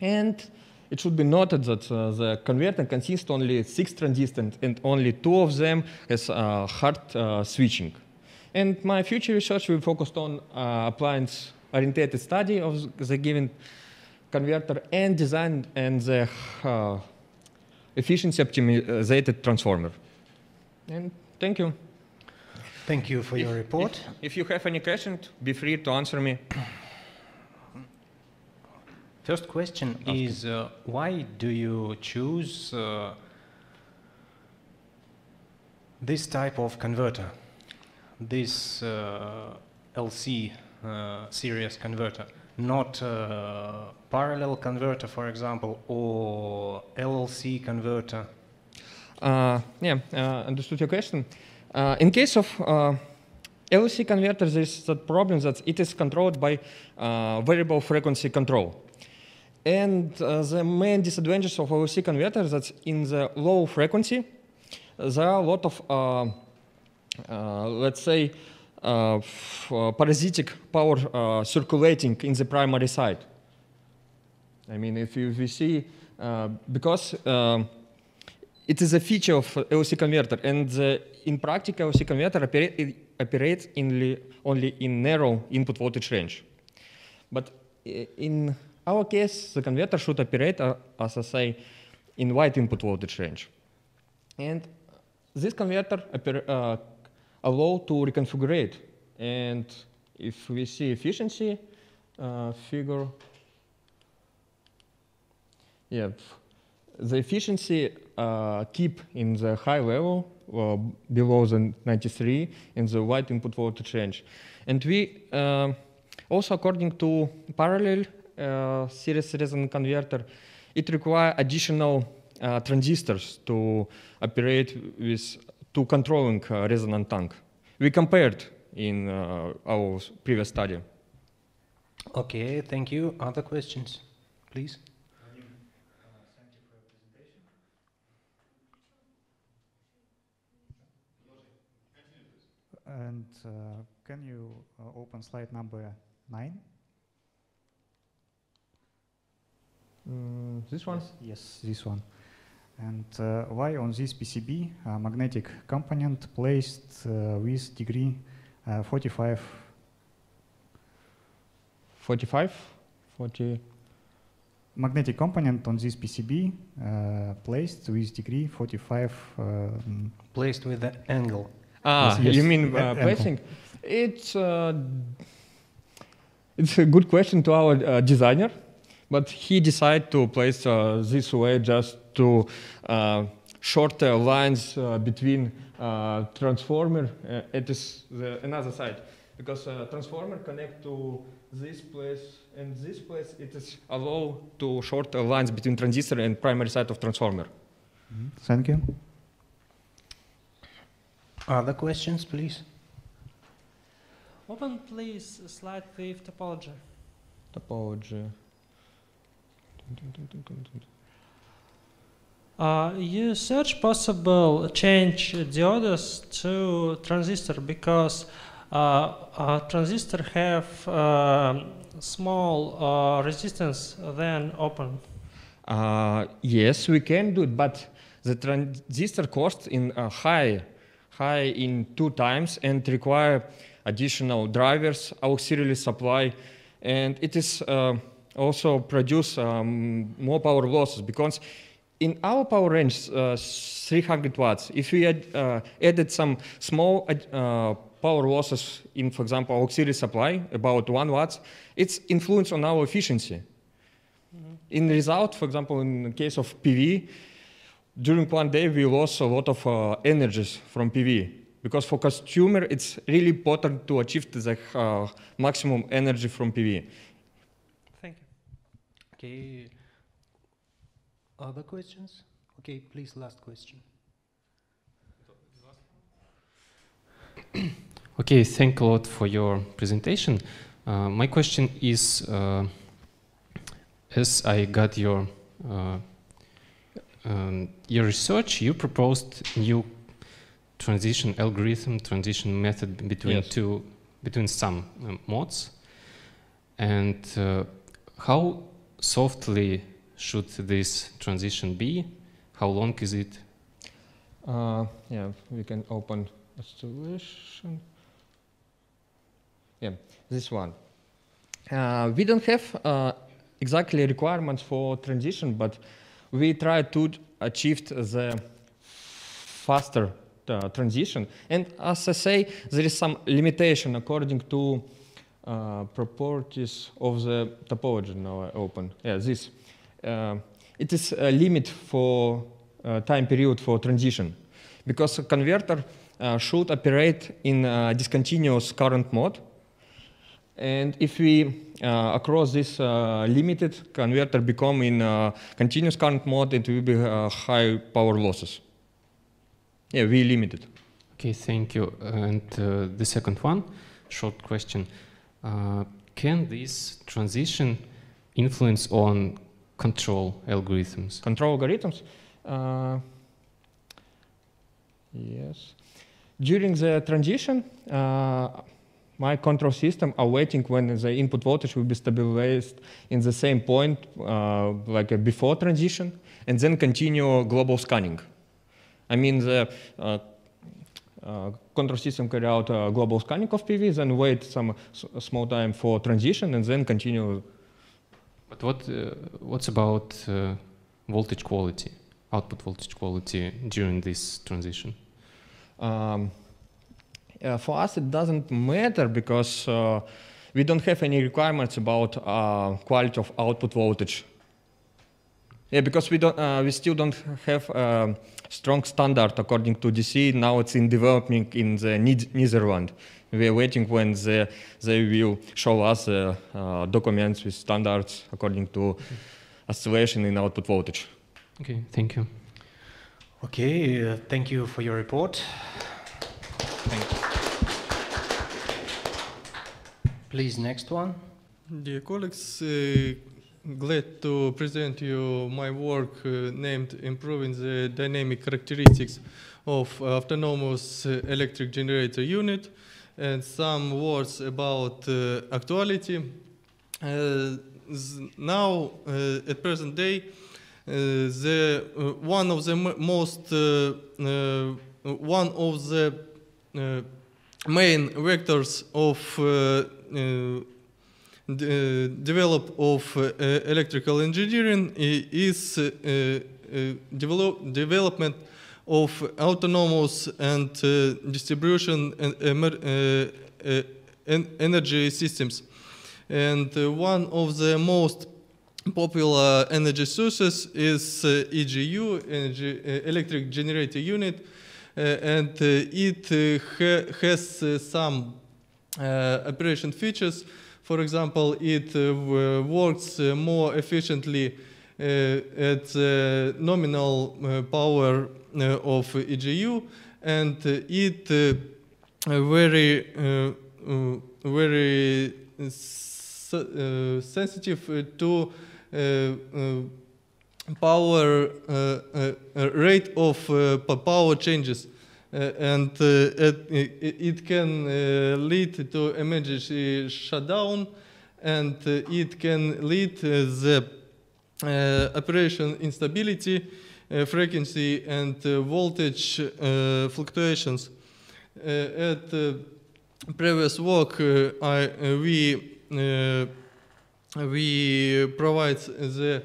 And it should be noted that uh, the converter consists only six transistors and only two of them has uh, hard uh, switching. And my future research will focus on uh, appliance-oriented study of the given converter and design and the uh, efficiency optimized transformer. And thank you. Thank you for if, your report. If, if you have any questions, be free to answer me. First question is uh, why do you choose uh, this type of converter, this uh, LC uh, series converter, not uh, parallel converter, for example, or LLC converter? Uh, yeah, uh, understood your question. Uh, in case of uh, LLC converter, there is that problem that it is controlled by uh, variable frequency control. And uh, the main disadvantage of LLC converter is that in the low frequency, there are a lot of, uh, uh, let's say, uh, uh, parasitic power uh, circulating in the primary side. I mean, if you, if you see, because it is a feature of LC converter, and in practice, LC converter operate, operates only in narrow input voltage range. But in our case, the converter should operate, as I say, in wide input voltage range. And this converter uh, allow to reconfigure. And if we see efficiency uh, figure, yeah, the efficiency uh, keep in the high level uh, below the 93 in the wide input voltage range. And we uh, also, according to parallel series resonant converter, it require additional uh, transistors to operate with to controlling uh, resonant tank. We compared in uh, our previous study. Okay, thank you. Other questions, please? And uh, can you uh, open slide number nine? Mm, this one? Yes, yes, this one. And uh, why on this PCB uh, magnetic component placed uh, with degree uh, 45? 45? 40? Magnetic component on this PCB uh, placed with degree 45. um, Placed with the angle. Ah, Yes, you mean a- uh, angle. placing? It's uh, it's a good question to our uh, designer, but he decided to place uh, this way just to uh, shorter lines uh, between uh, transformer. Uh, it is the another side because uh, transformer connect to this place and this place. It is allow to shorter lines between transistor and primary side of transformer. Thank you. Other questions, please? Open, please, slide with topology. Topology. Uh, you search possible change diodes to transistor because uh, transistor have um small uh, resistance than open. Uh, yes, we can do it, but the transistor cost in uh, high, high in two times and require additional drivers, auxiliary supply, and it is also produce um, more power losses because in our power range, uh, 300 watts, if we had, uh, added some small uh, power losses in, for example, auxiliary supply, about one watts, it's influence on our efficiency. In result, for example, in the case of PV, during one day we lost a lot of uh, energies from PV because for consumer it's really important to achieve the uh, maximum energy from PV. Thank you. Okay. Other questions? Okay, please, last question. Okay, thank a lot for your presentation. Uh, my question is, uh, as I got your uh, um, your research, you proposed new transition algorithm, transition method between Yes. two, between some um, modes, and uh, how softly should this transition be? How long is it? Uh, yeah, we can open a solution. Yeah, this one. Uh, we don't have uh, exactly requirements for transition, but we try to achieve the faster uh, transition. And as I say, there is some limitation according to uh, properties of the topology. Now open. Yeah, this. Uh, it is a limit for uh, time period for transition because a converter uh, should operate in discontinuous current mode And if we uh, across this uh, limited converter become in continuous current mode, it will be high power losses. Yeah, we limited. Okay, thank you. And the second one, short question. Uh, can this transition influence on control algorithms? Control algorithms? Uh, yes. During the transition, uh, my control system are waiting when the input voltage will be stabilized in the same point uh, like before transition, and then continue global scanning. I mean, the uh, uh, control system carry out uh, global scanning of PV, then wait some small time for transition, and then continue. But what uh, what's about uh, voltage quality, output voltage quality during this transition? Um, uh, for us, it doesn't matter because uh, we don't have any requirements about uh, quality of output voltage. Yeah, because we don't, uh, we still don't have a strong standard according to DC. Now it's in development in the Netherlands. We are waiting when the, they will show us uh, uh, documents with standards according to oscillation in output voltage. Okay, thank you. Okay, uh, thank you for your report. Thank you. Please, next one. Dear colleagues, uh, glad to present you my work uh, named Improving the Dynamic Characteristics of Autonomous uh, Electric Generator Unit and some words about uh, actuality. Uh, now, uh, at present day, the one of the most one of the main vectors of uh, develop of electrical engineering is develop development of autonomous and distribution and energy systems. And one of the most popular energy sources is uh, EGU, energy, uh, electric generator unit, uh, and it ha has some operation features. For example, it uh, works uh, more efficiently uh, at uh, nominal uh, power of EGU, and it very very sensitive to power rate of power changes. Uh, and uh, it, can uh, lead to emergency shutdown and it can lead the operation instability, frequency and voltage fluctuations. at previous work, I, we we provide the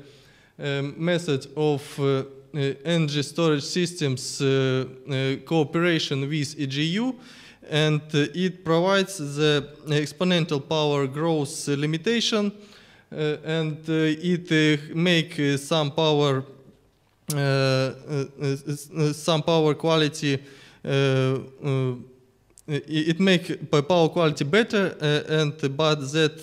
method of uh, uh, Uh, energy storage systems uh, uh, cooperation with EGU and uh, it provides the exponential power growth limitation uh, and it make some power some power quality it make power quality better and but that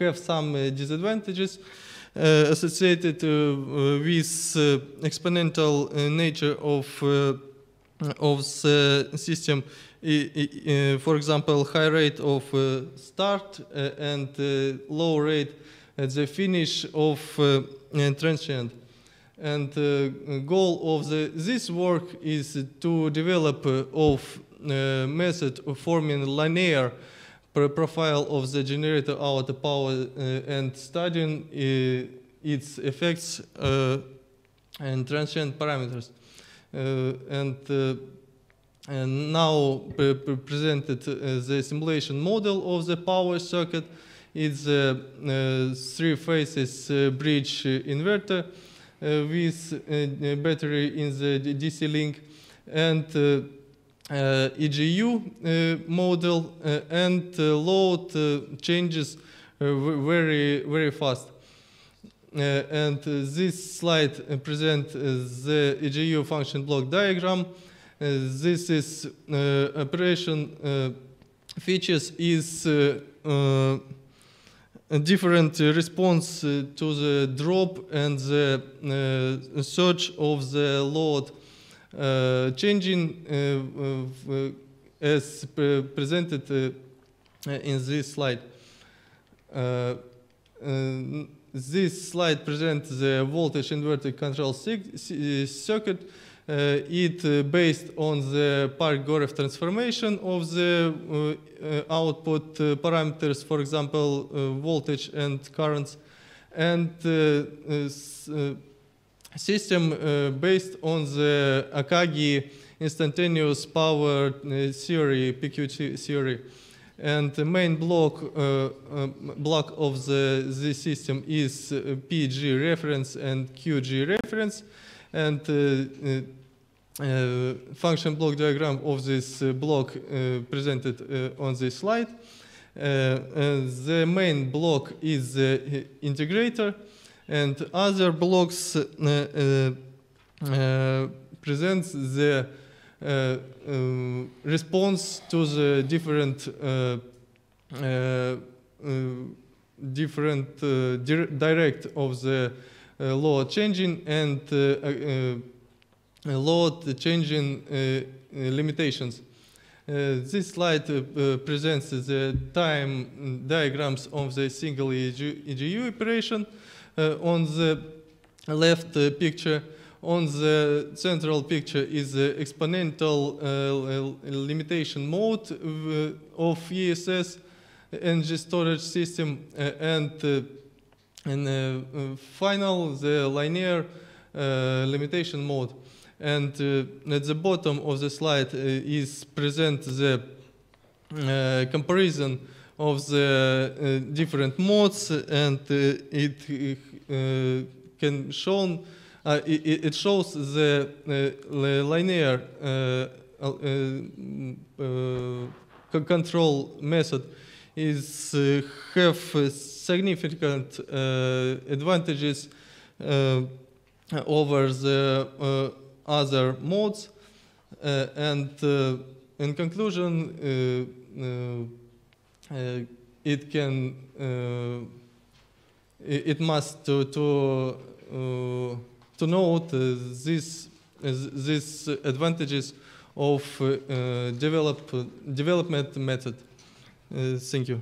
have some disadvantages. uh, Uh, associated uh, uh, with uh, exponential uh, nature of of the system. for example, high rate of start and low rate at the finish of transient. And uh, goal of the, this work is to develop uh, of uh, method of forming linear profile of the generator out power uh, and studying uh, its effects uh, and transient parameters. and and now pre pre presented uh, the simulation model of the power circuit. It's a uh, three phases uh, bridge inverter with battery in the DC link and uh, EGU uh, model uh, and load changes very, very fast. and this slide presents the EGU function block diagram. this is operation features is uh, a different uh, response uh, to the drop and the uh, surge of the load uh, changing uh, uh, as pre- presented uh, in this slide. Uh, uh, this slide presents the voltage inverter control circuit. Uh, it uh, based on the Park-Gorev transformation of the uh, uh, output uh, parameters, for example, uh, voltage and currents, and uh, uh, uh, system uh, based on the Akagi instantaneous power uh, theory, PQT theory. And the main block, uh, uh, block of the, the system is uh, PG reference and QG reference. And function block diagram of this block presented on this slide. The main block is the integrator, and other blocks uh, uh, uh, presents the uh, uh, response to the different uh, different dir- direct of the load changing and load changing limitations. Uh, this slide uh, presents the time diagrams of the single EGU, EGU operation. Uh, on the left uh, picture, on the central picture is the exponential uh, limitation mode of ESS energy storage system, and and uh, final the linear uh, limitation mode. And uh, at the bottom of the slide is present the comparison of the different modes, and it Э, can shown uh, it, it shows the uh, linear uh, uh mm, uh, control method is uh, have significant advantages over the other modes and in conclusion it can it must to to uh, to note uh, this uh, these advantages of uh, develop development method. Uh, thank you.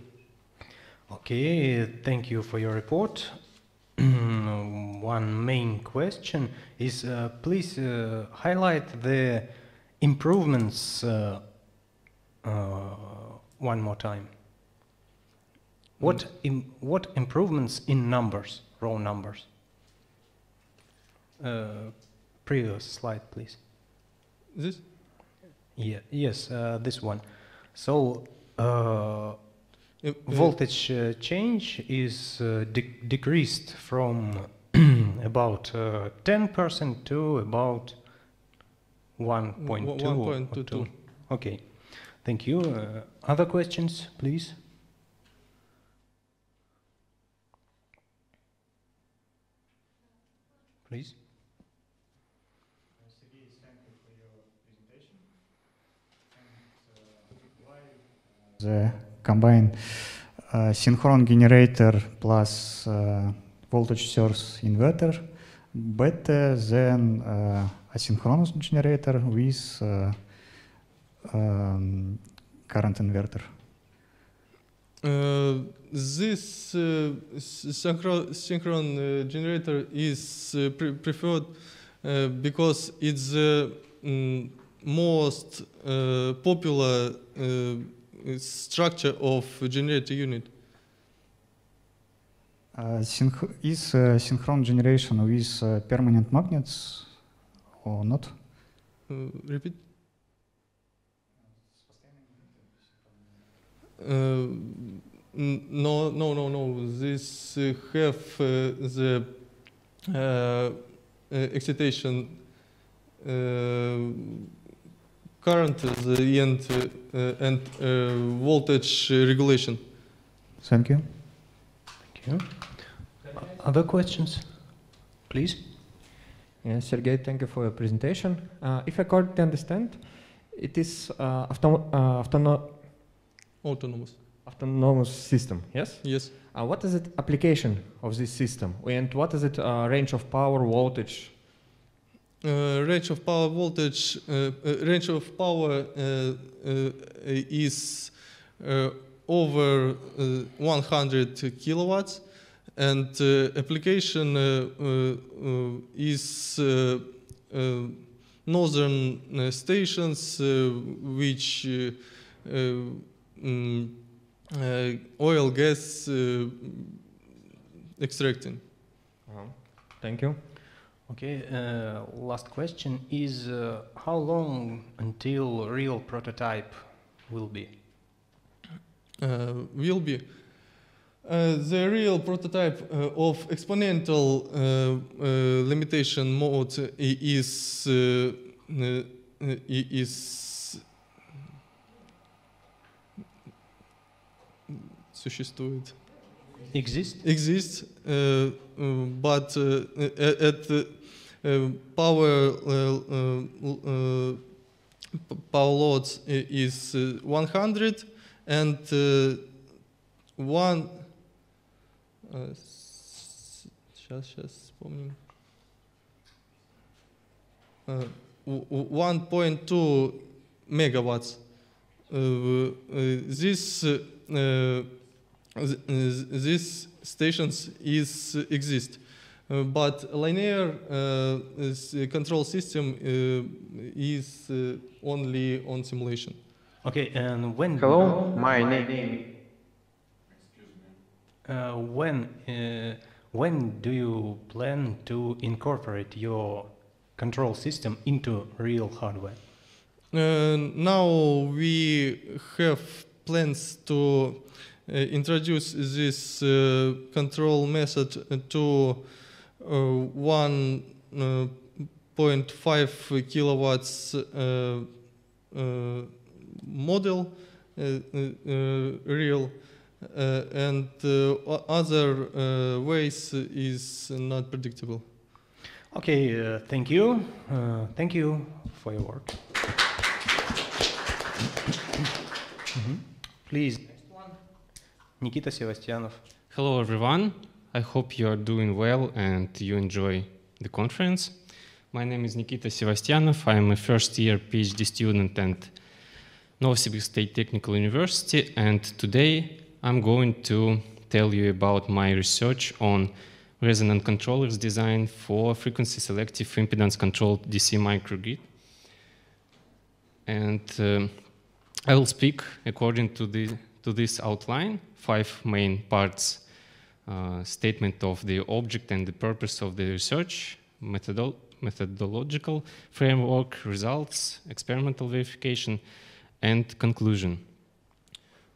Okay, thank you for your report. One main question is uh, please highlight the improvements one more time. What, im- what improvements in numbers, raw numbers? Uh, previous slide, please. This? Yeah, yes, uh, this one. So, uh, uh, voltage uh, change is uh, de- decreased from about uh, 10% to about 1.2. 1.22. Okay, thank you. Uh, other questions, please? Please. the combine uh, synchron generator plus uh, voltage source inverter better than uh, asynchronous generator with uh, um, current inverter. Uh, this uh, s- synchro- synchron uh, generator is uh, pre- preferred uh, because it's the mm, most uh, popular uh, structure of generator unit. Uh, synch- is uh, synchron generation with uh, permanent magnets or not? Uh, repeat. Uh, n- no, no, no, no. This uh, have uh, the uh, uh, excitation uh, current the and uh, uh, and uh, voltage regulation. Thank you. Thank you. Other questions, please? Yeah, Sergey, thank you for your presentation. Uh, if I correctly understand, it is uh, auto- uh, autono- Autonomous. autonomous system, yes? Yes. Uh, what is the application of this system? And what is it uh, range of power, voltage? Uh, range of power voltage, uh, uh, range of power uh, is over uh, 100 kilowatts, and application is northern stations which uh, uh, oil gas uh, extracting. Uh-huh. Thank you. Okay, uh, last question is uh, how long until real prototype will be? uh, will be. Uh, the real prototype uh, of exponential uh, uh, limitation mode is uh, uh, is существует. Exist? Exists, uh, uh, but uh, at, at uh, uh, power uh, uh, uh, p- power loads i- is uh, 100 and uh, one uh, сейчас сейчас вспомним uh, w- w- 1.2 megawatts uh, uh, this uh, uh, th- uh, these stations is exist uh, but linear uh, is- control system uh, is uh, only on simulation Okay, and when? Hello, my name- Uh, when uh, when do you plan to incorporate your control system into real hardware? Uh, now we have plans to uh, introduce this uh, control method to uh, 1.5 kilowatts uh, uh, model, uh, uh, uh, real, uh, and uh, other uh, ways is not predictable. Okay, uh, thank you. Uh, thank you for your work. Mhm. Please. Nikita Sevostyanov. Hello, everyone. I hope you are doing well and you enjoy the conference. My name is Nikita Sevostyanov. I'm a first year PhD student at Novosibirsk State Technical University, and today I'm going to tell you about my research on resonant controllers design for frequency selective impedance controlled DC microgrid. And um, I will speak according to, the, to this outline, five main parts uh, statement of the object and the purpose of the research, methodol- methodological framework, results, experimental verification, and conclusion.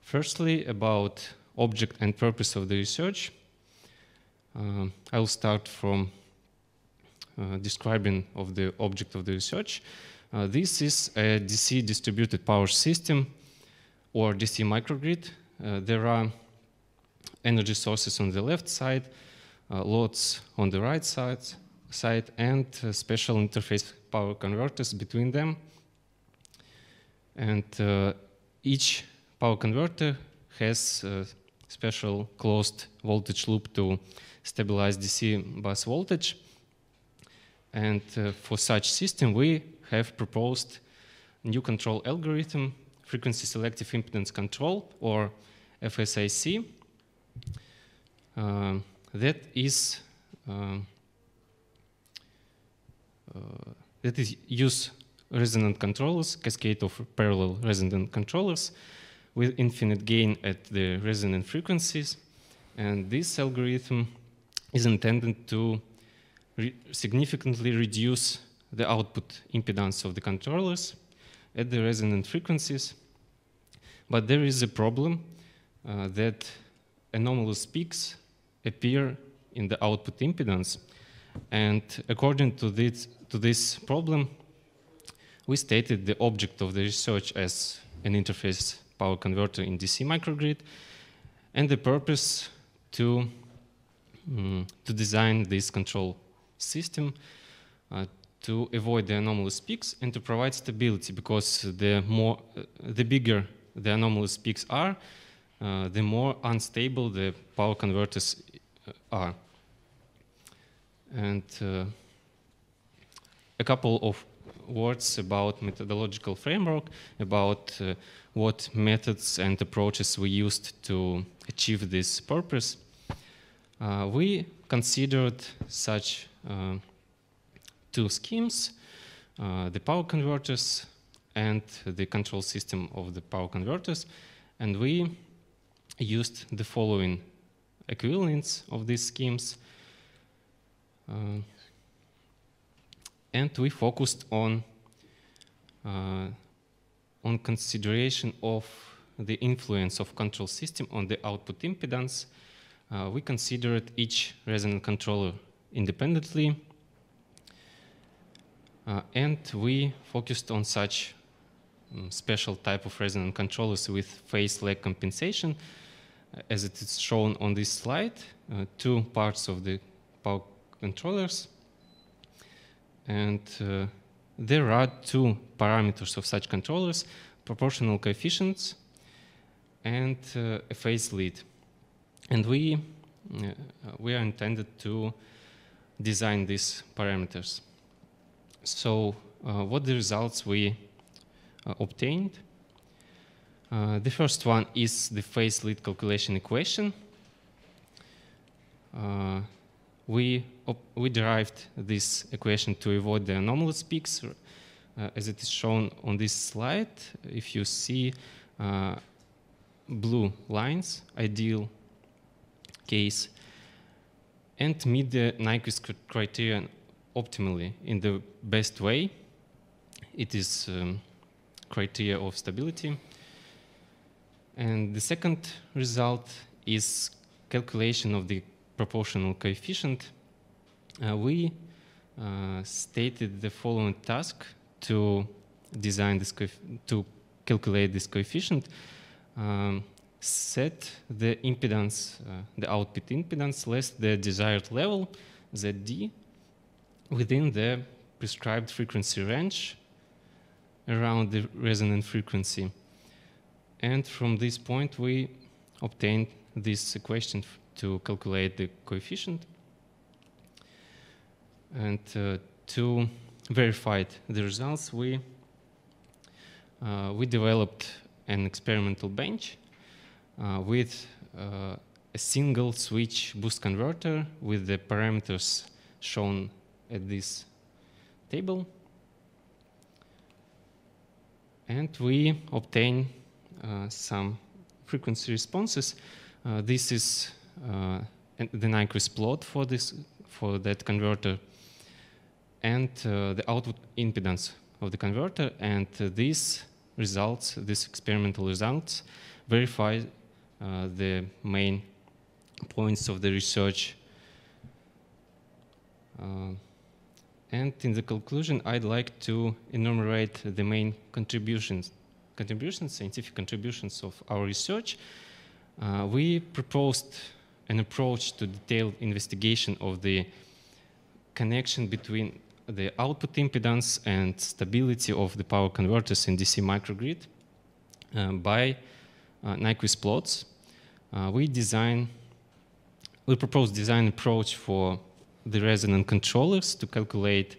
Firstly, about object and purpose of the research. Uh, I will start from uh, describing of the object of the research. Uh, this is a DC distributed power system or DC microgrid. Uh, there are energy sources on the left side, uh, loads on the right side, side and uh, special interface power converters between them. And each power converter has special closed voltage loop to stabilize DC bus voltage. And uh, for such system, we have proposed new control algorithm, frequency selective impedance control, or FSIC, uh, that is um, uh, that is use resonant controllers, cascade of parallel resonant controllers with infinite gain at the resonant frequencies. And this algorithm is intended to re significantly reduce the output impedance of the controllers at the resonant frequencies. But there is a problem uh, that anomalous peaks appear in the output impedance. And according to this, to this problem, we stated the object of the research as an interface power converter in DC microgrid, and the purpose to, mm, to design this control system uh, to avoid the anomalous peaks and to provide stability because the more uh, the bigger the anomalous peaks are, uh, the more unstable the power converters uh, are. And uh, a couple of words about methodological framework, about uh, what methods and approaches we used to achieve this purpose. Uh, we considered such uh, two schemes, the power converters and the control system of the power converters, and we used the following equivalents of these schemes. Uh, and we focused on uh, on consideration of the influence of control system on the output impedance. Uh, we considered each resonant controller independently, uh, and we focused on such um, special type of resonant controllers with phase lag compensation, as it is shown on this slide, uh, two parts of the power controllers. And uh, there are two parameters of such controllers, proportional coefficients and uh, a phase lead. And we, uh, we are intended to design these parameters. So uh, what the results we uh, obtained? Uh, the first one is the phase lead calculation equation. Uh, we, we derived this equation to avoid the anomalous peaks, uh, as it is shown on this slide. If you see uh, blue lines, ideal case, and meet the Nyquist criterion optimally in the best way. It is um, criteria of stability. And the second result is calculation of the proportional coefficient. Uh, we uh, stated the following task to design this, to calculate this coefficient. Um, set the impedance, uh, the output impedance less the desired level, ZD, within the prescribed frequency range around the resonant frequency. And from this point, we obtained this equation to calculate the coefficient. And uh, to verify the results, we, uh, we developed an experimental bench uh, with uh, a single switch boost converter with the parameters shown at this table. And we obtain some frequency responses. Uh, this is uh, the Nyquist plot for this for that converter and uh, the output impedance of the converter. And uh, these results, these experimental results, verify uh, the main points of the research. And in the conclusion, I'd like to enumerate the main contributions, contributions, scientific contributions of our research. Uh, we proposed an approach to detailed investigation of the connection between the output impedance and stability of the power converters in DC microgrid uh, by uh, Nyquist plots. Uh, we design, we propose design approach for the resonant controllers to calculate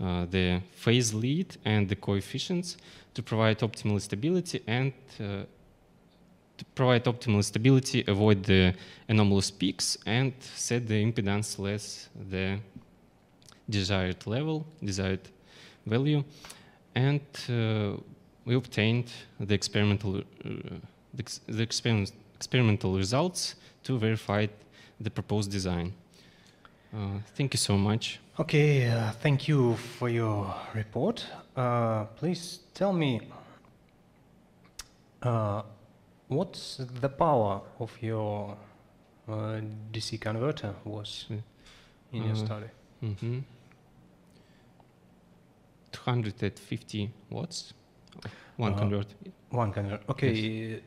uh, the phase lead and the coefficients to provide optimal stability and uh, to provide optimal stability, avoid the anomalous peaks, and set the impedance less the desired level, desired value. And uh, we obtained the experimental, uh, the, the experiment, experimental results to verify the proposed design. Uh, thank you so much. Okay, uh, thank you for your report. Uh, please tell me uh, what's the power of your uh, DC converter was in your Uh, study? mhm. 250 watts. One Uh, converter. One converter. Okay.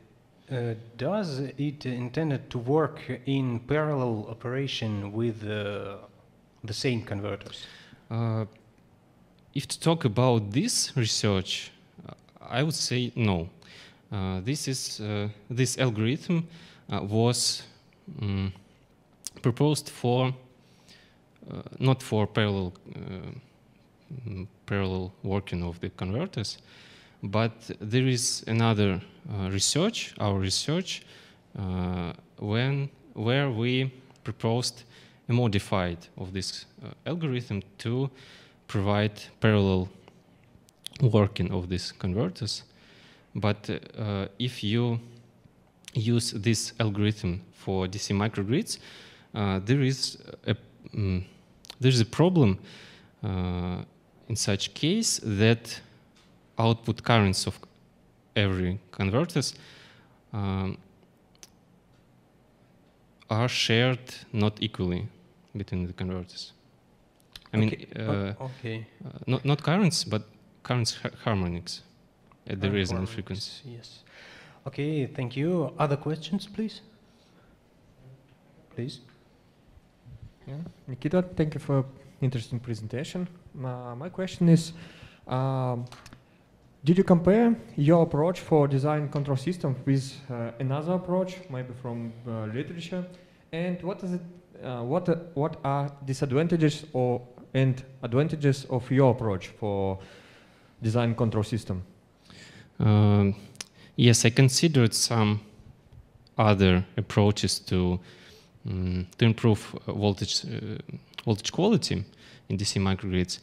Uh, does it intended to work in parallel operation with uh, the same converters? Uh, if to talk about this research, uh, I would say no. Uh, this is uh, this algorithm uh, was um, proposed for uh, not for parallel parallel working of the converters, but there is another research, our research, when where we proposed modified of this uh, algorithm to provide parallel working of these converters. But uh, if you use this algorithm for DC microgrids, uh, there is a um, there's a problem uh, in such case that output currents of every converters um, are shared not equally between the converters. I mean, Okay, uh, uh, okay. uh, not not currents, but currents ha- harmonics at the resonant harmonics, frequency. Yes. Okay, thank you. Other questions, please? Please. Yeah. Nikita, thank you for interesting presentation. Uh, my question is, um, did you compare your approach for design control system with uh, another approach, maybe from uh, literature? And what is it? Uh, what uh, what are disadvantages or and advantages of your approach for design control system? Um, yes, I considered some other approaches to um, to improve uh, voltage uh, voltage quality in DC microgrids.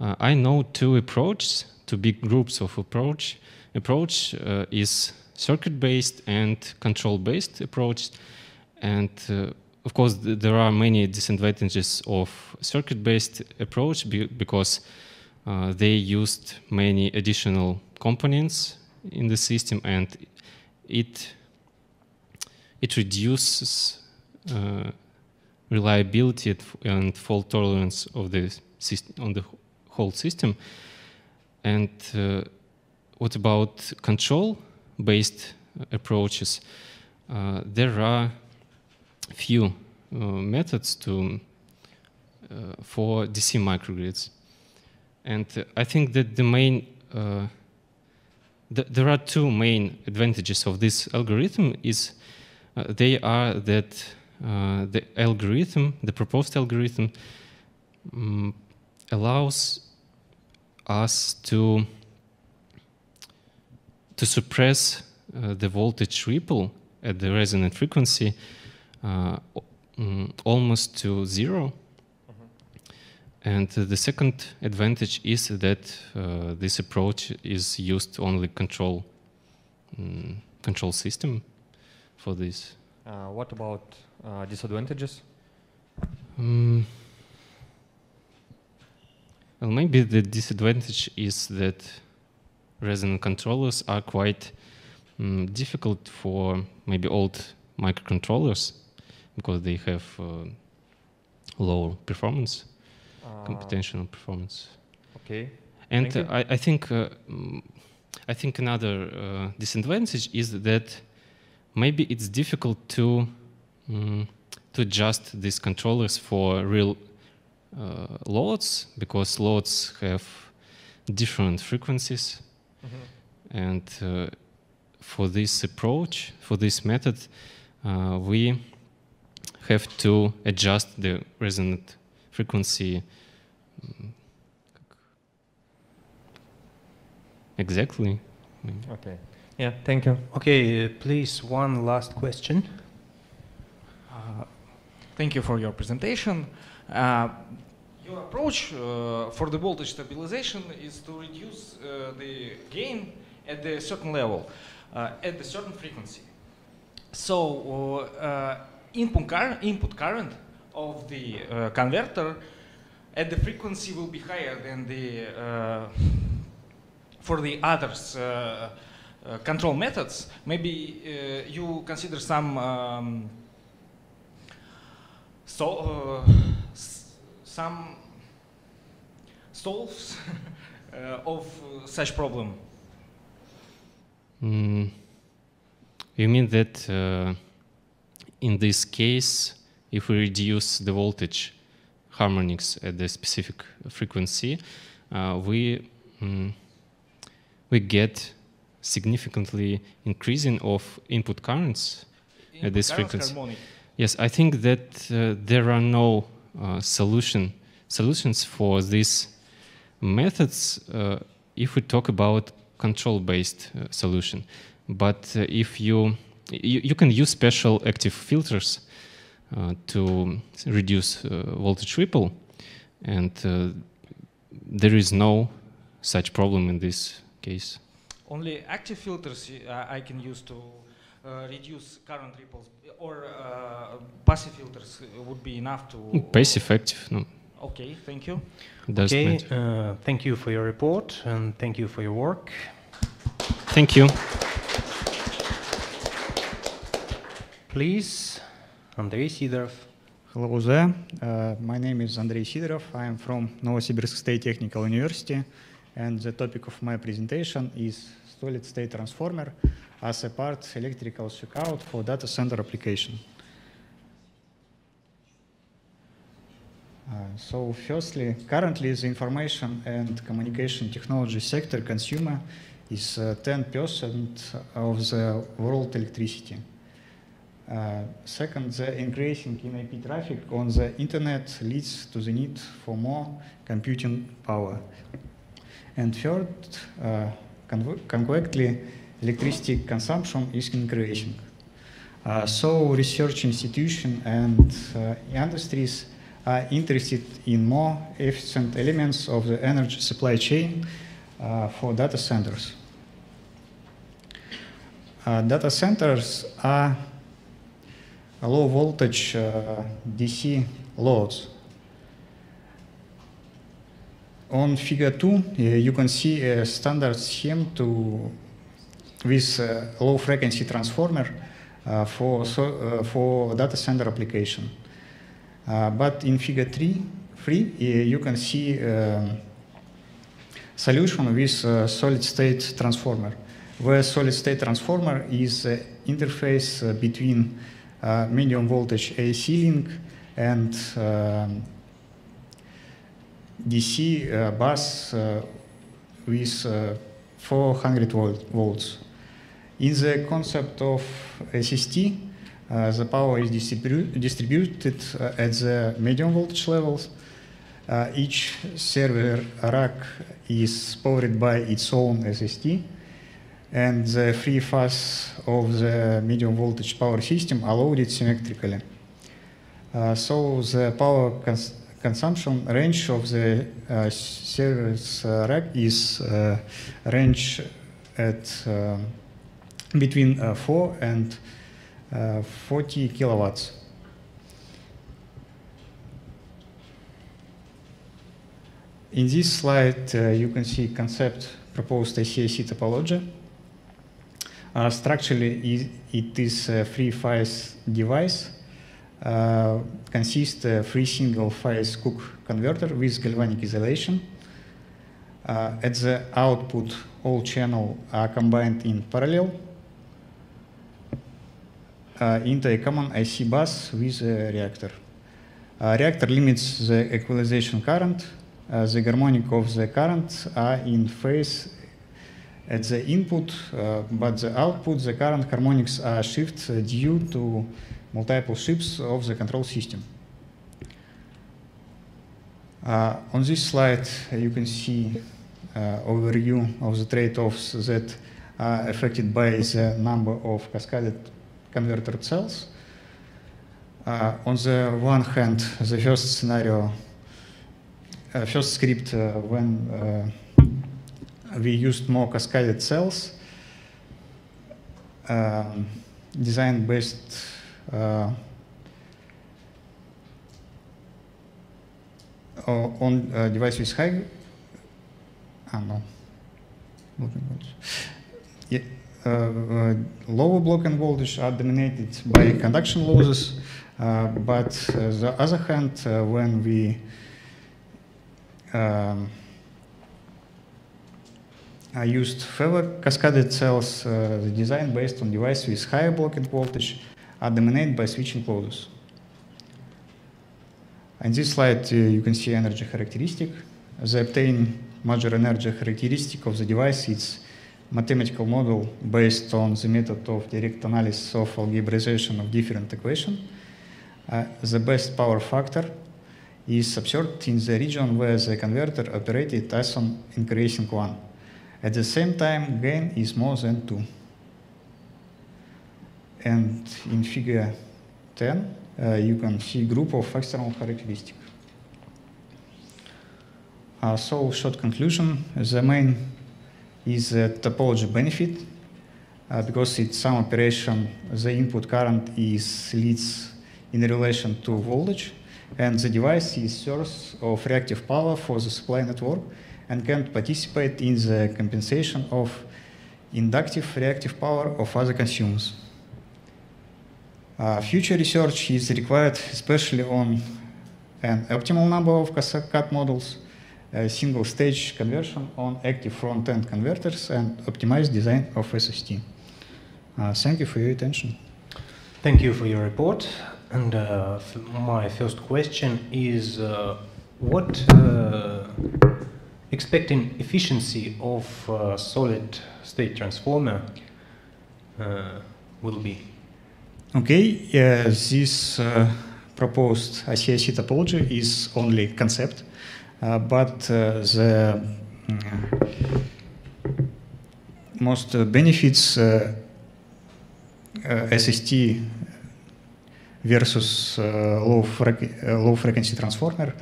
Uh, I know two approaches, two big groups of approach. Approach uh, is circuit-based and control-based approach, and uh, of course th- there are many disadvantages of circuit-based approach be- because uh, they used many additional components in the system and it it reduces uh, reliability and fault tolerance of the system on the whole system. And uh, what about control based approaches? Uh, there are few uh, methods to uh, for DC microgrids. And uh, I think that the main th- there are two main advantages of this algorithm is they are that the algorithm the proposed algorithm mm, allows us to to suppress uh, the voltage ripple at the resonant frequency almost to 0 and uh, the second advantage is that uh, this approach is used only control mm, control system for this. Uh, what about uh, disadvantages? Mm. Well, maybe the disadvantage is that resonant controllers are quite mm, difficult for maybe old microcontrollers because they have uh, low performance, Uh, computational performance. okay. And uh, I, I think uh, mm, I think another uh, disadvantage is that maybe it's difficult to mm, to adjust these controllers for real uh, loads because loads have different frequencies, and uh, for this approach, for this method, uh, we have to adjust the resonant frequency exactly. Okay. Yeah, thank you. Okay, uh, please, one last question. Uh, Thank you for your presentation. Uh, your approach uh, for the voltage stabilization is to reduce uh, the gain at a certain level, uh, at a certain frequency. So uh, input, cur- input current of the uh, converter at the frequency will be higher than the uh, for the others uh, uh, control methods. Maybe uh, you consider some um, so some solves of such problem. Mm, you mean that in this case, if we reduce the voltage harmonics at the specific frequency, uh, we mm, we get significantly increasing of input currents Input at this frequency. harmonic. Yes, I think that uh, there are no uh, solution solutions for these methods uh, if we talk about control-based uh, solution. But uh, if you, you you can use special active filters uh, to reduce uh, voltage ripple, and uh, there is no such problem in this case. Only active filters uh, I can use to uh, reduce current ripples, or uh, passive filters would be enough to. Passive active, no. Okay, thank you. Doesn't okay, uh, thank you for your report and thank you for your work. Thank you. Please, Andrei Sidorov. Hello there. Uh, my name is Andrei Sidorov. I am from Novosibirsk State Technical University, and the topic of my presentation is solid-state transformer as a part electrical circuit for data center application. Uh, so firstly, currently the information and communication technology sector consumer is uh, 10% of the world electricity. Uh, second, the increasing in IP traffic on the internet leads to the need for more computing power. And third, uh, con- consequently, electricity consumption is increasing. Uh, so research institutions and uh, industries are interested in more efficient elements of the energy supply chain uh, for data centers. Uh, data centers are low voltage uh, DC loads. On figure 2, uh, you can see a standard scheme to with uh, low frequency transformer for, so, for data center application. But in figure 3, three you can see um, solution with uh, solid state transformer, where solid state transformer is uh, interface uh, between medium voltage AC link and um, DC uh, bus uh, with uh, 400 volt, volts. In the concept of SST, uh, the power is distribu distributed uh, at the medium voltage levels. Uh, each server rack is powered by its own SST, and the three phases of the medium voltage power system are loaded symmetrically. Uh, so the power cons consumption range of the uh, server's uh, rack is uh, range at uh, between uh, 4 and uh, 40 kilowatts. In this slide, you can see concept proposed ICIC topology. Uh, structurally, it is a three-phase device, uh, consists of three single-phase Cuk converter with galvanic isolation. Uh, at the output, all channels are combined in parallel uh, into a common IC bus with a reactor. Uh, reactor limits the equalization current. The harmonic of the current are in phase at the input, uh, but the output, the current harmonics are shift due to multiple shifts of the control system. Uh, on this slide, you can see uh, overview of the trade-offs that are affected by the number of cascaded converter cells. Uh, on the one hand, the first scenario, uh, first script uh, when uh, we used more cascaded cells, um, designed based uh, on uh, device with high, ah. Yeah, uh, uh, lower blocking voltage are dominated by conduction losses, uh, but uh, the other hand, uh, when we um, I used further cascaded cells, uh, the design based on device with higher blocking voltage are dominated by switching losses. In this slide, uh, you can see energy characteristic. The obtained major energy characteristic of the device is mathematical model based on the method of direct analysis of algebraization of different equations. Uh, the best power factor is observed in the region where the converter operated as on increasing one. At the same time, gain is more than 2. And in figure 10, uh, you can see group of external characteristics. Uh, so, short conclusion, the main is a topology benefit uh, because it's some operation, the input current is leads in relation to voltage, and the device is source of reactive power for the supply network and can participate in the compensation of inductive reactive power of other consumers. Uh, future research is required especially on an optimal number of cut models, a single stage conversion on active front-end converters, and optimized design of SST. Uh, thank you for your attention. Thank you for your report. And uh, my first question is uh, what uh, expecting efficiency of uh, solid state transformer uh, will be? Okay, uh, this uh, proposed ICIC topology is only concept, uh, but the most benefits SST versus low, low frequency transformer,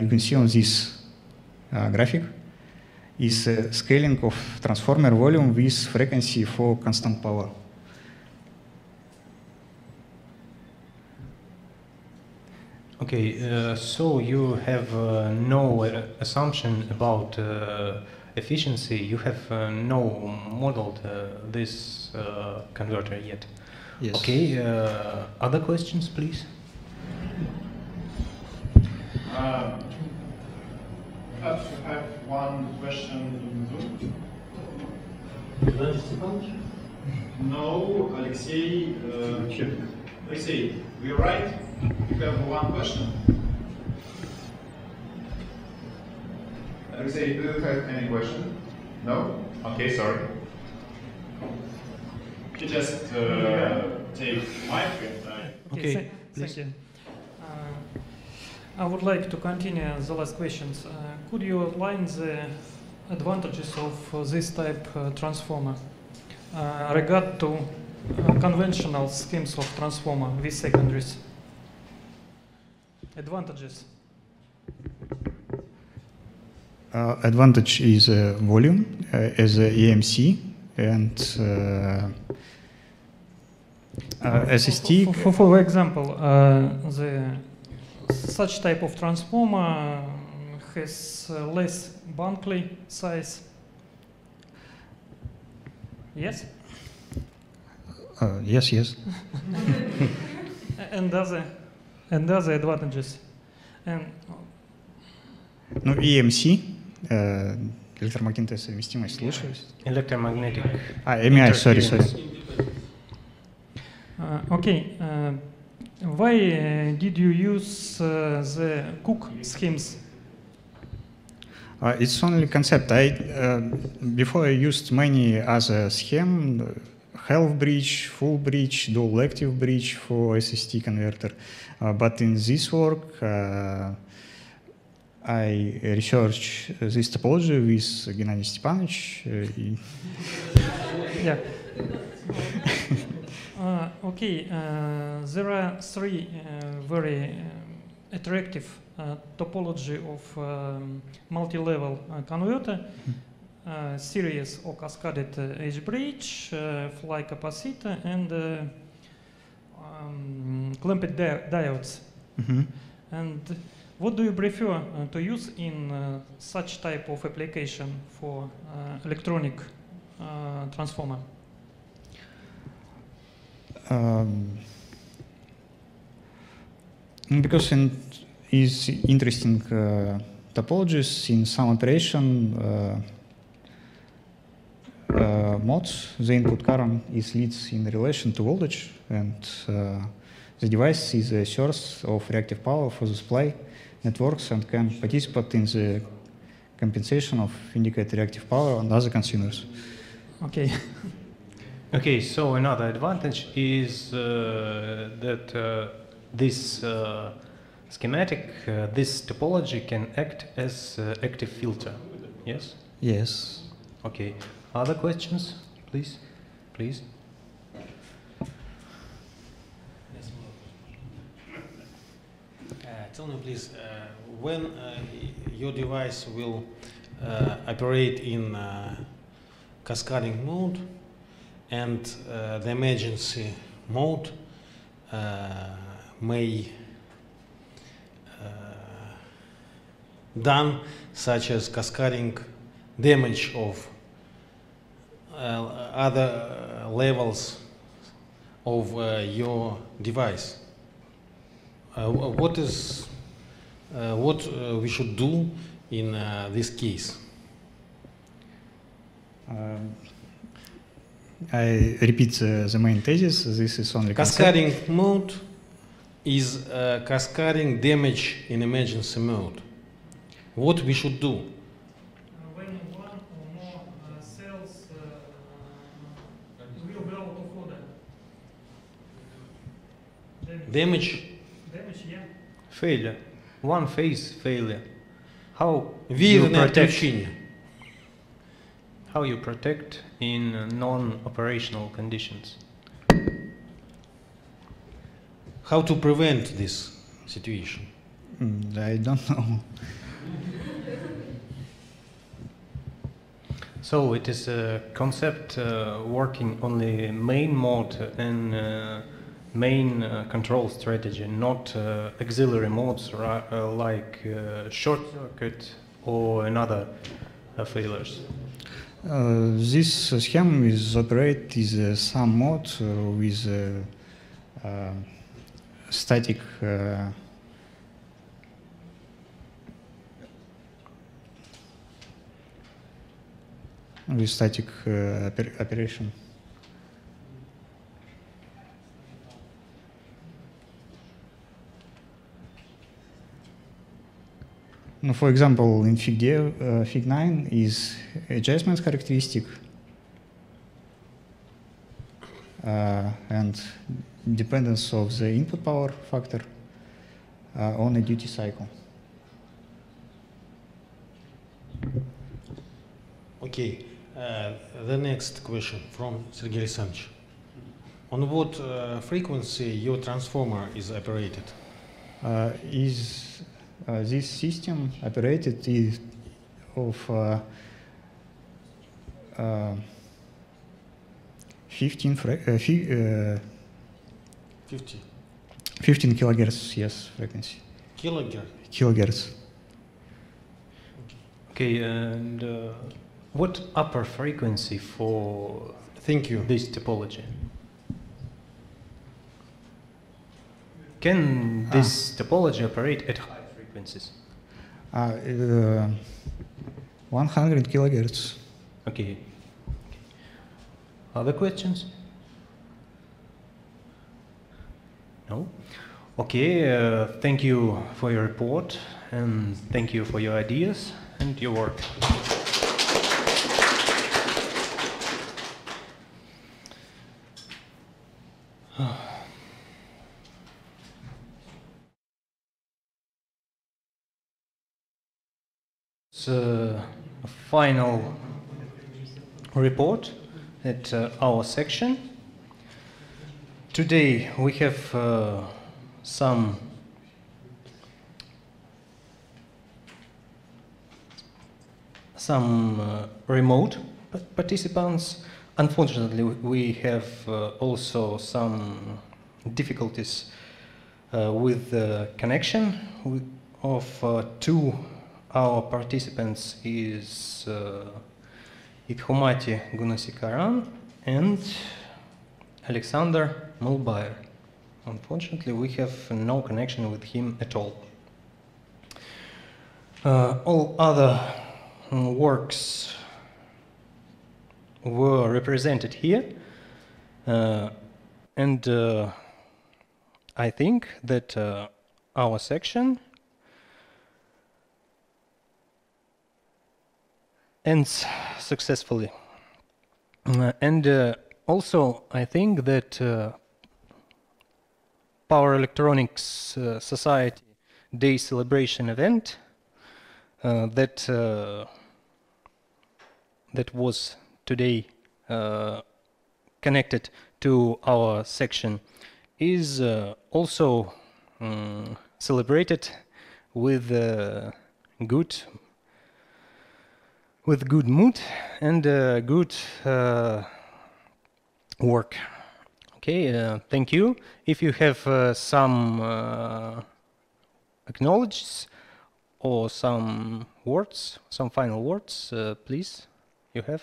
you can see on this graphic is scaling of transformer volume with frequency for constant power. Okay, uh, so you have uh, no assumption about uh, efficiency. You have no modeled this converter yet. Yes. Okay, uh, other questions, please? Perhaps you have one question in Zoom. No, Alexei. Uh, Alexei, we're right? You have one question? Alexei, do you have any question? No? Okay, sorry. You just uh, take my Okay, Okay. Thank you. Uh, I would like to continue the last questions. Uh, could you outline the advantages of uh, this type uh, transformer regard to conventional schemes of transformer with secondaries? Advantages. Uh, advantage is uh, volume uh, as a EMC and uh, uh, SST. For, for, for example, uh, the such type of transformer has uh, less Bunkley size. Yes. Uh, yes, yes. and other and other advantages. And Ну, EMC, э, электромагнитная совместимость, слушаюсь. Electromagnetic. А, MEI, sorry, sorry. Uh, okay. Uh, why uh, did you use uh, the Cuk schemes? Uh, it's only concept. I before I used many other scheme, half bridge, full bridge, dual active bridge for SST converter. But in this work, I researched this topology with Gennady Stepanovich. Yeah. Uh, okay, uh, there are three uh, very um, attractive uh, topology of um, multi-level uh, converter. Uh, series or cascaded H-bridge, uh, fly capacitor, and um, clamped di diodes. Mhm. And what do you prefer to use in such type of application for electronic uh, transformer? Um, because in is interesting uh, topologies in some operation uh, uh, modes, the input current is leads in relation to voltage, and uh, the device is a source of reactive power for the supply networks and can participate in the compensation of inductive reactive power on other consumers. Okay. Okay, so another advantage is uh, that uh, this uh, schematic, uh, this topology can act as uh, active filter. Yes? Yes. Okay. Other questions, please? Please. Uh, tell me, please, uh, when uh, your device will uh, operate in uh, cascading mode and uh, the emergency mode uh, may uh, done such as cascading damage of uh, other levels of uh, your device. Uh, what is what we should do in this case? Um, I repeat uh, the main thesis. This is only concept. Cascading mode is uh, cascading damage in emergency mode. What we should do? When one or more uh, cells uh, will go to further. Damage. Damage, yeah. Failure. One phase failure. How Вирное you protect? отключение. How you protect in non-operational conditions? How to prevent this situation? Mm, I don't know. So it is a concept uh, working on the main mode and uh, main uh, control strategy, not uh, auxiliary modes ri- uh, like uh, short circuit or another uh, failures. Uh, this scheme is operate is uh, some mode uh, with uh, uh, static uh, with static oper- operation. No, for example, in Fig, uh, Fig 9 is adjustment characteristic uh, and dependence of the input power factor uh, on a duty cycle. Okay, uh, the next question from Sergei Alexandrovich. On what uh, frequency your transformer is operated? Uh, is uh, this system operated is of uh, uh, 15 fre- uh, fi- uh, 50 15 kilohertz yes frequency kilohertz. kilohertz Okay, and uh, what upper frequency for Thank you. this topology? Can this topology operate at high frequencies? uh, uh, 100 kilohertz Okay. Other questions? No? Okay, uh, thank you for your report and thank you for your ideas and your work. Final report at uh, our section. Today we have uh, some some uh, remote participants. Unfortunately, we have uh, also some difficulties uh, with the connection of uh, two our participants is uh, Idhumati Gunasikaran and Alexander Mulbayer. Unfortunately, we have no connection with him at all. Uh, all other mm, works were represented here, uh, and uh, I think that uh, our section ends successfully. Uh, and uh, also, I think that uh, Power Electronics uh, Society Day celebration event uh, that uh, that was today connected to our section is also um, celebrated with good with good mood and uh, good uh, work. Okay, uh, thank you. If you have uh, some uh, acknowledges or some words, some final words, uh, please, you have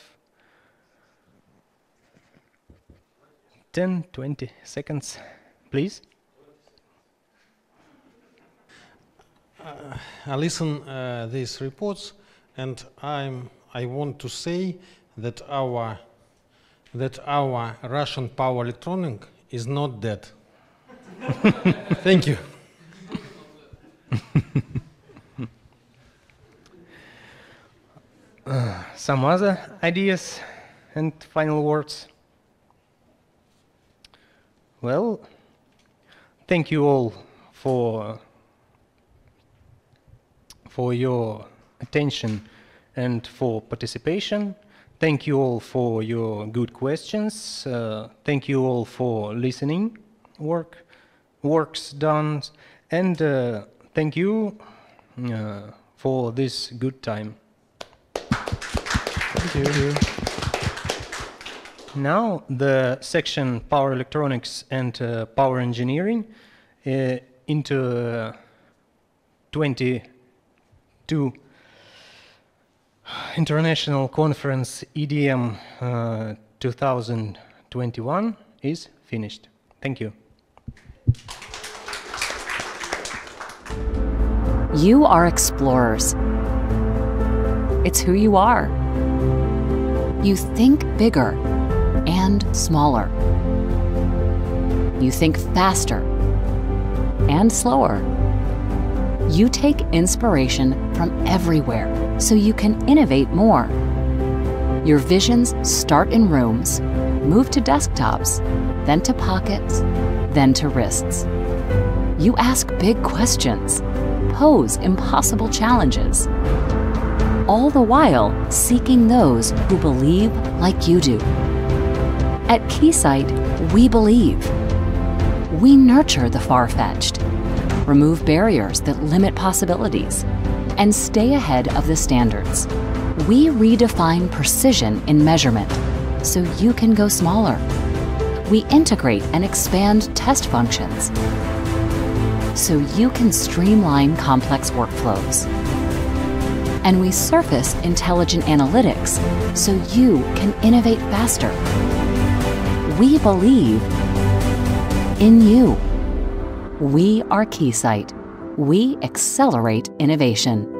10, 20 seconds, please. I listen these reports and I'm, I want to say that our, that our Russian power electronic is not dead. Thank you. Uh, some other ideas and final words? Well, thank you all for for your attention and for participation. Thank you all for your good questions. Uh, thank you all for listening work, works done, and uh, thank you uh, for this good time. Thank you. Now the section Power Electronics and uh, Power Engineering uh, into 22 International Conference EDM uh, 2021 is finished. Thank you. You are explorers. It's who you are. You think bigger and smaller. You think faster and slower. You take inspiration from everywhere so you can innovate more. Your visions start in rooms, move to desktops, then to pockets, then to wrists. You ask big questions, pose impossible challenges, all the while seeking those who believe like you do. At Keysight, we believe. We nurture the far fetched remove barriers that limit possibilities, and stay ahead of the standards. We redefine precision in measurement so you can go smaller. We integrate and expand test functions so you can streamline complex workflows. And we surface intelligent analytics so you can innovate faster. We believe in you. We are Keysight. We accelerate innovation.